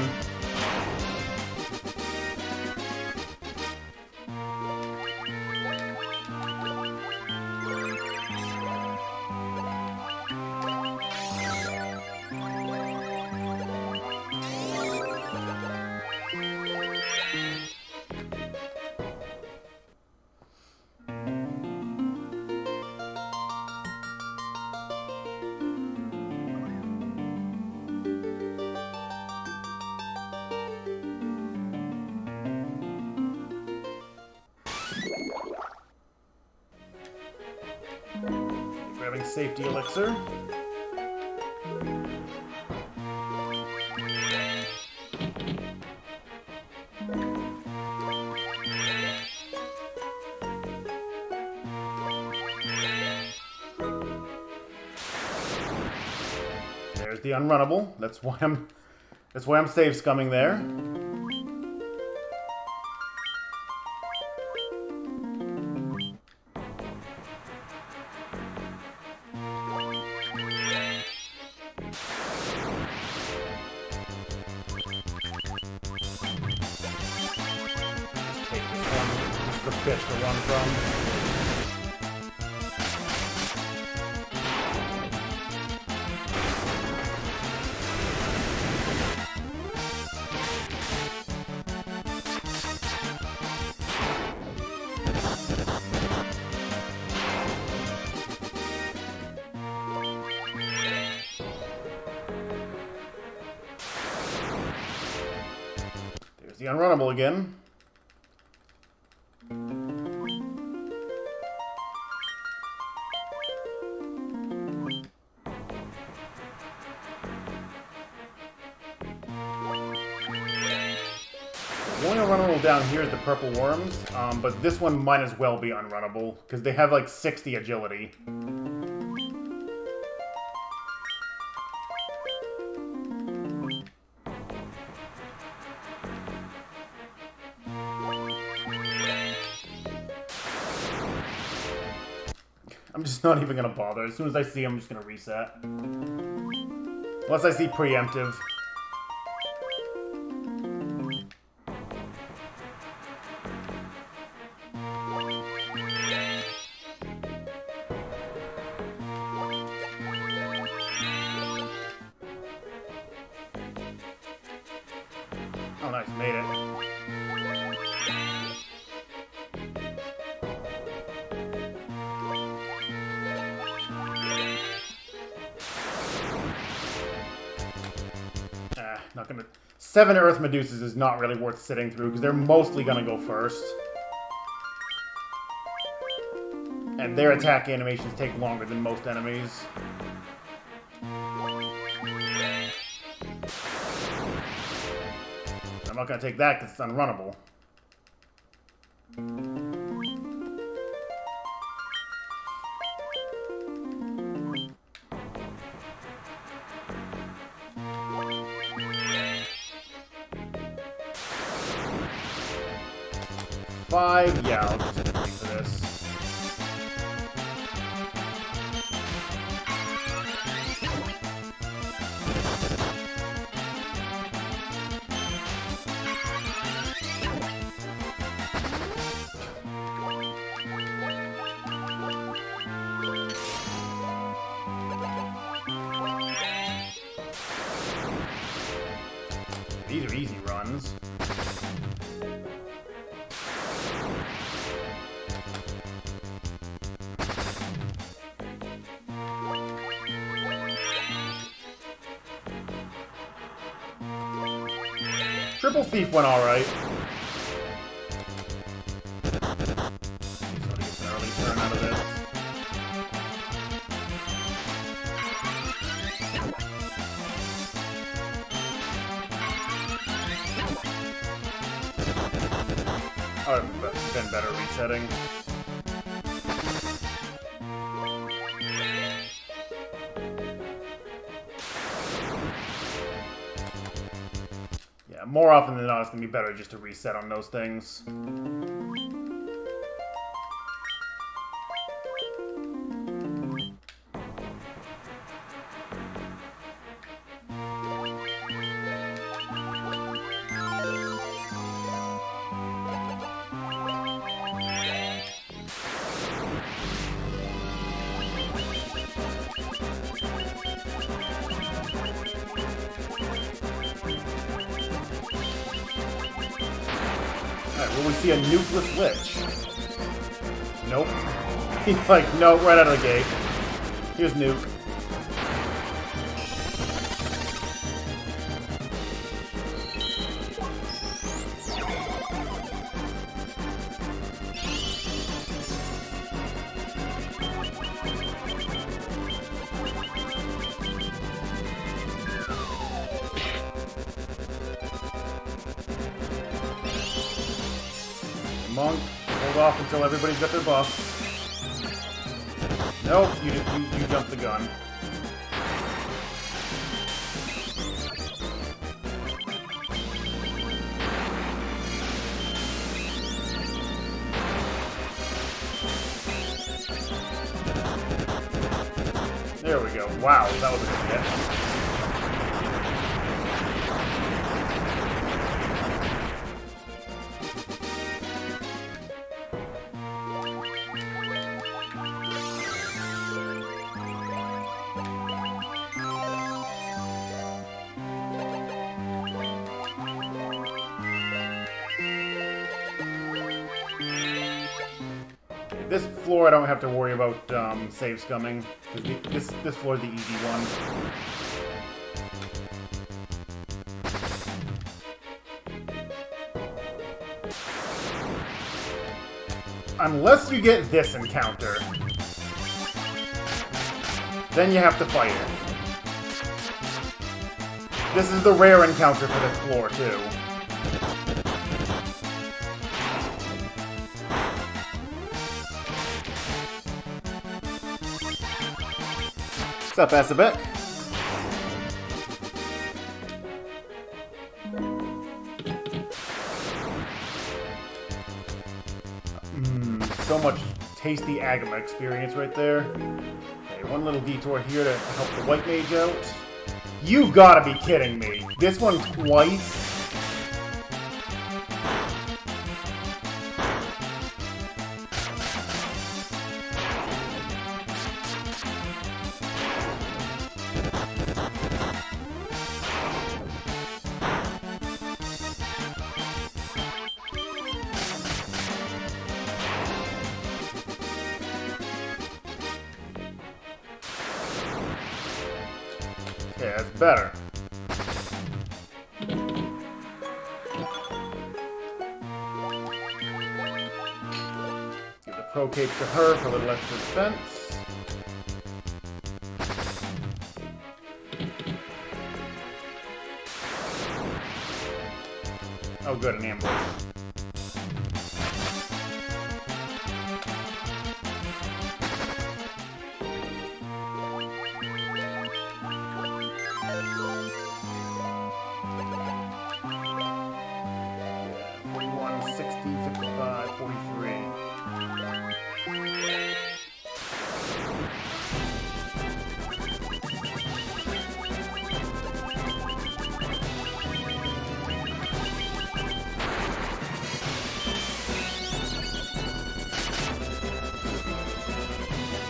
Unrunnable. That's why I'm that's why I'm save scumming there. The unrunnable again. Unrunnable down here is the purple worms, um, but this one might as well be unrunnable, because they have like 60 agility. Not even gonna bother. As soon as I see I'm just gonna reset. Unless I see preemptive. Seven Earth Medusas is not really worth sitting through because they're mostly gonna go first. And their attack animations take longer than most enemies. I'm not gonna take that because it's unrunnable. Went alright. It's gonna be better just to reset on those things. He's like, no, right out of the gate. Here's nuke. I don't have to worry about um, saves coming. This, this floor is the easy one. Unless you get this encounter. Then you have to fight it. This is the rare encounter for this floor, too. What's up, Asabek? Mmm, so much tasty Agama experience right there. Okay, one little detour here to help the White Mage out. You gotta be kidding me. This one twice? To her for little extra defense.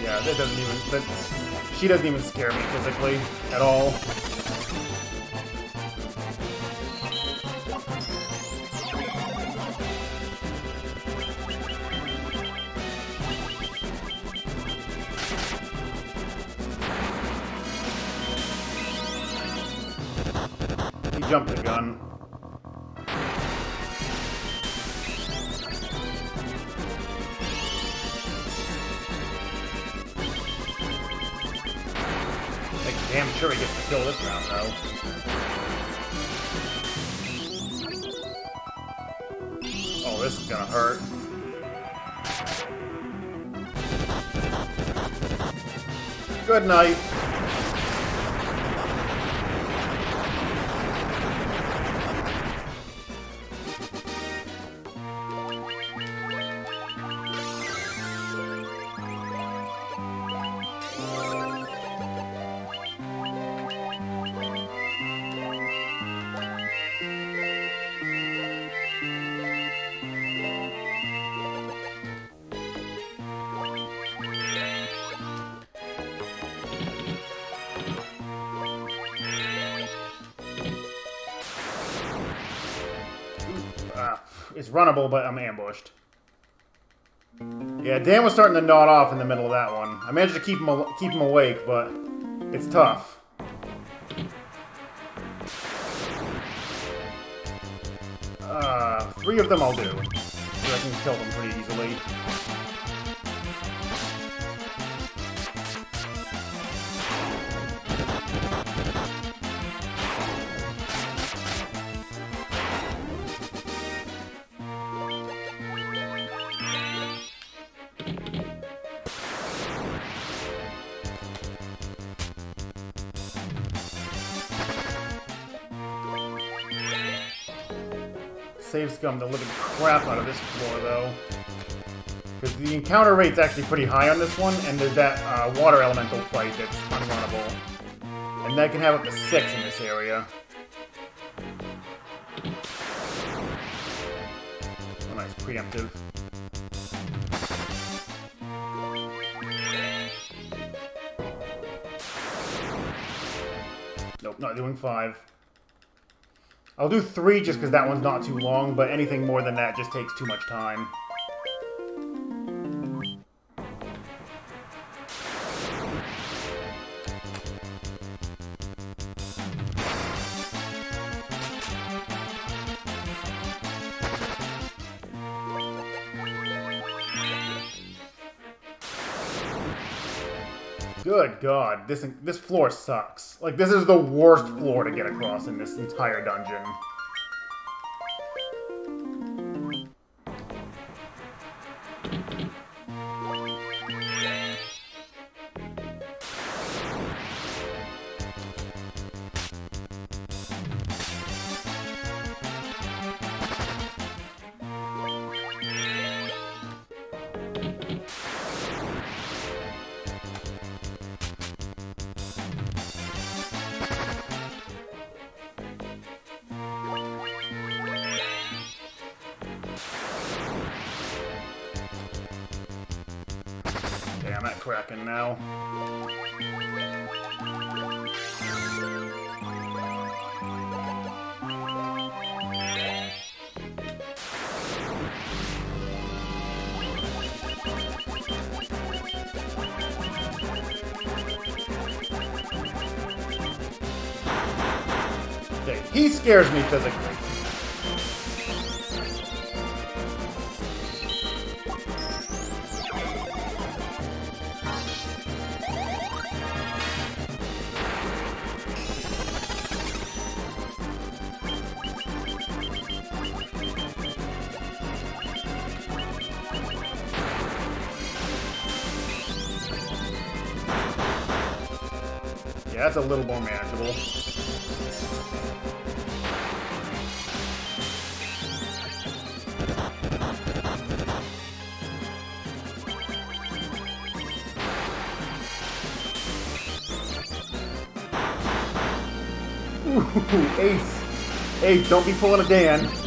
Yeah, that doesn't even... That, she doesn't even scare me physically at all. Night. Runnable, but I'm ambushed. Yeah, Dan was starting to nod off in the middle of that one. I managed to keep him keep him awake, but it's tough. Uh, three of them I'll do. So I can kill them pretty easily. Scum the living crap out of this floor, though. Because the encounter rate's actually pretty high on this one, and there's that uh, water elemental fight that's unrunnable. And that can have up to six in this area. Oh, nice, preemptive. Nope, not doing five. I'll do three just because that one's not too long, but anything more than that just takes too much time. Good God, this this floor sucks. Like this is the worst floor to get across in this entire dungeon. Ace, don't be pulling a Dan.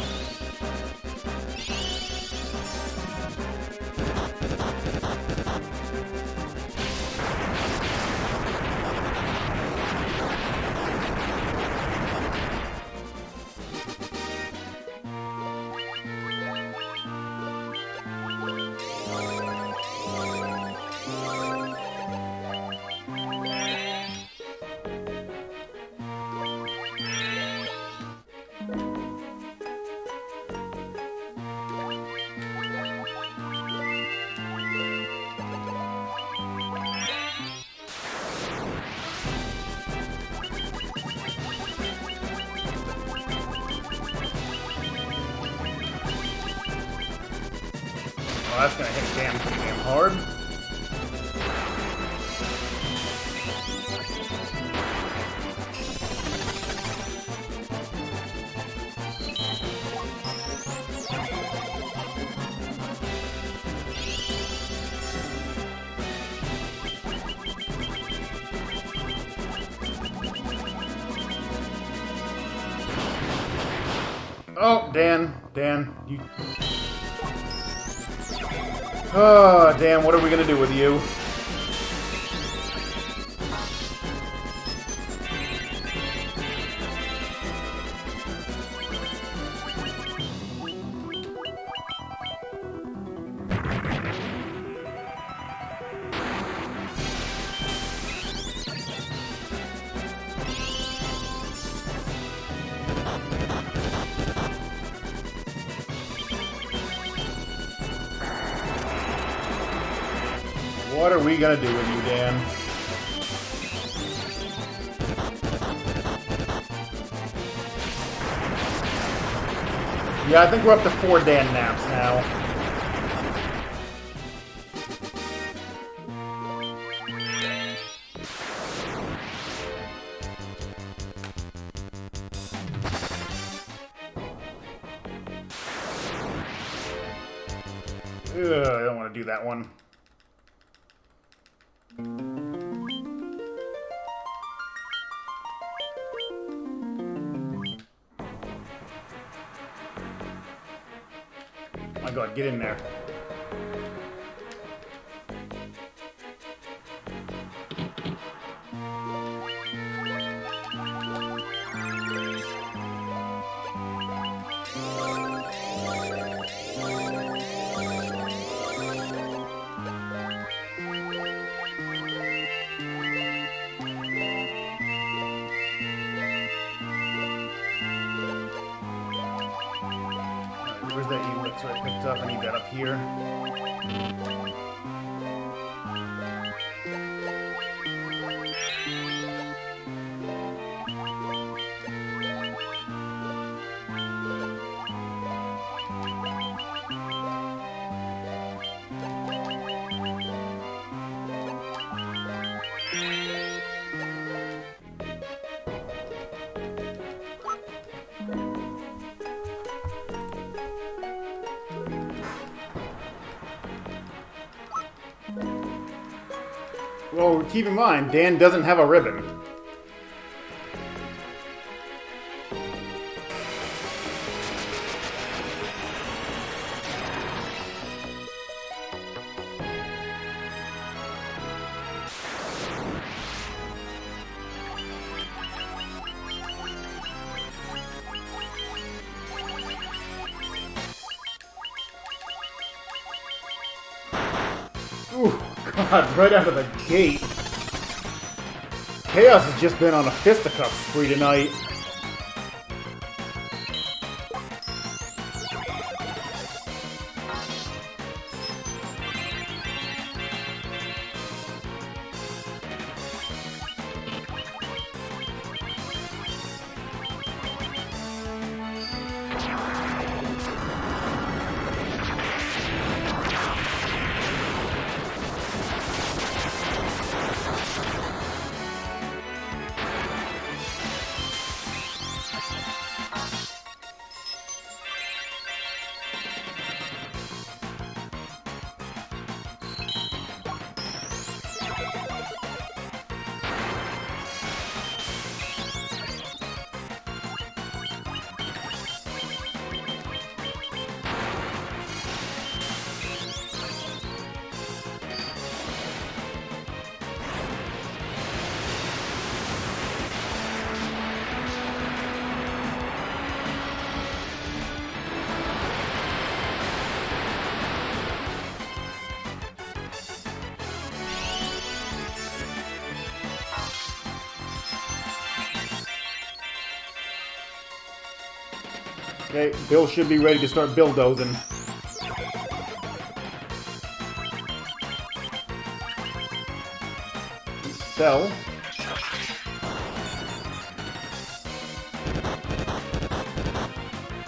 Gonna do with you, Dan? Yeah, I think we're up to four Dan naps now. I don't want to do that one. Get in there. Keep in mind, Dan doesn't have a ribbon. Ooh, God, right out of the gate. Chaos has just been on a fisticuff spree tonight. Okay, Bill should be ready to start bulldozing. Stell.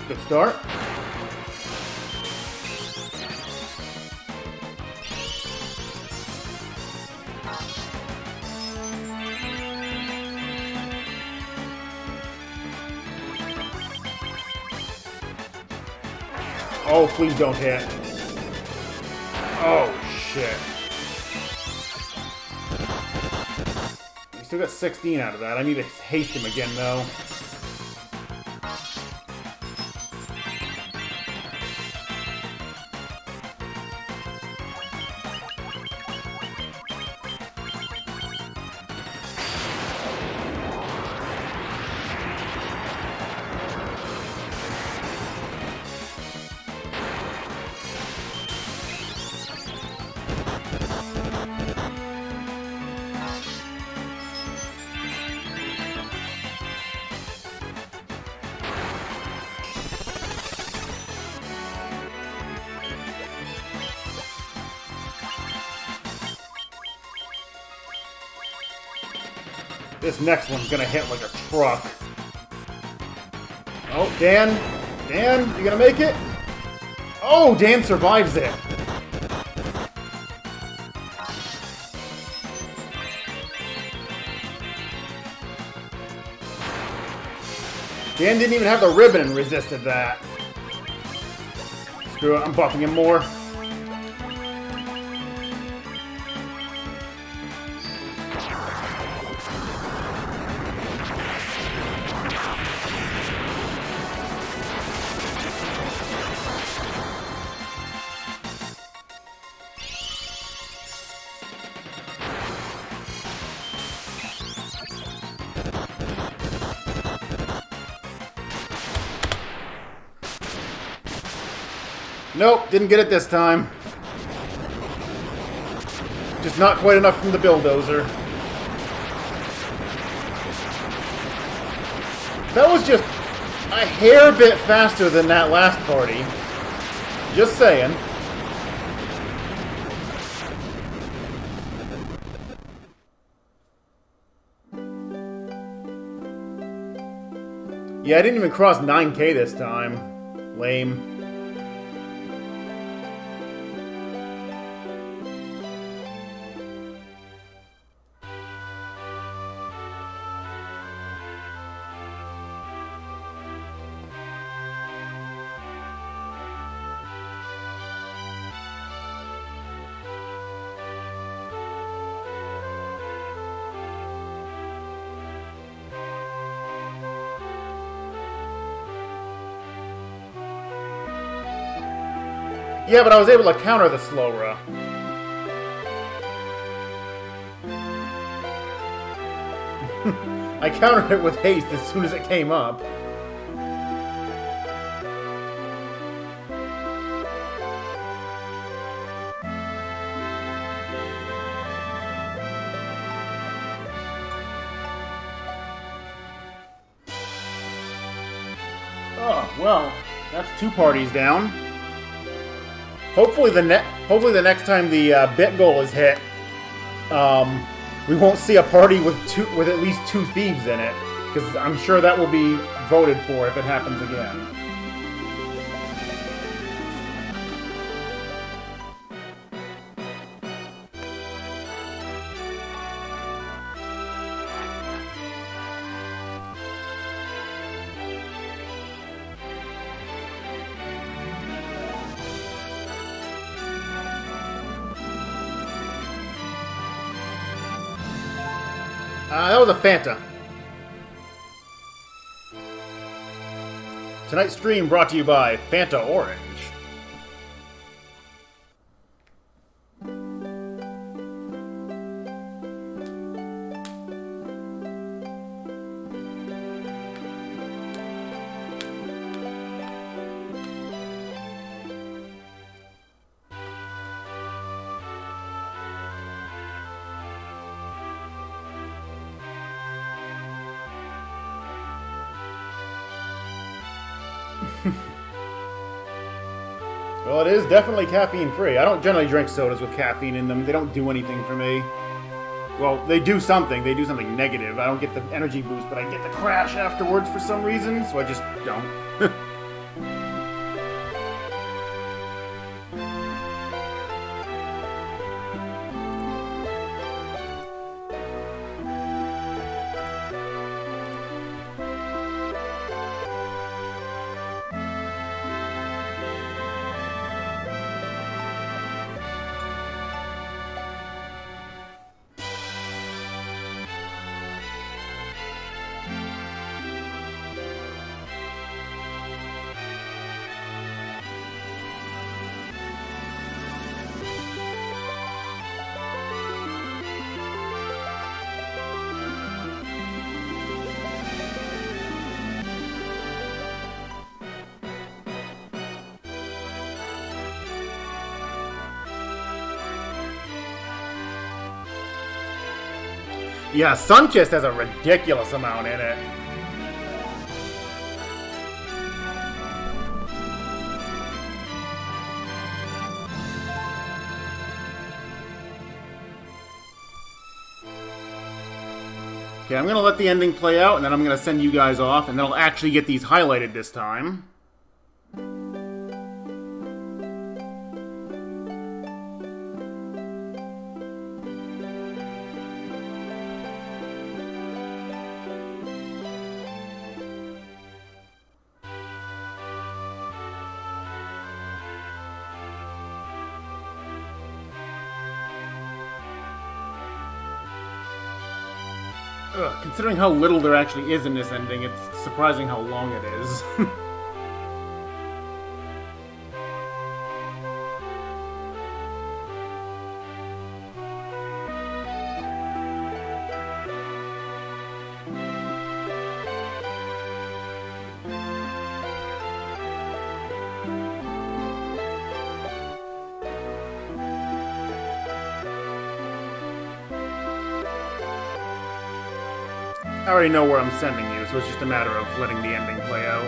Good start. Please don't hit. Oh, shit. We still got 16 out of that. I need to haste him again, though. This next one's gonna hit like a truck. Oh, Dan. Dan, you gonna make it? Oh, Dan survives it. Dan didn't even have the ribbon and resisted that. Screw it, I'm buffing him more. Didn't get it this time. Just not quite enough from the bulldozer. That was just a hair bit faster than that last party. Just saying. Yeah, I didn't even cross 9k this time. Lame. Yeah, but I was able to counter the Slowra. I countered it with haste as soon as it came up. Oh, well, that's two parties down. Hopefully the ne hopefully the next time the uh, bit goal is hit, um, we won't see a party with two with at least two thieves in it, because I'm sure that will be voted for if it happens again. Was Fanta. Tonight's stream brought to you by Fanta Orange. Caffeine free. I don't generally drink sodas with caffeine in them. They don't do anything for me. Well, they do something. They do something negative. I don't get the energy boost, but I get the crash afterwards for some reason, so I just don't. Yeah, Sunkist has a ridiculous amount in it. Okay, I'm going to let the ending play out, and then I'm going to send you guys off, and then I'll actually get these highlighted this time. Considering how little there actually is in this ending, it's surprising how long it is. already know where I'm sending you, so it's just a matter of letting the ending play out.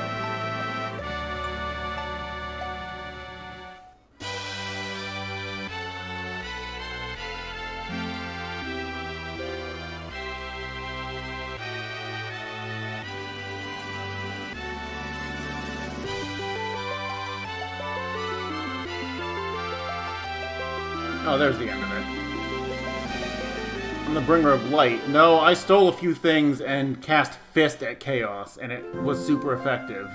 Oh, there's the end bringer of light. No, I stole a few things and cast Fist at Chaos, and it was super effective.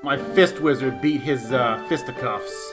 My Fist Wizard beat his uh, Fisticuffs.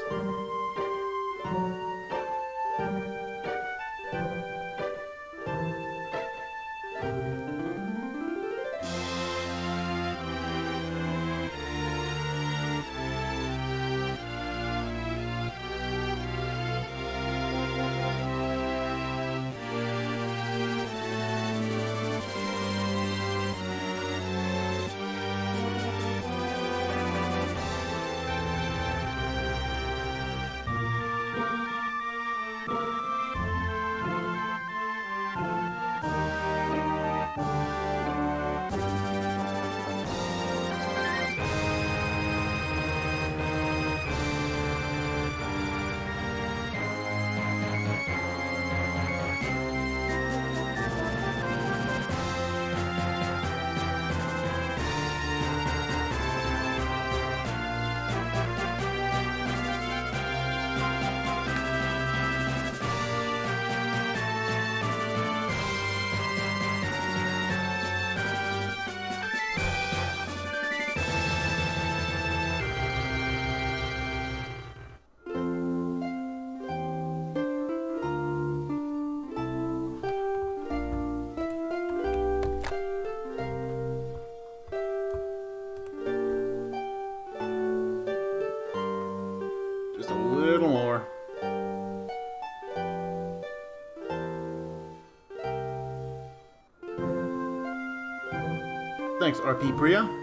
RP Priya.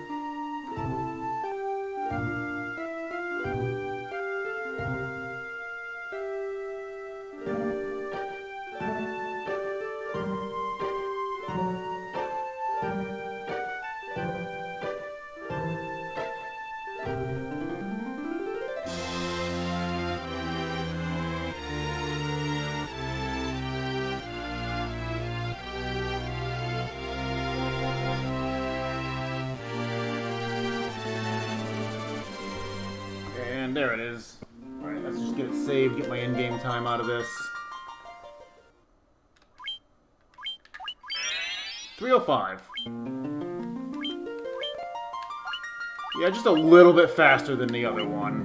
Time out of this. 305. Yeah, just a little bit faster than the other one.